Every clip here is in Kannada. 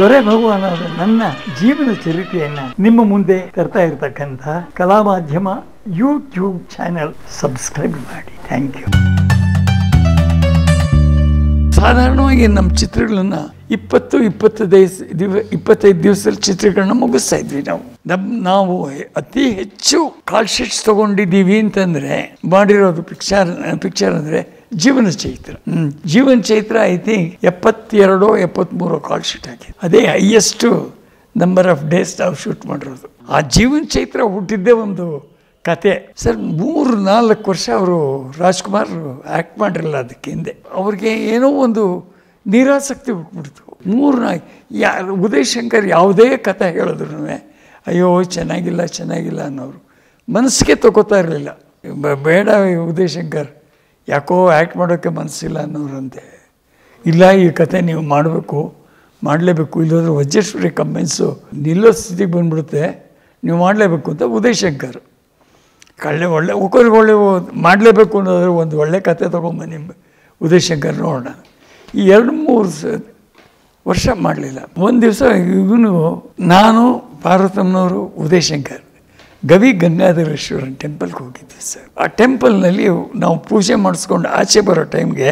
ದೊರೆ ಭಗವಾನ್ ಅವರ, ನನ್ನ ಜೀವನ ಚರಿತ್ರೆಯನ್ನ ನಿಮ್ಮ ಮುಂದೆ ತರ್ತಾ ಇರತಕ್ಕಂಥ Kala Madhyama YouTube channel subscribe ಮಾಡಿ. ಥ್ಯಾಂಕ್ ಯು ಸಾಧಾರಣವಾಗಿ ನಮ್ಮ ಚಿತ್ರಗಳನ್ನ ಇಪ್ಪತ್ತು ಇಪ್ಪತ್ತು ದಿವ, ಇಪ್ಪತ್ತೈದು ದಿವಸದಲ್ಲಿ ಚಿತ್ರಗಳನ್ನ ಮುಗಿಸ್ತಾ ಇದ್ವಿ ನಾವು. ನಮ್, ನಾವು ಅತಿ ಹೆಚ್ಚು ಕಾಲ್ ಶೀಟ್ಸ್ ತಗೊಂಡಿದ್ದೀವಿ ಅಂತಂದ್ರೆ, ಮಾಡಿರೋದು ಪಿಕ್ಚರ್ ಪಿಕ್ಚರ್ ಅಂದ್ರೆ ಜೀವನ ಚೈತ್ರ. ಜೀವನ ಚೈತ್ರ ಐ ಥಿಂಕ್ ಎಪ್ಪತ್ತೆರಡು ಎಪ್ಪತ್ಮೂರು ಕಾಲ್ ಶೀಟ್ ಆಗಿದೆ. ಅದೇ ಹೈಯೆಸ್ಟು ನಂಬರ್ ಆಫ್ ಡೇಸ್ ನಾವು ಶೂಟ್ ಮಾಡಿರೋದು. ಆ ಜೀವನ ಚೈತ್ರ ಹುಟ್ಟಿದ್ದೇ ಒಂದು ಕತೆ. ಸರ್ ಮೂರು ನಾಲ್ಕು ವರ್ಷ ಅವರು ರಾಜ್ಕುಮಾರ್ ಆ್ಯಕ್ಟ್ ಮಾಡಿರಲಿಲ್ಲ ಅದಕ್ಕೆ ಹಿಂದೆ. ಅವ್ರಿಗೆ ಏನೋ ಒಂದು ನಿರಾಸಕ್ತಿ ಹುಟ್ಬಿಡ್ತು. ಮೂರು ನಾ ಯಾ ಉದಯ್ ಶಂಕರ್ ಯಾವುದೇ ಕತೆ ಹೇಳಿದ್ರು ಅಯ್ಯೋ ಚೆನ್ನಾಗಿಲ್ಲ ಚೆನ್ನಾಗಿಲ್ಲ ಅನ್ನೋರು. ಮನಸ್ಸಿಗೆ ತಗೋತಾ ಇರಲಿಲ್ಲ. ಬೇಡ ಉದಯ್ ಶಂಕರ್. ಯಾಕೋ ಆ್ಯಕ್ಟ್ ಮಾಡೋಕ್ಕೆ ಮನಸ್ಸಿಲ್ಲ ಅನ್ನೋರಂತೆ. ಇಲ್ಲ, ಈ ಕತೆ ನೀವು ಮಾಡಬೇಕು, ಮಾಡಲೇಬೇಕು ಇಲ್ಲದ್ರೆ ವಜ್ರೇಶ್ವರಿ ಕಂಬೆನ್ಸು ನಿಲ್ಲೋ ಸ್ಥಿತಿಗೆ ಬಂದ್ಬಿಡುತ್ತೆ, ನೀವು ಮಾಡಲೇಬೇಕು ಅಂತ ಉದಯ್ ಶಂಕರ್. ಕಳ್ಳೆ ಒಳ್ಳೆ ಒಬ್ಬರಿಗೆ ಒಳ್ಳೆ ಮಾಡಲೇಬೇಕು ಅನ್ನೋದ್ರೆ ಒಂದು ಒಳ್ಳೆ ಕತೆ ತೊಗೊಂಬನ್ನಿ ಉದಯ್ ಶಂಕರ್ ನೋಡೋಣ. ಈ ಎರಡು ಮೂರು ವರ್ಷ ಮಾಡಲಿಲ್ಲ. ಒಂದು ದಿವಸ ಇವನು, ನಾನು ಪಾರ್ವತಮ್ಮನವರು ಉದಯ್ ಶಂಕರ್. ಗವಿ ಗಂಗಾಧರೇಶ್ವರನ ಟೆಂಪಲ್ಗೆ ಹೋಗಿದ್ದೆ ಸರ್. ಆ ಟೆಂಪಲ್ನಲ್ಲಿ ನಾವು ಪೂಜೆ ಮಾಡಿಸ್ಕೊಂಡು ಆಚೆ ಬರೋ ಟೈಮ್ಗೆ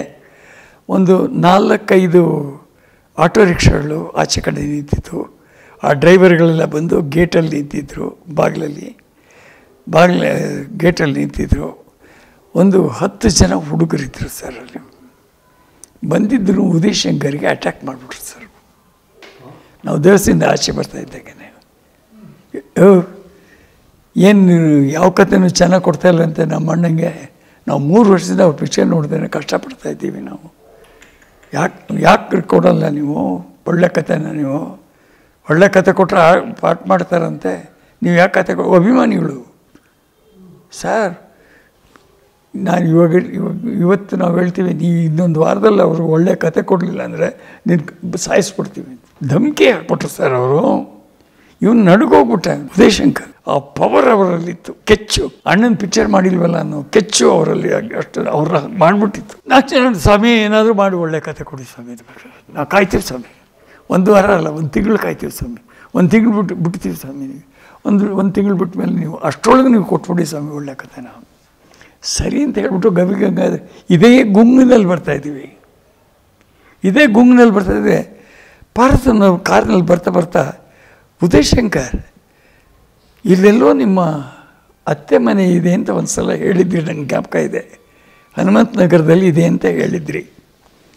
ಒಂದು ನಾಲ್ಕೈದು ಆಟೋ ರಿಕ್ಷಾಗಳು ಆಚೆ ಕಡೆ ನಿಂತಿತ್ತು. ಆ ಡ್ರೈವರ್ಗಳೆಲ್ಲ ಬಂದು ಗೇಟಲ್ಲಿ ನಿಂತಿದ್ದರು ಬಾಗಿಲಲ್ಲಿ. ಬಾಗಿಲ ಗೇಟಲ್ಲಿ ನಿಂತಿದ್ದರು ಒಂದು ಹತ್ತು ಜನ ಹುಡುಗರಿದ್ದರು ಸರ್ ಅಲ್ಲಿ. ಬಂದಿದ್ದರು ಉದಯ್ ಶಂಕರ್ಗೆ ಅಟ್ಯಾಕ್ ಮಾಡಿಬಿಟ್ರು ಸರ್. ನಾವು ದೇವಸ್ಥಾನದಿಂದ ಆಚೆ ಬರ್ತಾ ಇದ್ದಾಗೇನೆ. ಏನು ಯಾವ ಕಥೆನೂ ಚೆನ್ನಾಗಿ ಕೊಡ್ತಾ ಇಲ್ಲ ಅಂತ ನಮ್ಮ ಅಣ್ಣಂಗೆ? ನಾವು ಮೂರು ವರ್ಷದಿಂದ ಅವ್ರ ಪಿಕ್ಚರ್ ನೋಡ್ದೇನೆ ಕಷ್ಟಪಡ್ತಾ ಇದ್ದೀವಿ ನಾವು. ಯಾಕೆ ಯಾಕೆ ಕೊಡಲ್ಲ ನೀವು? ಒಳ್ಳೆ ಕಥೆನ ನೀವು? ಒಳ್ಳೆ ಕತೆ ಕೊಟ್ಟರೆ ಪಾಠ ಮಾಡ್ತಾರಂತೆ. ನೀವು ಯಾಕೆ ಕತೆ ಕೊ, ಅಭಿಮಾನಿಗಳು? ಸರ್, ನಾನು ಇವಾಗ ಇವಾಗ ಇವತ್ತು ನಾವು ಹೇಳ್ತೀವಿ ನೀ ಇನ್ನೊಂದು ವಾರದಲ್ಲಿ ಅವರು ಒಳ್ಳೆ ಕತೆ ಕೊಡಲಿಲ್ಲ ಅಂದರೆ ನಿನ್ನ ಸಾಯಿಸ್ಬಿಡ್ತೀವಿ. ಧಮಕಿ ಹಾಕ್ಬಿಟ್ರು ಸರ್ ಅವರು. ಇವನು ನಡುಗೋಗ್ಬಿಟ್ಟ ಉದಯಶಂಕರ್. ಆ ಪವರ್ ಅವರಲ್ಲಿತ್ತು. ಕೆಚ್ಚು, ಅಣ್ಣನ ಪಿಕ್ಚರ್ ಮಾಡಿಲ್ವಲ್ಲ ಅನ್ನೋ ಕೆಚ್ಚು ಅವರಲ್ಲಿ ಅಷ್ಟು ಅವ್ರ ಮಾಡಿಬಿಟ್ಟಿತ್ತು. ಜನ ಸ್ವಾಮಿ, ಏನಾದರೂ ಮಾಡಿ ಒಳ್ಳೆ ಕತೆ ಕೊಡಿ ಸ್ವಾಮಿ. ನಾವು ಕಾಯ್ತೀವಿ ಸ್ವಾಮಿ. ಒಂದು ವಾರ ಅಲ್ಲ, ಒಂದು ತಿಂಗಳು ಕಾಯ್ತೀವಿ ಸ್ವಾಮಿ. ಒಂದು ತಿಂಗಳು ಬಿಟ್ಟು ಬಿಡ್ತೀವಿ ಸ್ವಾಮಿ ನೀವು. ಒಂದು ಒಂದು ತಿಂಗಳು ಬಿಟ್ಟ ಮೇಲೆ ನೀವು ಅಷ್ಟರೊಳಗೆ ನೀವು ಕೊಟ್ಬಿಡಿ ಸ್ವಾಮಿ ಒಳ್ಳೆ ನಾವು. ಸರಿ ಅಂತ ಹೇಳ್ಬಿಟ್ಟು ಗವಿ ಗಂಗಾಧರ್ ಇದೇ ಗುಂಗಿನಲ್ಲಿ ಬರ್ತಾ ಇದ್ದೀವಿ. ಇದೇ ಗುಂಗಿನಲ್ಲಿ ಬರ್ತಾ ಇದ್ದೀವಿ ಭಾರತನ ಕಾರ್ನಲ್ಲಿ ಬರ್ತಾ ಬರ್ತಾ ಉದಯಶಂಕರ್, ಇಲ್ಲೆಲ್ಲೋ ನಿಮ್ಮ ಅತ್ತೆ ಮನೆ ಇದೆ ಅಂತ ಒಂದು ಸಲ ಹೇಳಿದ್ರಿ, ನಂಗೆ ಜ್ಞಾಪಕ ಇದೆ. ಹನುಮಂತ ನಗರದಲ್ಲಿ ಇದೆ ಅಂತ ಹೇಳಿದ್ರಿ.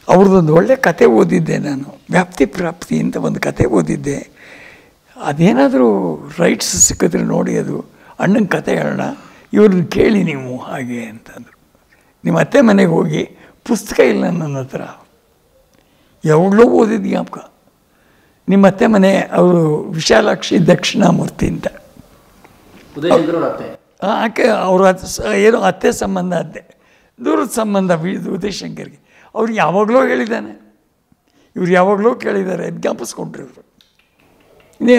ಅವ್ರದ್ದೊಂದು ಒಳ್ಳೆ ಕತೆ ಓದಿದ್ದೆ ನಾನು, ವ್ಯಾಪ್ತಿ ಪ್ರಾಪ್ತಿ ಅಂತ ಒಂದು ಕತೆ ಓದಿದ್ದೆ. ಅದೇನಾದರೂ ರೈಟ್ಸ್ ಸಿಕ್ಕಿದ್ರೆ ನೋಡಿ ಅದು ಅಣ್ಣನ ಕತೆ ಹೇಳೋಣ, ಇವ್ರನ್ನ ಕೇಳಿ ನೀವು ಹಾಗೆ ಅಂತಂದರು. ನಿಮ್ಮ ಅತ್ತೆ ಮನೆಗೆ ಹೋಗಿ ಪುಸ್ತಕ ಇಲ್ಲ ನನ್ನ ಹತ್ರ. ಯಾವಾಗಲೂ ಓದಿದ್ದು ಜ್ಞಾಪಕ. ನಿಮ್ಮ ಅತ್ತೆ ಮನೆ ಅವರು ವಿಶಾಲಾಕ್ಷಿ ದಕ್ಷಿಣಾಮೂರ್ತಿ ಅಂತ. ಆಕೆ ಅವರು ಏನು ಅತ್ತೆ ಸಂಬಂಧ ಅತ್ತೆ. ದೂರದ ಸಂಬಂಧ ಉದಯಶಂಕರ್ಗೆ ಅವ್ರು ಯಾವಾಗಲೂ ಹೇಳಿದ್ದಾನೆ. ಇವ್ರು ಯಾವಾಗಲೂ ಕೇಳಿದ್ದಾರೆ ಅದು ಜ್ಞಾಪಿಸ್ಕೊಂಡ್ರು ಇವರು. ಇನ್ನೇ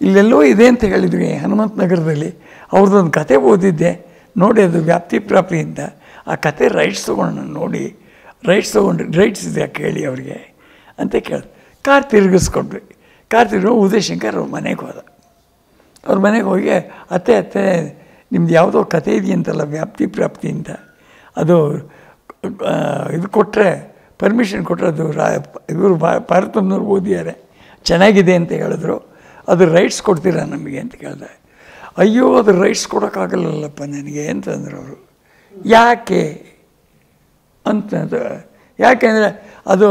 ಇಲ್ಲೆಲ್ಲೋ ಇದೆ ಅಂತ ಹೇಳಿದ್ವಿ ಹನುಮಂತ ನಗರದಲ್ಲಿ. ಅವ್ರದ್ದೊಂದು ಕತೆ ಓದಿದ್ದೆ. ನೋಡಿ ಅದು ವ್ಯಾಪ್ತಿ ಪ್ರಾಪ್ತಿಯಿಂದ ಆ ಕತೆ ರೈಟ್ಸ್ ತೊಗೊಂಡು ನೋಡಿ ರೈಟ್ಸ್ ತೊಗೊಂಡ್ರಿ ರೈಟ್ಸ್ ಇದೆಯಾ ಕೇಳಿ ಅವ್ರಿಗೆ ಅಂತ ಕೇಳಿದೆ. ಕಾರ್ ತಿರುಗಿಸ್ಕೊಂಡ್ವಿ. ಕಾರ್ ತಿರುಗಿ ಉದಯಶಂಕರ್ ಅವ್ರ ಮನೆಗೆ ಹೋದ. ಅವ್ರ ಮನೆಗೆ ಹೋಗಿ, ಅತ್ತೆ ಅತ್ತೆ, ನಿಮ್ದು ಯಾವುದೋ ಕತೆ ಇದೆಯಂತಲ್ಲ, ವ್ಯಾಪ್ತಿ ಪ್ರಾಪ್ತಿ ಅಂತ. ಅದು ಇದು ಕೊಟ್ಟರೆ ಪರ್ಮಿಷನ್ ಕೊಟ್ಟರೆ ಅದು ರಾ, ಇವರು ಭಾರತಮ್ನವ್ರು ಓದಿದ್ದಾರೆ. ಚೆನ್ನಾಗಿದೆ ಅಂತ ಹೇಳಿದ್ರು. ಅದು ರೈಟ್ಸ್ ಕೊಡ್ತೀರಾ ನಮಗೆ? ಅಂತ ಕೇಳಿದೆ. ಅಯ್ಯೋ, ಅದು ರೈಟ್ಸ್ ಕೊಡೋಕ್ಕಾಗಲ್ಲಲ್ಲಪ್ಪ ನನಗೆ ಅಂತಂದ್ರು ಅವರು. ಯಾಕೆ? ಅಂತ ಯಾಕೆಂದರೆ ಅದು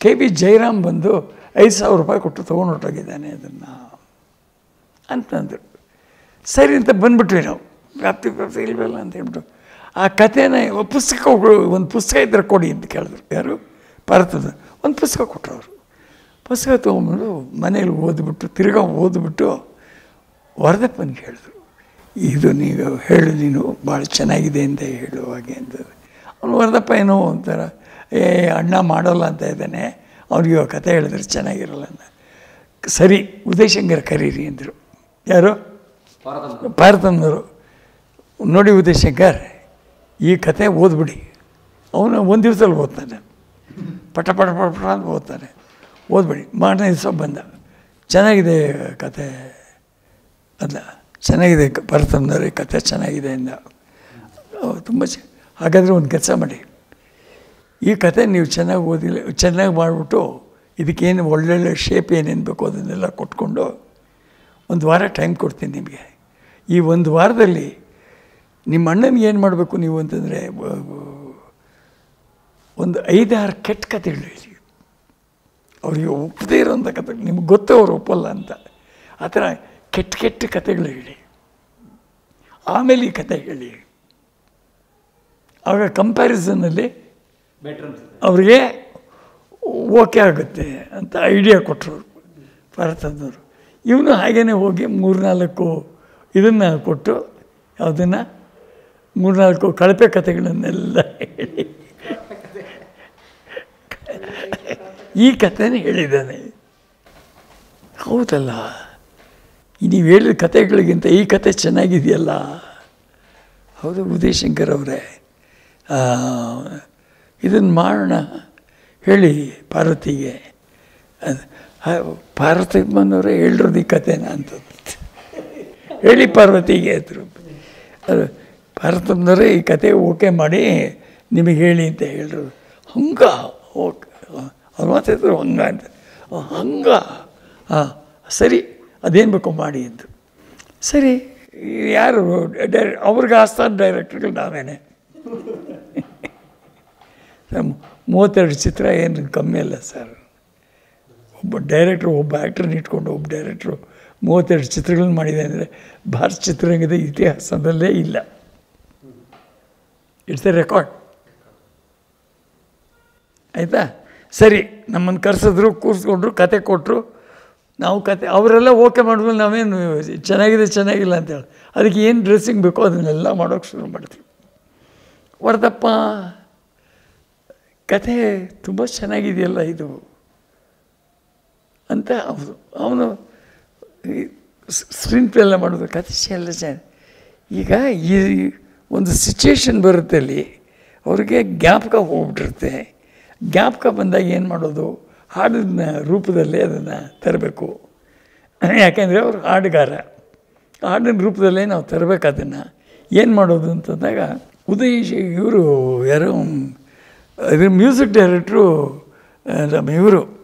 ಕೆ ಬಿ ಜಯರಾಮ್ ಬಂದು ಐದು ಸಾವಿರ ರೂಪಾಯಿ ಕೊಟ್ಟು ತೊಗೊಂಡು ಹೊರಟೋಗಿದ್ದಾನೆ ಅದನ್ನು ಅಂತಂದರು. ಸರಿ ಅಂತ ಬಂದುಬಿಟ್ವಿ ನಾವು. ವ್ಯಾಪ್ತಿ ವ್ಯಾಪ್ತಿ ಇಲ್ವಲ್ಲ ಅಂತ ಹೇಳ್ಬಿಟ್ಟು. ಆ ಕಥೆನ ಪುಸ್ತಕ ಒಂದು ಪುಸ್ತಕ ಇದ್ದರೆ ಕೊಡಿ ಅಂತ ಕೇಳಿದ್ರು. ಯಾರು? ಭಾರತದ. ಒಂದು ಪುಸ್ತಕ ಕೊಟ್ಟರು ಅವರು. ಪುಸ್ತಕ ತೊಗೊಂಡ್ಬಿಟ್ಟು ಮನೇಲಿ ಓದ್ಬಿಟ್ಟು, ತಿರ್ಗಾ ಓದ್ಬಿಟ್ಟು ವರದಪ್ಪನಿಗೆ ಹೇಳಿದ್ರು ಇದು ನೀವು ಹೇಳು ನೀನು, ಭಾಳ ಚೆನ್ನಾಗಿದೆ ಅಂತ ಹೇಳುವಾಗೆ ಅಂತ. ಅವನು ವರದಪ್ಪ ಏನೋ ಒಂಥರ ಏ ಅಣ್ಣ ಮಾಡೋಲ್ಲ ಅಂತ ಇದ್ದಾನೆ. ಅವ್ನಿಗೆ ಕತೆ ಹೇಳಿದ್ರೆ ಚೆನ್ನಾಗಿರಲ್ಲ ಅಂತ. ಸರಿ ಉದಯಶಂಕರ್ ಕರೀರಿ ಅಂದರು. ಯಾರು? ಭಾರತಂದರು ನೋಡಿ ಉದಯಶಂಕರ್ ಈ ಕತೆ ಓದ್ಬಿಡಿ. ಅವನು ಒಂದು ದಿವಸದಲ್ಲಿ ಓದ್ತಾನೆ. ಪಟ ಪಟ ಪಟ ಪಟ ಅಂತ ಓದ್ತಾನೆ. ಓದ್ಬಿಡಿ. ಮಾರನೇ ದಿವಸ ಬಂದ. ಚೆನ್ನಾಗಿದೆ ಕತೆ. ಅಲ್ಲ ಚೆನ್ನಾಗಿದೆ ಭರತಂದರೆ ಕತೆ ಚೆನ್ನಾಗಿದೆ ಅಂದ. ತುಂಬ ಚೆ ಹಾಗಾದರೆ ಒಂದು ಕೆಲಸ ಮಾಡಿ. ಈ ಕತೆ ನೀವು ಚೆನ್ನಾಗಿ ಓದಿಲ್ಲ, ಚೆನ್ನಾಗಿ ಮಾಡಿಬಿಟ್ಟು ಇದಕ್ಕೇನು ಒಳ್ಳೊಳ್ಳೆ ಶೇಪ್ ಏನೇನು ಬೇಕೋ ಅದನ್ನೆಲ್ಲ ಕೊಟ್ಕೊಂಡು ಒಂದು ವಾರ ಟೈಮ್ ಕೊಡ್ತೀನಿ ನಿಮಗೆ. ಈ ಒಂದು ವಾರದಲ್ಲಿ ನಿಮ್ಮ ಅಣ್ಣನಿಗೆ ಏನು ಮಾಡಬೇಕು ನೀವು ಅಂತಂದರೆ ಒಂದು ಐದಾರು ಕೆಟ್ಟ ಕಥೆಗಳು ಹೇಳಿ. ಅವರಿಗೆ ಒಪ್ಪದೇ ಇರೋಂಥ ಕಥೆ ನಿಮ್ಗೆ ಗೊತ್ತು ಅವ್ರು ಒಪ್ಪಲ್ಲ ಅಂತ. ಆ ಥರ ಕೆಟ್ಟ ಕೆಟ್ಟ ಕತೆಗಳು ಹೇಳಿ. ಆಮೇಲೆ ಈ ಕತೆ ಹೇಳಿ. ಆಗ ಕಂಪ್ಯಾರಿಸನಲ್ಲಿ ಅವ್ರಿಗೆ ಓಕೆ ಆಗುತ್ತೆ ಅಂತ ಐಡಿಯಾ ಕೊಟ್ಟರು ಭಾರತದವರು. ಇವನು ಹಾಗೇ ಹೋಗಿ ಮೂರ್ನಾಲ್ಕು ಇದನ್ನು ಕೊಟ್ಟು ಯಾವುದನ್ನು ಮೂರ್ನಾಲ್ಕು ಕಳಪೆ ಕಥೆಗಳನ್ನೆಲ್ಲ ಹೇಳಿ. ಈ ಕಥೆನೇ ಹೇಳಿದ್ದಾನೆ. ಹೌದಲ್ಲ ನೀವು ಹೇಳಿದ ಕಥೆಗಳಿಗಿಂತ ಈ ಕತೆ ಚೆನ್ನಾಗಿದೆಯಲ್ಲ. ಹೌದು ಉದಯಶಂಕರ್ ಅವರೇ. ಇದನ್ನು ಮಾಡೋಣ ಹೇಳಿ ಪಾರ್ವತಿಗೆ. ಅದ್- ಆ, ಪಾರ್ವತಿ ಬಂದವರೇ ಹೇಳಿರೋದು ಈ ಕಥೆನ ಅಂತ ಹೇಳಿ ಪಾರ್ವತಿಗೆ ಅಂದರು ಅದು ಪಾರ್ವತಮ್ಮನವರೇ ಈ ಕತೆ ಓಕೆ ಮಾಡಿ ನಿಮಗೆ ಹೇಳಿ ಅಂತ ಹೇಳಿದ್ರು ಹಂಗ ಓಕೆ ಅವ್ರು ಮಾತಾಡಿದ್ರು ಹಂಗ ಅಂತ. "ಆ, ಹಂಗ ಹಾಂ ಸರಿ ಅದೇನು ಬೇಕು ಮಾಡಿ ಅಂತ ಸರಿ ಯಾರು ಡೈರೆ ಅವ್ರಿಗೆ ಆಸ್ಥಾನ ಡೈರೆಕ್ಟರ್ಗಳು ನಾವೇನೆ. ಮೂವತ್ತೆರಡು ಚಿತ್ರ ಏನು ಕಮ್ಮಿ ಅಲ್ಲ ಸರ್. ಒಬ್ಬ ಡೈರೆಕ್ಟ್ರು ಒಬ್ಬ ಆ್ಯಕ್ಟ್ರನ್ನ ಇಟ್ಕೊಂಡು ಒಬ್ಬ ಡೈರೆಕ್ಟ್ರು ಮೂವತ್ತೆರಡು ಚಿತ್ರಗಳನ್ನ ಮಾಡಿದೆ ಅಂದರೆ ಭಾರತ ಚಿತ್ರರಂಗದ ಇತಿಹಾಸದಲ್ಲೇ ಇಲ್ಲ. ಇಟ್ಸ್ ಎ ರೆಕಾರ್ಡ್ ಆಯಿತಾ? ಸರಿ, ನಮ್ಮನ್ನು ಕರೆಸಿದ್ರು, ಕೂರಿಸ್ಕೊಂಡ್ರು, ಕತೆ ಕೊಟ್ಟರು ನಾವು ಕತೆ, ಅವರೆಲ್ಲ ಓಕೆ ಮಾಡಿದ್ಮೇಲೆ ನಾವೇನು ಚೆನ್ನಾಗಿದೆ, ಚೆನ್ನಾಗಿಲ್ಲ ಅಂತೇಳಿ ಅದಕ್ಕೆ ಏನು ಡ್ರೆಸ್ಸಿಂಗ್ ಬೇಕೋ ಅದನ್ನೆಲ್ಲ ಮಾಡೋಕ್ಕೆ ಶುರು ಮಾಡ್ತೀವಿ ವರದಪ್ಪ ಕತೆ ತುಂಬ ಚೆನ್ನಾಗಿದೆಯಲ್ಲ ಇದು? ಅಂತ ಅವನು ಅವನು ಸ್ಕ್ರೀನ್ ಪ್ಲೇ ಎಲ್ಲ ಮಾಡೋದು ಕತೆ ಎಲ್ಲ ಚೆನ್ನಾಗಿ ಈಗ ಈ ಒಂದು ಸಿಚುವೇಶನ್ ಬರುತ್ತೆ ಅಲ್ಲಿ, ಅವ್ರಿಗೆ ಜ್ಞಾಪಕ ಹೋಗ್ಬಿಟ್ಟಿರುತ್ತೆ. ಜ್ಞಾಪಕ ಬಂದಾಗ ಏನು ಮಾಡೋದು? ಹಾಡಿನ ರೂಪದಲ್ಲೇ ಅದನ್ನು ತರಬೇಕು. ಯಾಕೆಂದರೆ ಅವರು ಹಾಡುಗಾರ. ಹಾಡಿನ ರೂಪದಲ್ಲೇ ನಾವು ತರಬೇಕು ಅದನ್ನು. ಏನು ಮಾಡೋದು ಅಂತಂದಾಗ, ಉದಯ್ ಇವರು ಯಾರೋ ಇದ್ರ ಮ್ಯೂಸಿಕ್ ಡೈರೆಕ್ಟ್ರು ನಮ್ಮ ಇವರು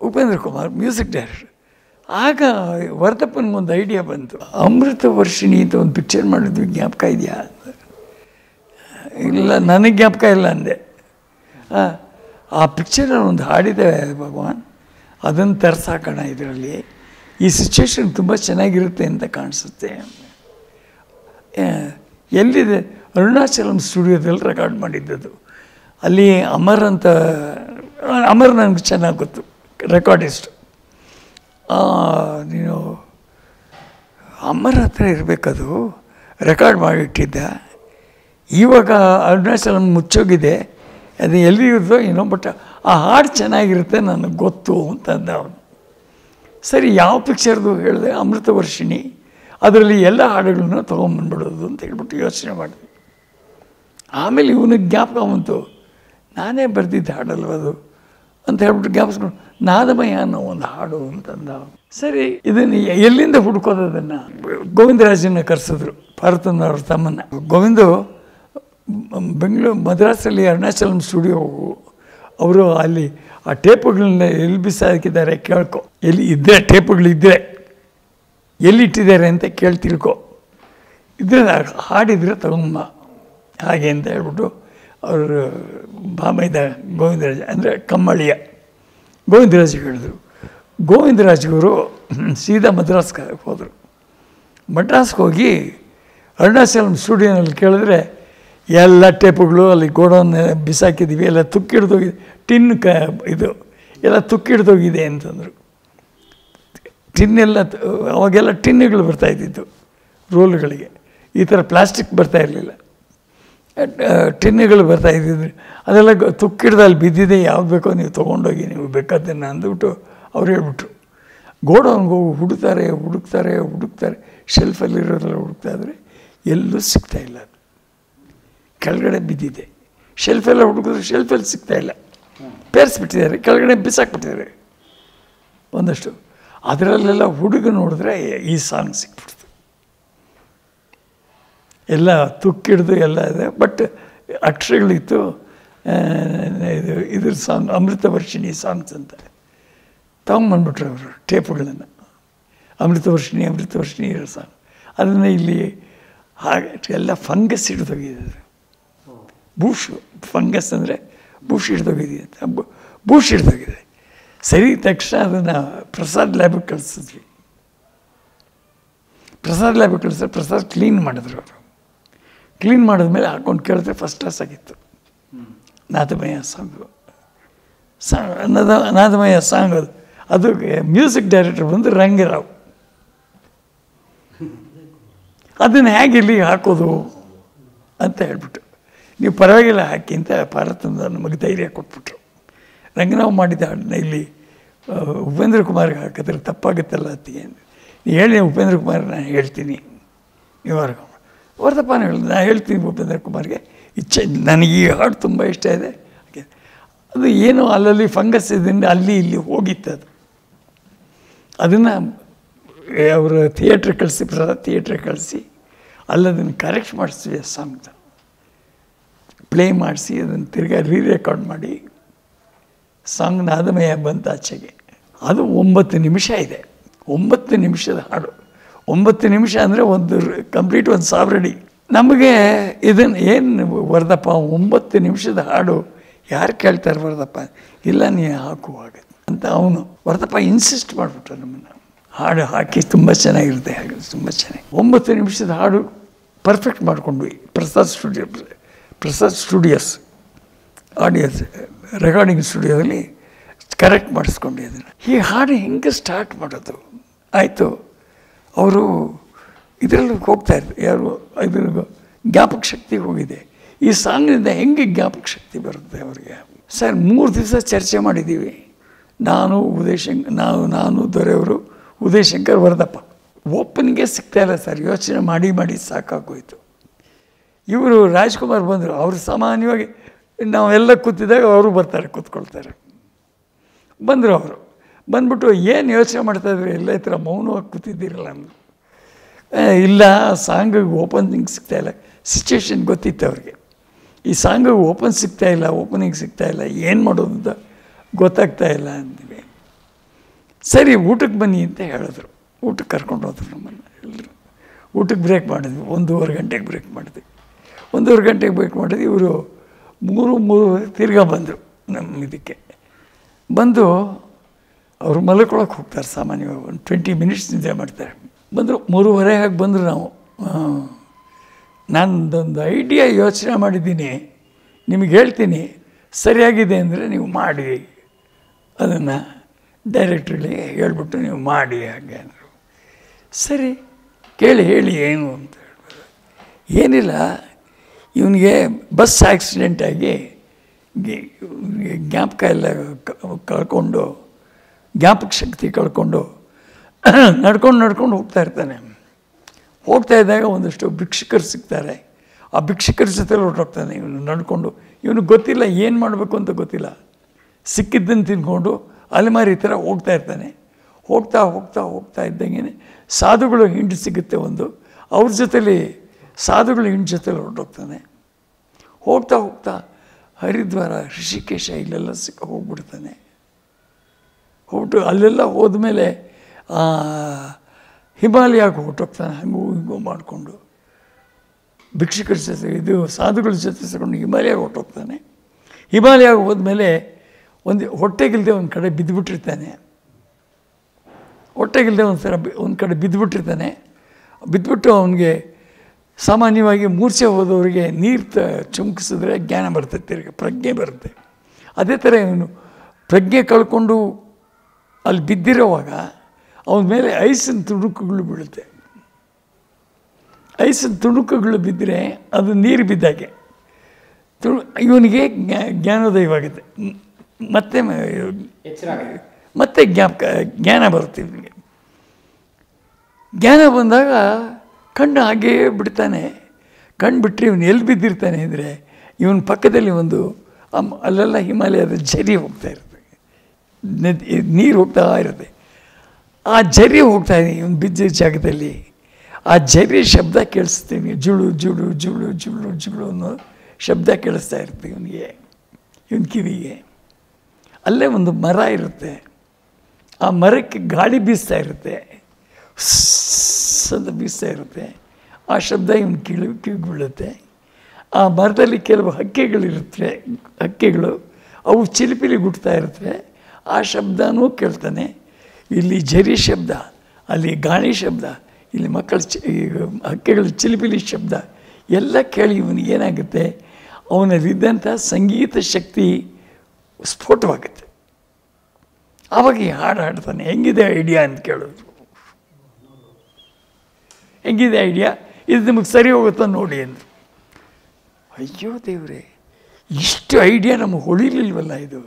ಉಪೇಂದ್ರ ಕುಮಾರ್ ಮ್ಯೂಸಿಕ್ ಡೈರೆಕ್ಟ್ರು. ಆಗ ವರ್ತಪ್ಪನಿಗೊಂದು ಐಡಿಯಾ ಬಂತು. ಅಮೃತ ವರ್ಷಿಣಿ ಅಂತ ಒಂದು ಪಿಕ್ಚರ್ ಮಾಡಿದ್ವಿ ಜ್ಞಾಪಕ ಇದೆಯಾ? ಇಲ್ಲ ನನಗೆ ಜ್ಞಾಪಕ ಇಲ್ಲ ಅಂದೆ. ಆ, ಪಿಕ್ಚರ್ ಪಿಕ್ಚರಲ್ಲಿ ಒಂದು ಹಾಡಿದೆ ಭಗವಾನ್. ಅದನ್ನು ತರ್ಸಾಕೋಣ ಇದರಲ್ಲಿ. ಈ ಸಿಚುವೇಶನ್ ತುಂಬ ಚೆನ್ನಾಗಿರುತ್ತೆ ಅಂತ ಕಾಣಿಸುತ್ತೆ. ಎಲ್ಲಿದೆ? ಅರುಣಾಚಲಂ ಸ್ಟುಡಿಯೋದಲ್ಲಿ ರೆಕಾರ್ಡ್ ಮಾಡಿದ್ದದು. ಅಲ್ಲಿ ಅಮರ್ ಅಂತ, ಅಮರ್ ನನಗೆ ಚೆನ್ನಾಗಿ ಗೊತ್ತು, ರೆಕಾರ್ಡಿಸ್ಟ್. ನೀನು, ಅಮರ್ ಹತ್ರ ಇರಬೇಕದು, ರೆಕಾರ್ಡ್ ಮಾಡಿಟ್ಟಿದ್ದ. ಇವಾಗ ಅರುಣಾಚಲಂ ಮುಚ್ಚೋಗಿದೆ, ಅದು ಎಲ್ಲಿ ಇರುತ್ತೋ ಏನೋ ಬಟ್ ಆ ಹಾಡು ಚೆನ್ನಾಗಿರುತ್ತೆ ನನಗೆ ಗೊತ್ತು ಅಂತಂದ ಅವನು. ಸರಿ, ಯಾವ ಪಿಕ್ಚರ್ದು ಹೇಳಿದೆ, ಅಮೃತ ವರ್ಷಿಣಿ, ಅದರಲ್ಲಿ ಎಲ್ಲ ಹಾಡುಗಳನ್ನ ತೊಗೊಂಬಂದ್ಬಿಡೋದು ಅಂತ ಹೇಳ್ಬಿಟ್ಟು ಯೋಚನೆ ಮಾಡಿದೆ. ಆಮೇಲೆ ಇವನಿಗೆ ಜ್ಞಾಪಕ ಬಂತು ನಾನೇ ಬರೆದಿದ್ದ ಹಾಡಲ್ವ ಅದು? ಅಂತ ಹೇಳ್ಬಿಟ್ಟು ಜ್ಞಾಪಿಸ್ಕೊಂಡು ನಾದಮಯ ಅನ್ನೋ ಒಂದು ಹಾಡು ಅಂತಂದ. ಸರಿ, ಇದನ್ನು ಎಲ್ಲಿಂದ ಹುಡ್ಕೋದನ್ನು ಅದನ್ನು? ಗೋವಿಂದರಾಜನ ಕರೆಸಿದ್ರು ಭಾರತನ ಅವ್ರ ತಮ್ಮನ್ನ. ಗೋವಿಂದು ಬೆಂಗಳೂರು, ಮದ್ರಾಸಲ್ಲಿ ಅರುಣಾಚಲಂ ಸ್ಟುಡಿಯೋ ಅವರು ಅಲ್ಲಿ ಆ ಟೇಪುಗಳನ್ನ ಎಲ್ಲಿ ಬಿಸಾಕಿದ್ದಾರೆ ಕೇಳ್ಕೊ. ಎಲ್ಲಿ ಇದ್ದರೆ ಟೇಪುಗಳಿದ್ದರೆ ಎಲ್ಲಿ ಇಟ್ಟಿದ್ದಾರೆ ಅಂತ ಕೇಳಿ ತಿಳ್ಕೊ. ಇದ್ರೆ ಹಾಡಿದ್ರೆ ತಗೊಂಬ ಹಾಗೆ ಅಂತ ಹೇಳ್ಬಿಟ್ಟು ಅವರು, ಬಾಮೈದ ಗೋವಿಂದರಾಜ, ಅಂದರೆ ಕಮ್ಮಳಿಯ ಗೋವಿಂದರಾಜ್ ಹೇಳಿದರು. ಗೋವಿಂದರಾಜ್ಗವರು ಸೀದಾ ಮದ್ರಾಸ್ಗೆ ಹೋದರು. ಮಡ್ರಾಸ್ಗೆ ಹೋಗಿ ಅರುಣಾಚಲಂ ಸ್ಟುಡಿಯೋನಲ್ಲಿ ಕೇಳಿದ್ರೆ ಎಲ್ಲ ಟೇಪುಗಳು, ಅಲ್ಲಿ ಗೋಡೌನ್ ಬಿಸಾಕಿದ್ದೀವಿ, ಎಲ್ಲ ತುಕ್ಕಿಡ್ದೋಗಿದೆ ಟಿನ್ ಕ, ಇದು, ಎಲ್ಲ ತುಕ್ಕಿಡ್ದೋಗಿದೆ ಅಂತಂದರು. ಟಿನ್ನೆಲ್ಲ ಅವಾಗೆಲ್ಲ ಟಿನ್ನುಗಳು ಬರ್ತಾ ಇದ್ದಿದ್ದು, ರೋಲ್ಗಳಿಗೆ. ಈ ಥರ ಪ್ಲಾಸ್ಟಿಕ್ ಬರ್ತಾ ಇರಲಿಲ್ಲ. ಟಿನ್ನುಗಳು ಬರ್ತಾ ಇದ್ದಿದ್ರು ಅದೆಲ್ಲ ತುಕ್ಕಿಡ್ದು ಅಲ್ಲಿ ಬಿದ್ದಿದೆ ಯಾವ್ದು ಬೇಕೋ ನೀವು ತೊಗೊಂಡೋಗಿ ನೀವು ಬೇಕಾದ್ದನ್ನು ಅಂದ್ಬಿಟ್ಟು ಅವ್ರು ಹೇಳ್ಬಿಟ್ರು. ಗೋಡೌನ್ಗೆ ಹೋಗಿ ಹುಡುಕ್ತಾರೆ ಹುಡುಕ್ತಾರೆ ಹುಡುಕ್ತಾರೆ ಶೆಲ್ಫಲ್ಲಿರೋದೆಲ್ಲ ಹುಡುಕ್ತಾ ಇದ್ರೆ ಎಲ್ಲೂ ಸಿಗ್ತಾ ಇಲ್ಲ ಅದು. ಕೆಳಗಡೆ ಬಿದ್ದಿದೆ. ಶೆಲ್ಫೆಲ್ಲ ಹುಡುಕಿದ್ರೆ ಶೆಲ್ಫಲ್ಲಿ ಸಿಗ್ತಾ ಇಲ್ಲ. ಪೇರಿಸ್ಬಿಟ್ಟಿದ್ದಾರೆ, ಕೆಳಗಡೆ ಬಿಸಾಕ್ಬಿಟ್ಟಿದ್ದಾರೆ. ಒಂದಷ್ಟು. ಅದರಲ್ಲೆಲ್ಲ ಹುಡುಗ ನೋಡಿದ್ರೆ ಈ ಸಾಂಗ್ ಸಿಕ್ಬಿಡ್ತು ಎಲ್ಲ ತುಕ್ಕಿಡ್ದು ಎಲ್ಲ ಇದೆ. ಬಟ್ ಅಕ್ಷರಗಳಿತ್ತು ಇದು, ಇದ್ರ ಸಾಂಗ್ ಅಮೃತ ವರ್ಷಿಣಿ ಸಾಂಗ್ಸ್ ಅಂತ. ತಗೊಂಬಂದ್ಬಿಟ್ರು ಅವರು ಟೇಪುಗಳನ್ನು. ಅಮೃತ ವರ್ಷಿಣಿ ಅಮೃತ ವರ್ಷಿಣಿ ಇರೋ ಸಾಂಗ್. ಅದನ್ನು ಇಲ್ಲಿ ಹಾಗೆ ಎಲ್ಲ ಫಂಗಸ್ ಹಿಡಿದೋಗಿದೆ ಬೂಶು ಫಂಗಸ್ ಅಂದರೆ ಬೂಷ್ ಹಿಡ್ದೋಗಿದೆ ಅಂತ. ಬು- ಬೂಶ್ ಹಿಡ್ದೋಗಿದೆ ಸರಿ, ತಕ್ಷಣ ಅದನ್ನು ಪ್ರಸಾದ್ ಲ್ಯಾಬಿಗೆ ಕಳಿಸಿದ್ವಿ. ಪ್ರಸಾದ್ ಲ್ಯಾಬಿಗೆ ಕಳಿಸಿದ್ರೆ ಪ್ರಸಾದ್ ಕ್ಲೀನ್ ಮಾಡಿದ್ರು ಅವರು. ಕ್ಲೀನ್ ಮಾಡಿದ ಮೇಲೆ ಹಾಕೊಂಡು ಕೇಳಿದ್ರೆ ಫಸ್ಟ್ ಕ್ಲಾಸ್ ಆಗಿತ್ತು. ನಾದಮಯ ಸಾಂಗು ಸಾ ಅನ್ನದ ನಾದಮಯ ಸಾಂಗ್ ಅದು. ಅದು ಮ್ಯೂಸಿಕ್ ಡೈರೆಕ್ಟರ್ ಬಂದು ರಂಗರಾವ್. ಅದನ್ನು ಹೇಗೆ ಇಲ್ಲಿ ಹಾಕೋದು ಅಂತ ಹೇಳ್ಬಿಟ್ಟು, ನೀವು ಪರವಾಗಿಲ್ಲ ಹಾಕಿ ಅಂತ ಭಾರತದಿಂದ ನಮಗೆ ಧೈರ್ಯ ಕೊಟ್ಬಿಟ್ರು. ರಂಗನಾವ್ ಮಾಡಿದ ಹಾಡನ್ನ ಇಲ್ಲಿ ಉಪೇಂದ್ರ ಕುಮಾರ್ಗೆ ಹಾಕಿದ್ರೆ ತಪ್ಪಾಗುತ್ತಲ್ಲ ಅತ್ತಿಗೆ. ಹೇಳಿ, ಉಪೇಂದ್ರ ಕುಮಾರ್ ನಾನು ಹೇಳ್ತೀನಿ. ಇವಾಗ ವರದಪ್ಪನ ಹೇಳಿದ ನಾನು ಹೇಳ್ತೀನಿ ಭೂಪೇಂದ್ರ ಕುಮಾರ್ಗೆ, ಇಚ್ಛೆ, ನನಗೆ ಈ ಹಾಡು ತುಂಬ ಇಷ್ಟ ಇದೆ. ಅದು ಏನು ಅಲ್ಲಲ್ಲಿ ಫಂಗಸ್ ಇದ್ದಿಂದ ಅಲ್ಲಿ ಇಲ್ಲಿ ಹೋಗಿತ್ತು ಅದು. ಅದನ್ನು ಅವರು ಥಿಯೇಟ್ರ್ ಕಳಿಸಿ, ಪ್ರಸಾದ್ ಥಿಯೇಟ್ರ್ ಕಳಿಸಿ, ಅಲ್ಲದನ್ನು ಕರೆಕ್ಟ್ ಮಾಡಿಸ್ತೀವಿ ಸಾಂಗ್ ಪ್ಲೇ ಮಾಡಿಸಿ, ಅದನ್ನು ತಿರ್ಗಾ ರೀ ರೆಕಾರ್ಡ್ ಮಾಡಿ ಸಾಂಗ್ನ ಆದಮೇಲೆ ಬಂತ ಆಚೆಗೆ. ಅದು ಒಂಬತ್ತು ನಿಮಿಷ ಇದೆ. ಒಂಬತ್ತು ನಿಮಿಷದ ಹಾಡು. ಒಂಬತ್ತು ನಿಮಿಷ ಅಂದರೆ ಒಂದು ಕಂಪ್ಲೀಟ್ ಒಂದು ಸಾವಿರ ಅಡಿ ನಮಗೆ ಇದನ್ನು ಏನು ವರದಪ್ಪ, ಒಂಬತ್ತು ನಿಮಿಷದ ಹಾಡು ಯಾರು ಕೇಳ್ತಾರೆ ವರದಪ್ಪ? ಇಲ್ಲ, ನೀ ಹಾಕುವಾಗ ಅಂತ ಅವನು. ವರದಪ್ಪ ಇನ್ಸಿಸ್ಟ್ ಮಾಡ್ಬಿಟ್ರು ನಮ್ಮನ್ನು. ಹಾಡು ಹಾಕಿ ತುಂಬ ಚೆನ್ನಾಗಿರುತ್ತೆ, ಹಾಗೆ ತುಂಬ ಚೆನ್ನಾಗಿ. ಒಂಬತ್ತು ನಿಮಿಷದ ಹಾಡು perfect ಮಾಡಿಕೊಂಡ್ವಿ. Prasad studio Prasad studios audios recording ಸ್ಟುಡಿಯೋದಲ್ಲಿ ಕರೆಕ್ಟ್ ಮಾಡಿಸ್ಕೊಂಡೆ ಅದನ್ನು. ಈ ಹಾಡು ಹೆಂಗೆ ಸ್ಟಾರ್ಟ್ ಮಾಡೋದು? ಆಯಿತು. ಅವರು ಇದರಲ್ಲಿ ಇರ್ತಾರೆ ಯಾರು? ಇದ್ರ ಜ್ಞಾಪಕ ಶಕ್ತಿ ಹೋಗಿದೆ. ಈ ಸಾಂಗ್ನಿಂದ ಹೆಂಗೆ ಜ್ಞಾಪಕ ಶಕ್ತಿ ಬರುತ್ತೆ ಅವರಿಗೆ? ಸರ್, ಮೂರು ದಿವಸ ಚರ್ಚೆ ಮಾಡಿದ್ದೀವಿ. ನಾನು ಉದಯಶಂಕರ್ ನಾವು, ನಾನು ದೊರೆಯವರು ಉದಯಶಂಕರ್ ವರದಪ್ಪ. ಓಪನ್ಗೆ ಸಿಗ್ತಾ ಇಲ್ಲ ಸರ್. ಯೋಚನೆ ಮಾಡಿ ಮಾಡಿ ಸಾಕಾಗೋಯಿತು. ಇವರು ರಾಜ್ಕುಮಾರ್ ಬಂದರು. ಅವರು ಸಾಮಾನ್ಯವಾಗಿ ನಾವೆಲ್ಲ ಕೂತಿದ್ದಾಗ ಅವರು ಬರ್ತಾರೆ, ಕೂತ್ಕೊಳ್ತಾರೆ. ಬಂದರು ಅವರು. ಬಂದ್ಬಿಟ್ಟು ಏನು ಯೋಚನೆ ಮಾಡ್ತಾಯಿದ್ರು ಎಲ್ಲ ಈ ಥರ ಮೌನವಾಗಿ ಕೂತಿದ್ದೀರಲ್ಲ ಅಂದರು "ಏ, ಇಲ್ಲ ಸಾಂಗಿಗೆ ಓಪನಿಂಗ್ ಸಿಗ್ತಾ ಇಲ್ಲ. ಸಿಚುವೇಶನ್ ಗೊತ್ತಿತ್ತು ಅವ್ರಿಗೆ. ಈ ಸಾಂಗಿಗೆ ಓಪನ್ ಸಿಗ್ತಾ ಇಲ್ಲ ಓಪನಿಂಗ್ ಸಿಗ್ತಾ ಇಲ್ಲ ಏನು ಮಾಡೋದು ಅಂತ ಗೊತ್ತಾಗ್ತಾ ಇಲ್ಲ ಅಂದ್ವಿ. ಸರಿ ಊಟಕ್ಕೆ ಬನ್ನಿ ಅಂತ ಹೇಳಿದ್ರು. ಊಟಕ್ಕೆ ಕರ್ಕೊಂಡು ಹೋದ್ರು ನಮ್ಮನ್ನು ಎಲ್ಲರೂ ಊಟಕ್ಕೆ ಬ್ರೇಕ್ ಮಾಡಿದ್ವಿ. ಒಂದೂವರೆ ಗಂಟೆಗೆ ಬ್ರೇಕ್ ಮಾಡಿದ್ವಿ. ಒಂದೂವರೆ ಗಂಟೆಗೆ ಬ್ರೇಕ್ ಮಾಡಿದ್ವಿ. ಇವರು ಮೂರು ಮೂರು ತಿರ್ಗಾ ಬಂದರು ನಮ್ಮ ಇದಕ್ಕೆ. ಬಂದು ಅವರು ಮಲ್ಕೊಳಕ್ಕೆ ಹೋಗ್ತಾರೆ ಸಾಮಾನ್ಯವಾಗಿ, ಒಂದು ಟ್ವೆಂಟಿ ಮಿನಿಟ್ಸ್ ನಿದ್ದೆ ಮಾಡ್ತಾರೆ. ಬಂದರು ಮೂರುವರೆ ಹಾಗೆ ಬಂದರು ನಾವು. ನಂದೊಂದು ಐಡಿಯಾ ಯೋಚನೆ ಮಾಡಿದ್ದೀನಿ. ನಿಮಗೆ ಹೇಳ್ತೀನಿ, ಸರಿಯಾಗಿದೆ ಅಂದರೆ ನೀವು ಮಾಡಿ. ಅದನ್ನು ಡೈರೆಕ್ಟ್ರಿಗೆ ಹೇಳ್ಬಿಟ್ಟು ನೀವು ಮಾಡಿ ಹಾಗೆ ಅಂದರು. ಸರಿ, ಕೇಳಿ ಹೇಳಿ ಏನು ಅಂತ ಹೇಳ್ಬೋದು ಏನಿಲ್ಲ, ಇವನಿಗೆ ಬಸ್ ಆಕ್ಸಿಡೆಂಟ್ ಆಗಿ ಜ್ಞಾಪಕ ಎಲ್ಲ ಕಳ್ಕೊಂಡು ಜ್ಞಾಪಕ ಶಕ್ತಿ ಕಳ್ಕೊಂಡು ನಡ್ಕೊಂಡು ನಡ್ಕೊಂಡು ಹೋಗ್ತಾ ಇರ್ತಾನೆ. ಹೋಗ್ತಾ ಇದ್ದಾಗ ಒಂದಷ್ಟು ಭಿಕ್ಷುಕರು ಸಿಗ್ತಾರೆ. ಆ ಭಿಕ್ಷುಕರ ಜೊತೆ ಹೊರಟೋಗ್ತಾನೆ ಇವನು, ನಡ್ಕೊಂಡು. ಇವನು ಗೊತ್ತಿಲ್ಲ ಏನು ಮಾಡಬೇಕು ಅಂತ ಗೊತ್ತಿಲ್ಲ. ಸಿಕ್ಕಿದ್ದನ್ನು ತಿನ್ಕೊಂಡು ಅಲೆಮಾರಿ ಥರ ಹೋಗ್ತಾ ಇರ್ತಾನೆ. ಹೋಗ್ತಾ ಹೋಗ್ತಾ ಹೋಗ್ತಾ ಇದ್ದಂಗೆ ಸಾಧುಗಳು ಹಿಂಡು ಸಿಗುತ್ತೆ ಒಂದು. ಅವ್ರ ಜೊತೇಲಿ ಸಾಧುಗಳು ಹಿಂಡು ಜೊತೇಲಿ ಹೊರಟೋಗ್ತಾನೆ. ಹೋಗ್ತಾ ಹೋಗ್ತಾ ಹರಿದ್ವಾರ ಋಷಿಕೇಶ ಇಲ್ಲೆಲ್ಲ ಸಿಕ್ಕ ಹೋಗ್ಬಿಡ್ತಾನೆ. ಹೋಗ್ಬಿಟ್ಟು ಅಲ್ಲೆಲ್ಲ ಹೋದ್ಮೇಲೆ ಹಿಮಾಲಯಕ್ಕೆ ಹೊರಟೋಗ್ತಾನೆ ಹಂಗೂ ಹಿಂಗೂ ಮಾಡಿಕೊಂಡು, ಭಿಕ್ಷುಕರ ಜೊತೆ, ಇದು ಸಾಧುಗಳ ಜೊತೆ ಸೇರಿಕೊಂಡು ಹಿಮಾಲಯ ಹೊರಟೋಗ್ತಾನೆ ಹಿಮಾಲಯಕ್ಕೆ ಹೋದ್ಮೇಲೆ ಒಂದು ಹೊಟ್ಟೆಗಿಲ್ಲದೆ ಒಂದು ಕಡೆ ಬಿದ್ದುಬಿಟ್ಟಿರ್ತಾನೆ ಹೊಟ್ಟೆಗಿಲ್ಲದೆ ಒಂದು ಸಲ ಒಂದು ಕಡೆ ಬಿದ್ದುಬಿಟ್ಟಿರ್ತಾನೆ ಬಿದ್ದುಬಿಟ್ಟು ಅವನಿಗೆ ಸಾಮಾನ್ಯವಾಗಿ ಮೂರ್ಛೆ ಹೋದವರಿಗೆ ನೀರು ತ, ಚುಮುಕಿಸಿದ್ರೆ ಜ್ಞಾನ ಬರುತ್ತೆ ಪ್ರಜ್ಞೆ ಬರುತ್ತೆ. ಅದೇ ಥರ ಇವನು ಪ್ರಜ್ಞೆ ಕಳ್ಕೊಂಡು ಅಲ್ಲಿ ಬಿದ್ದಿರೋವಾಗ ಅವನ ಮೇಲೆ ಐಸಿನ ತುಣುಕುಗಳು ಬೀಳುತ್ತೆ. ಐಸಿನ ತುಣುಕುಗಳು ಬಿದ್ದರೆ ಅದು ನೀರು ಬಿದ್ದಾಗೆ. ತುಣು, ಇವನಿಗೆ ಜ್ಞಾ- ಜ್ಞಾನೋದಯವಾಗುತ್ತೆ. ಮತ್ತೆ ಮತ್ತೆ ಜ್ಞಾಪಕ, ಜ್ಞಾನ ಬರುತ್ತೆ ಇವನಿಗೆ. ಜ್ಞಾನ ಬಂದಾಗ ಕಣ್ಣು ಹಾಗೇ ಬಿಡ್ತಾನೆ. ಕಣ್ಣು ಬಿಟ್ಟರೆ ಇವನು ಎಲ್ಲಿ ಬಿದ್ದಿರ್ತಾನೆ ಅಂದರೆ ಇವನ ಪಕ್ಕದಲ್ಲಿ ಒಂದು ಅಲ್ಲೆಲ್ಲ ಹಿಮಾಲಯದ ಜರಿ ಹೋಗ್ತಾ ಇರುತ್ತೆ. ನದಿ ನೀರು ಹೋಗ್ತಾ ಇರುತ್ತೆ. ಆ ಜರಿ ಹೋಗ್ತಾ ಇದೆ ಒಂದು ಬಿದ್ದ ಜಾಗದಲ್ಲಿ. ಆ ಜರಿ ಶಬ್ದ ಕೇಳಿಸ್ತೀನಿ, ಜುಳು ಜುಳು ಜುಳು ಜುಳು ಜುಳು ಅನ್ನೋ ಶಬ್ದ ಕೇಳಿಸ್ತಾ ಇರುತ್ತೆ ಇವನಿಗೆ, ಇವನ ಕಿವಿಗೆ. ಅಲ್ಲೇ ಒಂದು ಮರ ಇರುತ್ತೆ. ಆ ಮರಕ್ಕೆ ಗಾಳಿ ಬೀಸ್ತಾ ಇರುತ್ತೆ. ಸದ ಬೀಸ್ತಾ ಇರುತ್ತೆ. ಆ ಶಬ್ದ ಇವನು ಕಿಳಿ ಕಿವಿಗೆ ಬೀಳುತ್ತೆ ಆ ಮರದಲ್ಲಿ ಕೆಲವು ಹಕ್ಕಿಗಳಿರುತ್ತವೆ ಹಕ್ಕಿಗಳು, ಅವು ಚಿಲಿಪಿಲಿ ಗುಟ್ತಾ ಇರುತ್ತವೆ ಆ ಶಬ್ದನೂ ಕೇಳ್ತಾನೆ. ಇಲ್ಲಿ ಝರಿ ಶಬ್ದ, ಅಲ್ಲಿ ಗಾಣಿ ಶಬ್ದ, ಇಲ್ಲಿ ಮಕ್ಕಳ ಚಿ ಚಿಲಿಪಿಲಿ ಶಬ್ದ, ಎಲ್ಲ ಕೇಳಿ ಇವನಿಗೆ ಏನಾಗುತ್ತೆ? ಅವನಲ್ಲಿದ್ದಂಥ ಸಂಗೀತ ಶಕ್ತಿ ಸ್ಫೋಟವಾಗುತ್ತೆ. ಆವಾಗ ಈ ಹಾಡು ಹಾಡ್ತಾನೆ, ಹೆಂಗಿದೆ ಐಡಿಯಾ? ಅಂತ ಕೇಳೋದು ಹೆಂಗಿದೆ ಐಡಿಯಾ? ಇದು ನಿಮಗೆ ಸರಿ ಹೋಗುತ್ತಾ ನೋಡಿ ಅಂದರು ಅಯ್ಯೋ ದೇವ್ರೆ, ಇಷ್ಟು ಐಡಿಯಾ ನಮಗೆ ಹೊಳಿಲಿಲ್ವಲ್ಲ ಇದು?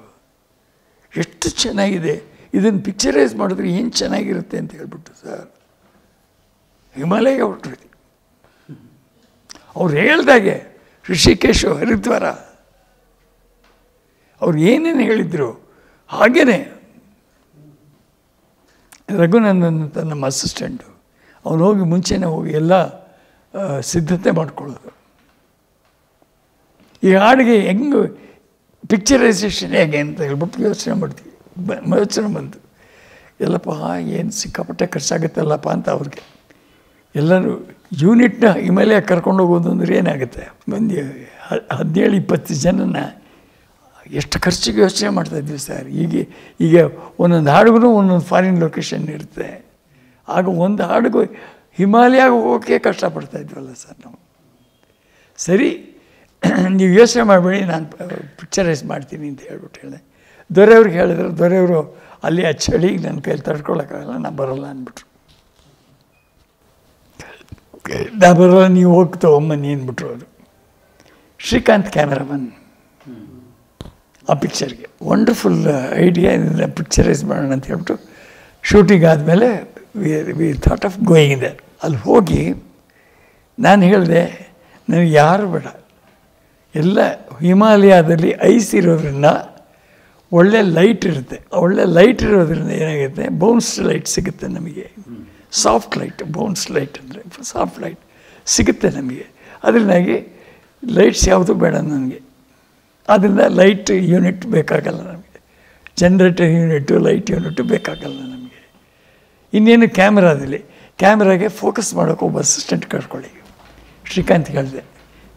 ಎಷ್ಟು ಚೆನ್ನಾಗಿದೆ. ಇದನ್ನು ಪಿಕ್ಚರೈಸ್ ಮಾಡಿದ್ರೆ ಏನು ಚೆನ್ನಾಗಿರುತ್ತೆ ಅಂತ ಹೇಳ್ಬಿಟ್ಟು ಸರ್. ಹಿಮಾಲಯ ಹೊರಟ್ರಿ ಅವ್ರು ಹೇಳ್ದಾಗೆ ಋಷಿಕೇಶ್ ಹರಿದ್ವಾರ. ಅವ್ರು ಏನೇನು ಹೇಳಿದ್ರು? ಹಾಗೇ ರಘುನಂದನ್ ತನ್ನ ನಮ್ಮ ಅಸಿಸ್ಟೆಂಟು ಅವನು ಹೋಗಿ ಮುಂಚೆನೇ ಹೋಗಿ ಎಲ್ಲ ಸಿದ್ಧತೆ ಮಾಡ್ಕೊಳ್ಳೋದು. ಈ ಹಾಡಿಗೆ ಹೆಂಗೆ ಪಿಕ್ಚರೈಸೇಷನ್ ಹೇಗೆ ಅಂತ ಹೇಳ್ಬಿಟ್ಟು ಯೋಚನೆ ಮಾಡ್ತೀವಿ. ಬ- ಯೋಚನೆ ಬಂತು. ಎಲ್ಲಪ್ಪ, ಏನು ಸಿಕ್ಕಾಪಟ್ಟೆ ಖರ್ಚಾಗುತ್ತಲ್ಲಪ್ಪ ಅಂತ ಅವ್ರಿಗೆ. ಎಲ್ಲರೂ ಯೂನಿಟ್ನ ಹಿಮಾಲಯ ಕರ್ಕೊಂಡು ಹೋಗೋದು ಅಂದ್ರೆ ಏನಾಗುತ್ತೆ? ಹ- ಹದಿನೇಳು, ಇಪ್ಪತ್ತು ಜನನ ಎಷ್ಟು ಖರ್ಚಿಗೆ ಯೋಚನೆ ಮಾಡ್ತಾಯಿದ್ವಿ ಸರ್. ಈಗ ಈಗ ಒಂದೊಂದು ಹಾಡುಗೂ ಒಂದೊಂದು ಫಾರಿನ್ ಲೊಕೇಶನ್ ಇರುತ್ತೆ. ಆಗ ಒಂದು ಹಾಡಿಗೂ ಹಿಮಾಲಯಾಗ ಹೋಗೋಕ್ಕೆ ಕಷ್ಟಪಡ್ತಾ ಇದ್ವಲ್ಲ ಸರ್ ನಾವು. ಸರಿ, ನೀವು ಯೋಚನೆ ಮಾಡಬೇಡಿ, ನಾನು ಪಿಕ್ಚರೈಸ್ ಮಾಡ್ತೀನಿ ಅಂತ ಹೇಳ್ಬಿಟ್ಟು ಹೇಳಿದೆ. ದೊರೆಯವ್ರಿಗೆ ಹೇಳಿದ್ರು ದೊರೆಯವರು ಅಲ್ಲಿ ಆ ಚಳಿಗೆ ನನ್ನ ಕೈಲಿ ತಡ್ಕೊಳಕ್ಕಾಗಲ್ಲ ನಾನು ಬರೋಲ್ಲ ಅಂದ್ಬಿಟ್ರು. ನಾ ಬರೋಲ್ಲ, ನೀವು ಹೋಗಿ ನೀ ಅಂದ್ಬಿಟ್ರು ಅವರು. ಶ್ರೀಕಾಂತ್ ಕ್ಯಾಮ್ರಾಮನ್, ಆ ಪಿಕ್ಚರ್ಗೆ ವಂಡರ್ಫುಲ್ ಐಡಿಯಾ ಇದನ್ನ ಪಿಕ್ಚರೈಸ್ ಮಾಡೋಣ ಅಂತ ಹೇಳ್ಬಿಟ್ಟು ಶೂಟಿಂಗ್ ಆದಮೇಲೆ we we thought of going ಇದೆ ಅಲ್ಲಿ ಹೋಗಿ ನಾನು ಹೇಳಿದೆ, ನನಗೆ ಯಾರು ಬೇಡ. ಎಲ್ಲ ಹಿಮಾಲಯದಲ್ಲಿ ಐಸ್ ಇರೋದ್ರಿಂದ ಒಳ್ಳೆ ಲೈಟ್ ಇರುತ್ತೆ. ಒಳ್ಳೆ ಲೈಟ್ ಇರೋದ್ರಿಂದ ಏನಾಗುತ್ತೆ? ಬೌನ್ಸ್ ಲೈಟ್ ಸಿಗುತ್ತೆ ನಮಗೆ. ಸಾಫ್ಟ್ ಲೈಟ್, ಬೌನ್ಸ್ ಲೈಟ್ ಅಂದರೆ ಸಾಫ್ಟ್ ಲೈಟ್ ಸಿಗುತ್ತೆ ನಮಗೆ. ಅದರಿಂದಾಗಿ ಲೈಟ್ಸ್ ಯಾವುದು ಬೇಡ ನನಗೆ ಅದರಿಂದ ಲೈಟ್ ಯೂನಿಟ್ ಬೇಕಾಗಲ್ಲ ನಮಗೆ. ಜನ್ರೇಟರ್ ಯೂನಿಟ್ಟು ಲೈಟ್ ಯೂನಿಟ್ಟು ಬೇಕಾಗಲ್ಲ ನಮಗೆ. ಇನ್ನೇನು ಕ್ಯಾಮ್ರಾದಲ್ಲಿ ಕ್ಯಾಮ್ರಾಗೆ ಫೋಕಸ್ ಮಾಡೋಕೆ ಒಬ್ಬ ಅಸಿಸ್ಟೆಂಟ್ ಕರ್ಕೊಳ್ಳಿ. ಶ್ರೀಕಾಂತ್ ಹೇಳಿದೆ,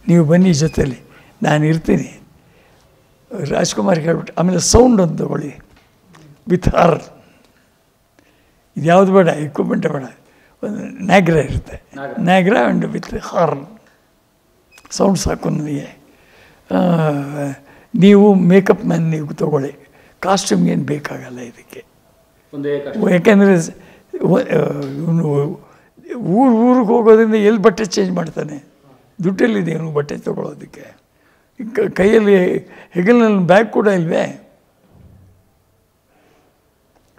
ನೀವು ಬನ್ನಿ ಜೊತೆಲಿ. ನಾನು ಇರ್ತೀನಿ. ರಾಜ್ಕುಮಾರ್ ಹೇಳ್ಬಿಟ್ಟು ಆಮೇಲೆ ಸೌಂಡ್ ಅಂತ ತಗೊಳ್ಳಿ. ವಿತ್ ಹಾರ್ ಇದು ಯಾವುದು ಬೇಡ ಎಕ್ವಿಪ್ಮೆಂಟ್ ಬೇಡ. ಒಂದು ನ್ಯಾಗ್ರ ಇರುತ್ತೆ. ನ್ಯಾಗ್ರ ಆ್ಯಂಡ್ ವಿತ್ ಹಾರ್ನ್ ಸೌಂಡ್ ಸಾಕು ನನಗೆ. ನೀವು ಮೇಕಪ್ ಮ್ಯಾನ್ ನೀವು ತಗೊಳ್ಳಿ. ಕಾಸ್ಟ್ಯೂಮ್ ಏನು ಬೇಕಾಗಲ್ಲ ಇದಕ್ಕೆ. ಯಾಕೆಂದರೆ ಇವನು ಊರು ಊರಿಗೆ ಹೋಗೋದ್ರಿಂದ ಎಲ್ಲಿ ಬಟ್ಟೆ ಚೇಂಜ್ ಮಾಡ್ತಾನೆ? ದುಡ್ಡಲ್ಲಿದೆ ಇವನು ಬಟ್ಟೆ ತೊಗೊಳೋದಕ್ಕೆ. ಕೈಯಲ್ಲಿ ಹೆಗಲಿನಲ್ಲಿ ಬ್ಯಾಗ್ ಕೂಡ ಇಲ್ವೇ?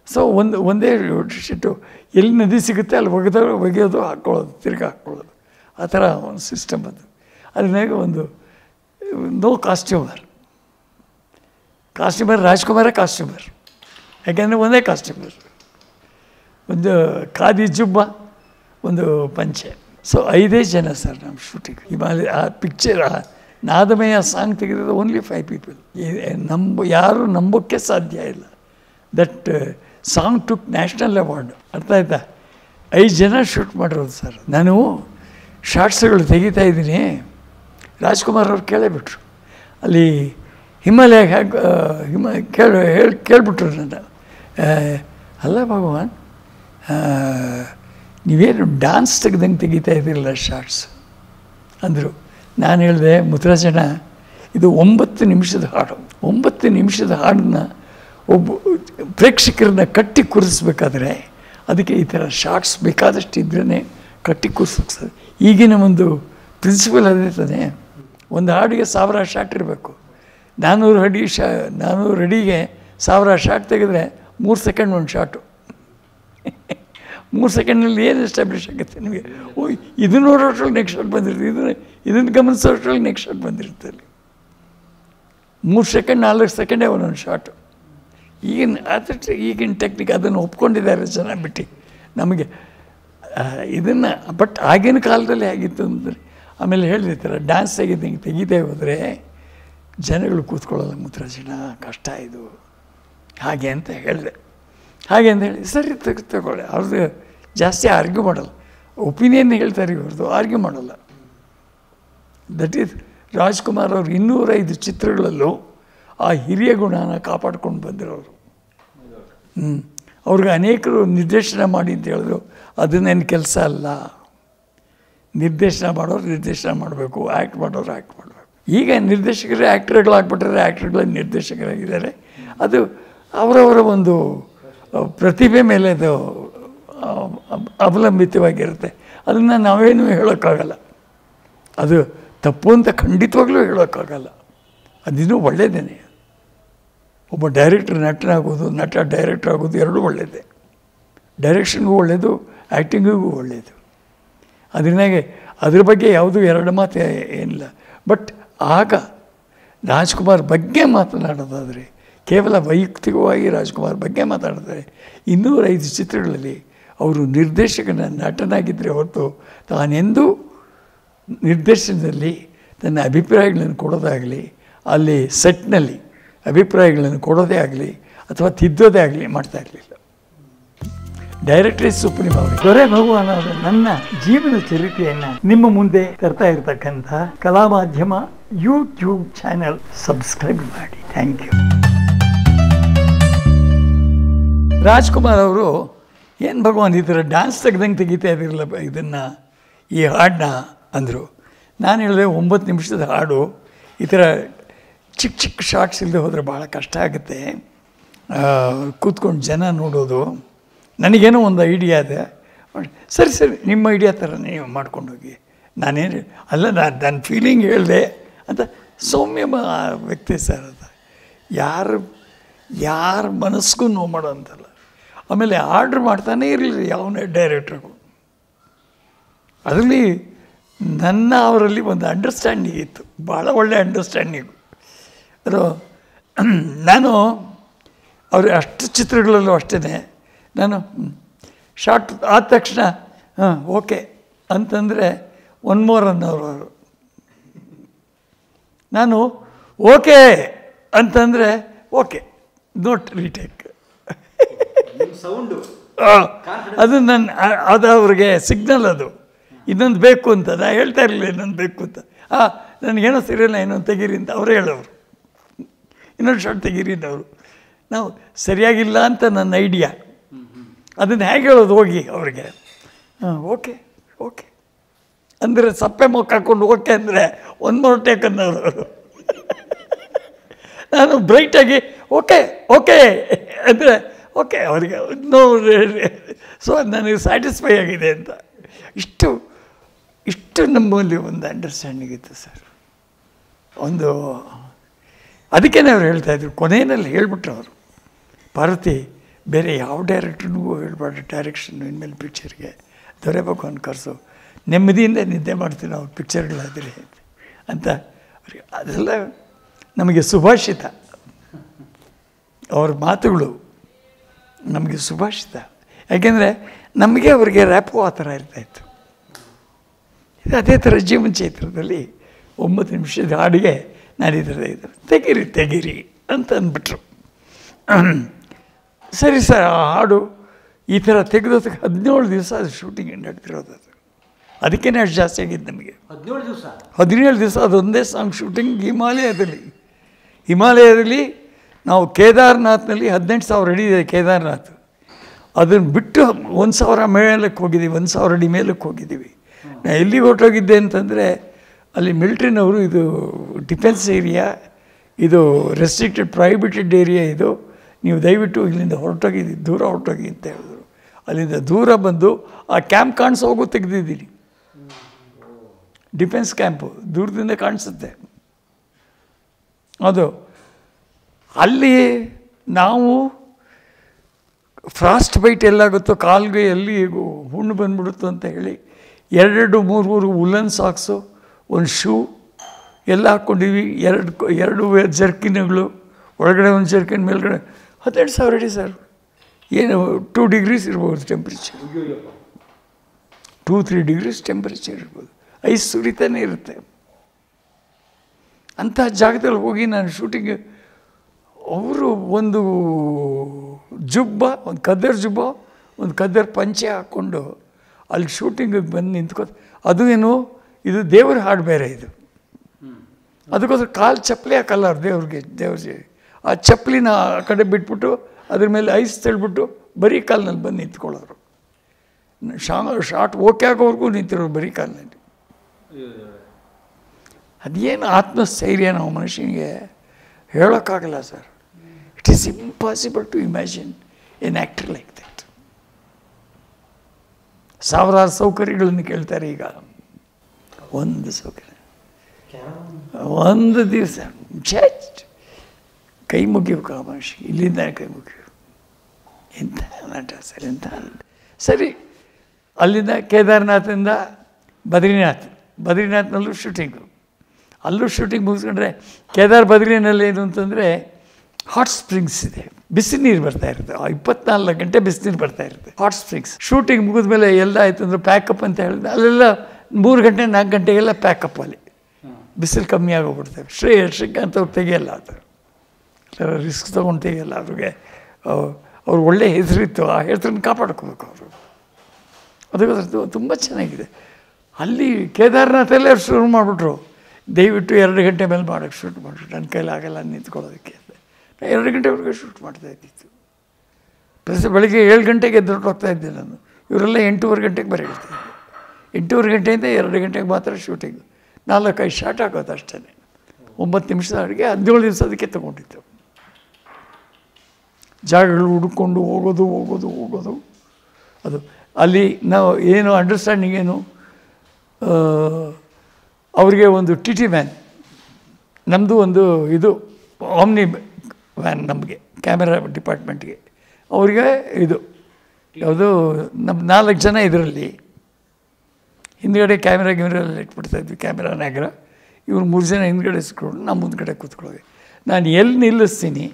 ಸೊ ಒಂದು, ಒಂದೇ ಶೀಟು ಎಲ್ಲಿ ನದಿ ಸಿಗುತ್ತೆ, ಅಲ್ಲಿ ಒಗೆದ, ಒಗೆಯೋದು ಹಾಕ್ಕೊಳ್ಳೋದು ತಿರ್ಗಿ ಹಾಕ್ಕೊಳ್ಳೋದು ಆ ಥರ ಒಂದು ಸಿಸ್ಟಮ್ ಅದು ಅದನ್ನಾಗ ಒಂದು ನೋ ಕಾಸ್ಟ್ಯೂಮರ್ ಕಾಸ್ಟ್ಯೂಮರ್ ರಾಜ್ಕುಮಾರೇ ಕಾಸ್ಟ್ಯೂಮರ್ ಯಾಕೆಂದರೆ ಒಂದೇ ಕಾಸ್ಟ್ಯೂಮರ್ ಒಂದು ಖಾದಿ ಜುಬ್ಬ, ಒಂದು ಪಂಚೆ. ಸೊ ಐದೇ ಜನ ಸರ್ ನಮ್ಮ ಶೂಟಿಂಗ್ ಹಿಮಾಲಯ ಆ ಪಿಕ್ಚರ್ ನಾದಮಯ ಸಾಂಗ್ ತೆಗೆದಿದ್ದು ಓನ್ಲಿ ಫೈವ್ ಪೀಪಲ್ ನಂಬ, ಯಾರು ನಂಬೋಕ್ಕೆ ಸಾಧ್ಯ ಇಲ್ಲ. That song took national award ಅರ್ಥ ಆಯ್ತಾ? ಐದು ಜನ ಶೂಟ್ ಮಾಡಿರೋದು ಸರ್ ನಾನು ಶಾರ್ಟ್ಸ್ಗಳು ತೆಗಿತಾ ಇದ್ದೀನಿ. ರಾಜ್ಕುಮಾರ್ ಅವ್ರು ಕೇಳೇ ಬಿಟ್ರು ಅಲ್ಲಿ ಹಿಮಾಲಯ ಹಿಮ, ಕೇಳಿ, ಹೇಳಿ, ಕೇಳಿಬಿಟ್ರು ನನ್ನ. ಅಲ್ಲ ಭಗವಾನ್ ನೀವೇನು ಡ್ಯಾನ್ಸ್ ತೆಗ್ದಂಗೆ ತೆಗಿತಾ ಇದ್ದೀರಲ್ಲ ಶಾರ್ಟ್ಸ್ ಅಂದರು. ನಾನು ಹೇಳಿದೆ, ಮುದ್ರಾಜನ, ಇದು ಒಂಬತ್ತು ನಿಮಿಷದ ಹಾಡು. ಒಂಬತ್ತು ನಿಮಿಷದ ಹಾಡನ್ನ ಒಬ್ಬ ಪ್ರೇಕ್ಷಕರನ್ನ ಕಟ್ಟಿ ಕೂರಿಸ್ಬೇಕಾದ್ರೆ ಅದಕ್ಕೆ ಈ ಥರ ಶಾರ್ಟ್ಸ್ ಬೇಕಾದಷ್ಟು ಇದ್ರೇ ಕಟ್ಟಿ ಕೂರಿಸ್ಬೇಕು ಸರ್ ಈಗಿನ ಒಂದು ಪ್ರಿನ್ಸಿಪಲ್ ಅದೇ ತಾನೆ. ಒಂದು ಹಾಡಿಗೆ ಸಾವಿರ ಶಾರ್ಟ್ ಇರಬೇಕು. ನಾನ್ನೂರು ಅಡಿ ಶಾ ನಾನ್ನೂರು ಅಡಿಗೆ ಸಾವಿರ ಶಾರ್ಟ್ ತೆಗೆದ್ರೆ ಮೂರು ಸೆಕೆಂಡ್ ಒಂದು ಶಾರ್ಟು ಮೂರು ಸೆಕೆಂಡ್ನಲ್ಲಿ ಏನು ಎಸ್ಟಾಬ್ಲಿಷ್ ಆಗುತ್ತೆ ನಿಮಗೆ? ಓ ಇದನ್ನು ನೋಡೋಷ್ಟ್ರಲ್ಲಿ ನೆಕ್ಸ್ಟ್ ಶಾಟ್ ಬಂದಿರುತ್ತೆ ಇದನ್ನು ಇದನ್ನು ಗಮನಿಸೋಷ್ಟ್ರಲ್ಲಿ ನೆಕ್ಸ್ಟ್ ಶಾಟ್ ಬಂದಿರುತ್ತೆ ಅಲ್ಲಿ ಮೂರು ಸೆಕೆಂಡ್ ನಾಲ್ಕು ಸೆಕೆಂಡೇ ಒಂದೊಂದು ಶಾಟು ಈಗಿನ ಆದಷ್ಟು ಈಗಿನ ಟೆಕ್ನಿಕ್ ಅದನ್ನು ಒಪ್ಕೊಂಡಿದ್ದಾರೆ ಜನ ಬಿಟ್ಟು. ನಮಗೆ ಇದನ್ನು ಬಟ್ ಆಗಿನ ಕಾಲದಲ್ಲಿ ಆಗಿತ್ತು ಅಂದರೆ, ಆಮೇಲೆ ಹೇಳಿರ್ತಾರೆ ಡ್ಯಾನ್ಸ್ ತೆಗೆದು ಹಿಂಗೆ ತೆಗಿದೇ ಹೋದರೆ ಜನಗಳು ಕೂತ್ಕೊಳ್ಳಲ್ಲ ಜನ ಕಷ್ಟ ಇದು. ಹಾಗೆ ಅಂತ ಹೇಳಿದೆ. ಹಾಗೆ ಅಂತ ಹೇಳಿ, ಸರಿ, ತೆಗೆ, ತಗೊಳ್ಳಿ. ಅವ್ರದ್ದು ಜಾಸ್ತಿ ಆರ್ಗ್ಯೂ ಮಾಡಲ್ಲ. ಒಪಿನಿಯನ್ ಹೇಳ್ತಾರೆ ಇವ್ರದ್ದು ಆರ್ಗ್ಯೂ ಮಾಡಲ್ಲ. ದಟ್ ಈಸ್ ರಾಜ್ಕುಮಾರ್ ಅವರು ಇನ್ನೂರೈದು ಚಿತ್ರಗಳಲ್ಲೂ ಆ ಹಿರಿಯ ಗುಣನ ಕಾಪಾಡ್ಕೊಂಡು ಬಂದಿರೋರು. ಹ್ಞೂ ಅವ್ರಿಗೆ ಅನೇಕರು ನಿರ್ದೇಶನ ಮಾಡಿ ಅಂತ ಹೇಳಿದ್ರು ಅದು ಕೆಲಸ ಅಲ್ಲ. ನಿರ್ದೇಶನ ಮಾಡೋರು ನಿರ್ದೇಶನ ಮಾಡಬೇಕು ಆ್ಯಕ್ಟ್ ಮಾಡೋರು ಆ್ಯಕ್ಟ್ ಮಾಡಬೇಕು. ಈಗ ನಿರ್ದೇಶಕರೇ ಆ್ಯಕ್ಟರ್ಗಳಾಗ್ಬಿಟ್ರೆ ಆ್ಯಕ್ಟ್ರ್ಗಳ ನಿರ್ದೇಶಕರಾಗಿದ್ದಾರೆ. ಅದು ಅವರವರ ಒಂದು ಪ್ರತಿಭೆ ಮೇಲೆ ಅದು ಅವಲಂಬಿತವಾಗಿರುತ್ತೆ. ಅದನ್ನು ನಾವೇನು ಹೇಳೋಕ್ಕಾಗಲ್ಲ. ಅದು ತಪ್ಪು ಅಂತ ಖಂಡಿತವಾಗ್ಲೂ ಹೇಳೋಕ್ಕಾಗಲ್ಲ. ಅದಿನ್ನೂ ಒಳ್ಳೆಯದೇನೆ ಒಬ್ಬ ಡೈರೆಕ್ಟರ್ ನಟನಾಗೋದು, ನಟ ಡೈರೆಕ್ಟರ್ ಆಗೋದು ಎರಡೂ ಒಳ್ಳೆಯದೇ ಡೈರೆಕ್ಷನ್ಗೂ ಒಳ್ಳೆಯದು ಆ್ಯಕ್ಟಿಂಗಿಗೂ ಒಳ್ಳೆಯದು ಅದರಿಂದಾಗೆ ಅದ್ರ ಬಗ್ಗೆ ಯಾವುದೂ ಎರಡು ಮಾತು ಏನಿಲ್ಲ. ಬಟ್ ಆಗ ರಾಜ್ಕುಮಾರ್ ಬಗ್ಗೆ ಮಾತನಾಡೋದಾದರೆ, ಕೇವಲ ವೈಯಕ್ತಿಕವಾಗಿ ರಾಜ್ಕುಮಾರ್ ಬಗ್ಗೆ ಮಾತಾಡಿದ್ರೆ ಇನ್ನೂರೈದು ಚಿತ್ರಗಳಲ್ಲಿ ಅವರು ನಿರ್ದೇಶಕನ ನಟನಾಗಿದ್ದರೆ ಹೊರತು ತಾನೆಂದೂ ನಿರ್ದೇಶನದಲ್ಲಿ ತನ್ನ ಅಭಿಪ್ರಾಯಗಳನ್ನು ಕೊಡೋದಾಗಲಿ ಅಲ್ಲಿ ಸೆಟ್ನಲ್ಲಿ ಅಭಿಪ್ರಾಯಗಳನ್ನು ಕೊಡೋದೇ ಆಗಲಿ ಅಥವಾ ತಿದ್ದೋದೇ ಆಗಲಿ ಮಾಡ್ತಾ ಇರಲಿಲ್ಲ. ಡೈರೆಕ್ಟ್ರಿ ಸುಪ್ರೀಂ ಅವರು. ದೊರೆ ಭಗವಾನ್ ಅವರ ನನ್ನ ಜೀವನ ಚರಿತ್ರೆಯನ್ನು ನಿಮ್ಮ ಮುಂದೆ ತರ್ತಾ ಇರತಕ್ಕಂಥ Kala Madhyama YouTube channel subscribe ಮಾಡಿ. Thank you. ರಾಜ್ಕುಮಾರ್ ಅವರು ಏನು ಭಗವಾನ್, ಈ ಡ್ಯಾನ್ಸ್ ತೆಗ್ದಂಗೆ ತೆಗಿತಾ ಇದಿರಲ್ಲ ಇದನ್ನು? ಈ ಹಾಡನ್ನ ಅಂದರು. ನಾನು ಹೇಳಿದೆ, ಒಂಬತ್ತು ನಿಮಿಷದ ಹಾಡು, ಈ ಥರ ಚಿಕ್ಕ ಚಿಕ್ಕ ಶಾರ್ಟ್ಸ್ ಇಲ್ಲದೆ ಹೋದರೆ ಭಾಳ ಕಷ್ಟ ಆಗುತ್ತೆ. ಕೂತ್ಕೊಂಡು ಜನ ನೋಡೋದು, ನನಗೇನೋ ಒಂದು ಐಡಿಯಾ ಇದೆ. ಸರಿ ಸರಿ, ನಿಮ್ಮ ಐಡಿಯಾ ಥರ ನೀವು ಮಾಡ್ಕೊಂಡು ಹೋಗಿ ನಾನೇನು, ಅಲ್ಲ, ನಾನು ನನ್ನ ಫೀಲಿಂಗ್ ಹೇಳಿದೆ ಅಂತ ಸೌಮ್ಯ ವ್ಯಕ್ತಿ ಸರ್ ಅದು ಯಾರು, ಯಾರ ಮನಸ್ಸಿಗೂ ನೋವು ಮಾಡೋಂಥಲ್ಲ ಆಮೇಲೆ ಆರ್ಡ್ರ್ ಮಾಡ್ತಾನೆ ಇರಲಿಲ್ಲ ಯಾವನೇ ಡೈರೆಕ್ಟ್ರಿಗೂ ಅದರಲ್ಲಿ ನನ್ನ ಅವರಲ್ಲಿ ಒಂದು ಅಂಡರ್ಸ್ಟ್ಯಾಂಡಿಂಗ್ ಇತ್ತು. ಭಾಳ ಒಳ್ಳೆ ಅಂಡರ್ಸ್ಟ್ಯಾಂಡಿಂಗು ಅದು ನಾನು ಅವರು ಅಷ್ಟು ಚಿತ್ರಗಳಲ್ಲೂ ಅಷ್ಟೇ ನಾನು ಶಾರ್ಟ್ ಆದ ತಕ್ಷಣ, ಹಾಂ ಓಕೆ ಅಂತಂದರೆ ಒನ್ ಮೋರ್ ಅನ್ನೋರು ಅವರು. ನಾನು ಓಕೆ ಅಂತಂದರೆ ಓಕೆ ನೋಟ್ ರೀಟೇಕ್ ಸೌಂಡು. ಅದು ನನ್ನ ಅದು ಅವ್ರಿಗೆ ಸಿಗ್ನಲ್ ಅದು. ಇನ್ನೊಂದು ಬೇಕು ಅಂತ ನಾ ಹೇಳ್ತಾ ಇರಲಿಲ್ಲ ಇನ್ನೊಂದು ಬೇಕು ಅಂತ. ಹಾಂ ನನಗೇನೋ ಸರಿಯಲ್ಲ ಇನ್ನೊಂದು ತೆಗೀರಿ ಅಂತ ಅವರೇ ಹೇಳೋರು. ಇನ್ನೊಂದು ಶಾರ್ಟ್ ತೆಗೀರಿ ಅವರು. ನಾವು ಸರಿಯಾಗಿಲ್ಲ ಅಂತ ನನ್ನ ಐಡಿಯಾ ಅದನ್ನು ಹೇಗೆ ಹೇಳೋದು ಹೋಗಿ ಅವ್ರಿಗೆ. ಹಾಂ ಓಕೆ ಓಕೆ. ಅಂದರೆ ಸಪ್ಪೆ ಮೊಕ್ಕ ಹಾಕ್ಕೊಂಡು ಓಕೆ ಅಂದರೆ ಒಂದು ಮೂರು ಟೇಕ್ ಅನ್ನೋರು ಅವರು. ನಾನು ಬ್ರೈಟಾಗಿ ಓಕೆ ಓಕೆ. ಅಂದರೆ ಓಕೆ, ಅವರಿಗೆ ನೋ ಸೊ ನನಗೆ ಸ್ಯಾಟಿಸ್ಫೈ ಆಗಿದೆ ಅಂತ. ಇಷ್ಟು ಇಷ್ಟು ನಮ್ಮಲ್ಲಿ ಒಂದು ಅಂಡರ್ಸ್ಟ್ಯಾಂಡಿಂಗ್ ಇತ್ತು ಸರ್ ಒಂದು, ಅದಕ್ಕೇ ಅವ್ರು ಹೇಳ್ತಾಯಿದ್ರು ಕೊನೆಯಲ್ಲಿ ಹೇಳ್ಬಿಟ್ರು ಅವರು. ಪಾರ್ವತಿ, ಬೇರೆ ಯಾವ ಡೈರೆಕ್ಟ್ರಿಗೂ ಹೇಳ್ಬಾರ್ದು ಡೈರೆಕ್ಷನ್ ಇನ್ಮೇಲೆ ಪಿಕ್ಚರ್ಗೆ ದೊರೆ ಅಂತ ಕರೆಸು. ನೆಮ್ಮದಿಯಿಂದ ನಿದ್ದೆ ಮಾಡ್ತೀವಿ ನಾವು ಪಿಕ್ಚರ್ಗಳಾದರೆ ಅಂತ. ಅದೆಲ್ಲ ನಮಗೆ ಸುಭಾಷಿತ. ಅವ್ರ ಮಾತುಗಳು ನಮಗೆ ಸುಭಾಷಿತ. ಯಾಕೆಂದರೆ ನಮಗೆ ಅವರಿಗೆ ರ್ಯಾಪು ಆ ಥರ ಇರ್ತಾಯಿತ್ತು ಇದು ಅದೇ ಥರ ಜೀವನ ಚೈತ್ರದಲ್ಲಿ ಒಂಬತ್ತು ನಿಮಿಷದ ಹಾಡಿಗೆ ನಾನು ಈ ಥರ ಇದು ತೆಗೀರಿ ತೆಗೀರಿ ಅಂತ ಅಂದ್ಬಿಟ್ರು. ಸರಿ ಸರ್ ಆ ಹಾಡು ಈ ಥರ ತೆಗೆದೋದಕ್ಕೆ ಹದಿನೇಳು ದಿವಸ ಅದು ಶೂಟಿಂಗ್ ನಡೆದಿರೋದು ಅದು. ಅದಕ್ಕೇ ಅಷ್ಟು ಜಾಸ್ತಿ ಆಗಿದ್ದು ನಮಗೆ. ಹದಿನೇಳು ದಿವಸ? ಹದಿನೇಳು ದಿವಸ ಅದೊಂದೇ ಸಾಂಗ್ ಶೂಟಿಂಗ್ ಹಿಮಾಲಯದಲ್ಲಿ ಹಿಮಾಲಯದಲ್ಲಿ ನಾವು ಕೇದಾರ್ನಾಥ್ನಲ್ಲಿ ಹದಿನೆಂಟು ಸಾವಿರ ಅಡಿ ಇದೆ ಕೇದಾರ್ನಾಥ್. ಅದನ್ನು ಬಿಟ್ಟು ಒಂದು ಸಾವಿರ ಮೇಲಕ್ಕೆ ಹೋಗಿದ್ದೀವಿ, ಒಂದು ಸಾವಿರ ಅಡಿ ಮೇಲಕ್ಕೆ ಹೋಗಿದ್ದೀವಿ. ನಾನು ಎಲ್ಲಿಗೆ ಹೊರಟೋಗಿದ್ದೆ ಅಂತಂದರೆ, ಅಲ್ಲಿ ಮಿಲ್ಟ್ರಿನವರು ಇದು ಡಿಫೆನ್ಸ್ ಏರಿಯಾ, ಇದು ರೆಸ್ಟ್ರಿಕ್ಟೆಡ್ ಪ್ರೈಬಿಟೆಡ್ ಏರಿಯಾ ಇದು. ನೀವು ದಯವಿಟ್ಟು ಇಲ್ಲಿಂದ ಹೊರಟೋಗಿದ್ದೀವಿ ದೂರ ಹೊರಟೋಗಿ ಅಂತ ಹೇಳಿದ್ರು. ಅಲ್ಲಿಂದ ದೂರ ಬಂದು ಆ ಕ್ಯಾಂಪ್ ಕಾಣಿಸೋ ಹೋಗು ತೆಗೆದಿದ್ದೀನಿ ಡಿಫೆನ್ಸ್ ಕ್ಯಾಂಪು ದೂರದಿಂದ ಕಾಣಿಸುತ್ತೆ. ಅದು ಅಲ್ಲಿ ನಾವು ಫ್ರಾಸ್ಟ್ ಬೈಟ್ ಎಲ್ಲಾಗುತ್ತೋ, ಕಾಲ್ಗೆ ಎಲ್ಲಿ ಹುಣ್ಣು ಬಂದ್ಬಿಡುತ್ತೋ ಅಂತ ಹೇಳಿ ಎರಡು ಮೂರು ಮೂರು ಉಲ್ಲನ್ ಸಾಕ್ಸು ಒಂದು ಶೂ ಎಲ್ಲ ಹಾಕ್ಕೊಂಡಿವಿ ಎರಡು ಎರಡು ಜರ್ಕಿನ್ಗಳು, ಒಳಗಡೆ ಒಂದು ಜರ್ಕಿನ್, ಮೇಲ್ಗಡೆ ಹದಿನೆಂಟು ಸಾವಿರ ಅಡಿ ಸರ್. ಏನು ಟೂ ಡಿಗ್ರೀಸ್ ಇರ್ಬೋದು temperature two three degrees temperature ಇರ್ಬೋದು. ಐಸ್ ಸುರಿತಾನೆ ಇರುತ್ತೆ. ಅಂಥ ಜಾಗದಲ್ಲಿ ಹೋಗಿ ನಾನು ಶೂಟಿಂಗ್ ಅವರು ಒಂದು ಜುಬ್ಬ, ಒಂದು ಕದ್ದರ್ ಜುಬ್ಬ, ಒಂದು ಕದ್ದರ್ ಪಂಚೆ ಹಾಕ್ಕೊಂಡು ಅಲ್ಲಿ ಶೂಟಿಂಗಿಗೆ ಬಂದು ನಿಂತ್ಕೋ, ಅದು ಏನು, ಇದು ದೇವ್ರ ಹಾಡು ಬೇರೆ ಇದು. ಅದಕ್ಕೋಸ್ಕರ ಕಾಲು ಚಪ್ಪಲಿ ಹಾಕಲ್ಲ ಅವ್ರು ದೇವ್ರಿಗೆ ದೇವ್ರಿಗೆ. ಆ ಚಪ್ಪಲಿನ ಆ ಕಡೆ ಬಿಟ್ಬಿಟ್ಟು, ಅದ್ರ ಮೇಲೆ ಐಸ್ ತಳ್ಬಿಟ್ಟು ಬರೀ ಕಾಲಿನಲ್ಲಿ ಬಂದು ನಿಂತ್ಕೊಳ್ಳೋರು. ಶಾ ಶಾರ್ಟ್ ಓಕೆ ಆಗೋವರೆಗೂ ನಿಂತಿರೋರು ಬರೀ ಕಾಲಿನಲ್ಲಿ. ಅದೇನು ಆತ್ಮಸ್ಥೈರ್ಯ ನಾವು ಮನುಷ್ಯನಿಗೆ ಹೇಳೋಕ್ಕಾಗಲ್ಲ sir. It is impossible to imagine an actor like that ಸಾವಿರಾರು ಸೌಕರ್ಯಗಳನ್ನು ಕೇಳ್ತಾರೆ ಈಗ. ಒಂದು ಸೌಕರ್ಯ. ಒಂದು ದಿವಸ. ಜಸ್ಟ್ ಕೈ ಮುಗಿಬೇಕು ಆ ಮನುಷ್ಯ. ಇಲ್ಲಿಂದ ಕೈ ಮುಗಿಯು ಎಂಥ ನಟ ಸರ್ ಎಂಥ. ಸರಿ, ಅಲ್ಲಿಂದ ಕೇದಾರ್ನಾಥಿಂದ ಬದ್ರಿನಾಥ್. ಬದ್ರಿನಾಥ್ನಲ್ಲೂ ಶೂಟಿಂಗು ಅಲ್ಲೂ ಶೂಟಿಂಗ್ ಮುಗಿಸ್ಕೊಂಡ್ರೆ ಕೇದಾರ್ ಬದ್ರಿನಲ್ಲಿ ಏನು ಅಂತಂದರೆ ಹಾಟ್ ಸ್ಪ್ರಿಂಗ್ಸ್ ಇದೆ. ಬಿಸಿ ನೀರು ಬರ್ತಾ ಇರುತ್ತೆ. ಇಪ್ಪತ್ನಾಲ್ಕು ಗಂಟೆ ಬಿಸಿನೀರು ಬರ್ತಾ ಇರುತ್ತೆ. ಹಾಟ್ ಸ್ಪ್ರಿಂಗ್ಸ್ ಶೂಟಿಂಗ್ ಮುಗಿದ್ಮೇಲೆ ಎಲ್ಲ ಆಯ್ತು ಅಂದ್ರೆ ಪ್ಯಾಕಪ್ ಅಂತ ಹೇಳಿದ್ರೆ ಅಲ್ಲೆಲ್ಲ ಮೂರು ಗಂಟೆ, ನಾಲ್ಕು ಗಂಟೆಗೆಲ್ಲ ಪ್ಯಾಕಪ್ ಅಲ್ಲಿ. ಬಿಸಿಲು ಕಮ್ಮಿ ಆಗೋಗ್ಬಿಡ್ತೇವೆ ಶ್ರೀ ಶ್ರೀಕಾಂತ್ ಅವ್ರು ತೆಗೆಯಲ್ಲ ಅದು. ರಿಸ್ಕ್ ತೊಗೊಂಡು ತೆಗಿಯಲ್ಲ ಅವ್ರಿಗೆ. ಅವ್ರು ಒಳ್ಳೆ ಹೆಸರಿತ್ತು ಆ ಹೆಸರನ್ನು ಕಾಪಾಡ್ಕೋಬೇಕು ಅವರು. ಅದಕ್ಕೋಸ್ಕರ ತುಂಬ ಚೆನ್ನಾಗಿದೆ. ಅಲ್ಲಿ ಕೇದಾರ್ನಾಥಲ್ಲೇ ಶುರು ಮಾಡಿಬಿಟ್ರು. ದಯವಿಟ್ಟು ಎರಡು ಗಂಟೆ ಮೇಲೆ ಮಾಡೋಕ್ಕೆ ಶೂಟ್ ಮಾಡಿಬಿಟ್ರು. ನನ್ನ ಕೈಲಾಗಲ್ಲ ನಿಂತ್ಕೊಳ್ಳೋದಕ್ಕೆ. ಅಂತ ಎರಡು ಗಂಟೆವರೆಗೆ ಶೂಟ್ ಮಾಡ್ತಾ ಇದ್ದಿತ್ತು. ಪ್ರತಿ ಬೆಳಗ್ಗೆ ಏಳು ಗಂಟೆಗೆ ಎದ್ದು ಹೋಗ್ತಾ ಇದ್ದೆ ನಾನು. ಇವರೆಲ್ಲ ಎಂಟೂವರೆ ಗಂಟೆಗೆ ಬರೀಳ್ತಾ ಇದ್ದೆ ಎಂಟೂವರೆ ಗಂಟೆಯಿಂದ ಎರಡು ಗಂಟೆಗೆ ಮಾತ್ರ ಶೂಟಿಂಗ್ ನಾಲ್ಕೈದು ಶಾರ್ಟ್ ಆಗೋದು ಅಷ್ಟೇ ಒಂಬತ್ತು ನಿಮಿಷದ ಅಡುಗೆ ಹದಿನೇಳು ದಿವಸ ಅದಕ್ಕೆ ತೊಗೊಂಡಿತ್ತು ಜಾಗಗಳು ಹುಡುಕೊಂಡು ಹೋಗೋದು ಹೋಗೋದು ಹೋಗೋದು. ಅದು ಅಲ್ಲಿ ನಾವು ಏನು ಅಂಡರ್ಸ್ಟ್ಯಾಂಡಿಂಗ್ ಏನು? ಅವ್ರಿಗೆ ಒಂದು ಟಿ ಟಿ ಮ್ಯಾನ್ ನಮ್ಮದು ಒಂದು ಇದು ಆಮ್ನಿ ವ್ಯಾನ್ ನಮಗೆ, ಕ್ಯಾಮೆರಾ ಡಿಪಾರ್ಟ್ಮೆಂಟ್ಗೆ. ಅವರಿಗೆ ಇದು, ಯಾವುದು ನಮ್ಮ ನಾಲ್ಕು ಜನ ಇದರಲ್ಲಿ, ಹಿಂದ್ಗಡೆ ಕ್ಯಾಮ್ರಾ ಗಿಮ್ರಾ ಎಲ್ಲ ಇಟ್ಬಿಡ್ತಾ ಇದ್ವಿ, ಕ್ಯಾಮ್ರಾ ನಾಗರ ಇವ್ರು ಮೂರು ಜನ ಹಿಂದ್ಗಡೆ ಇಸ್ಕೊಂಡು ನಮ್ಮ ಮುಂದ್ಗಡೆ ಕೂತ್ಕೊಳ್ಳೋದು. ನಾನು ಎಲ್ಲಿ ನಿಲ್ಲಿಸ್ತೀನಿ,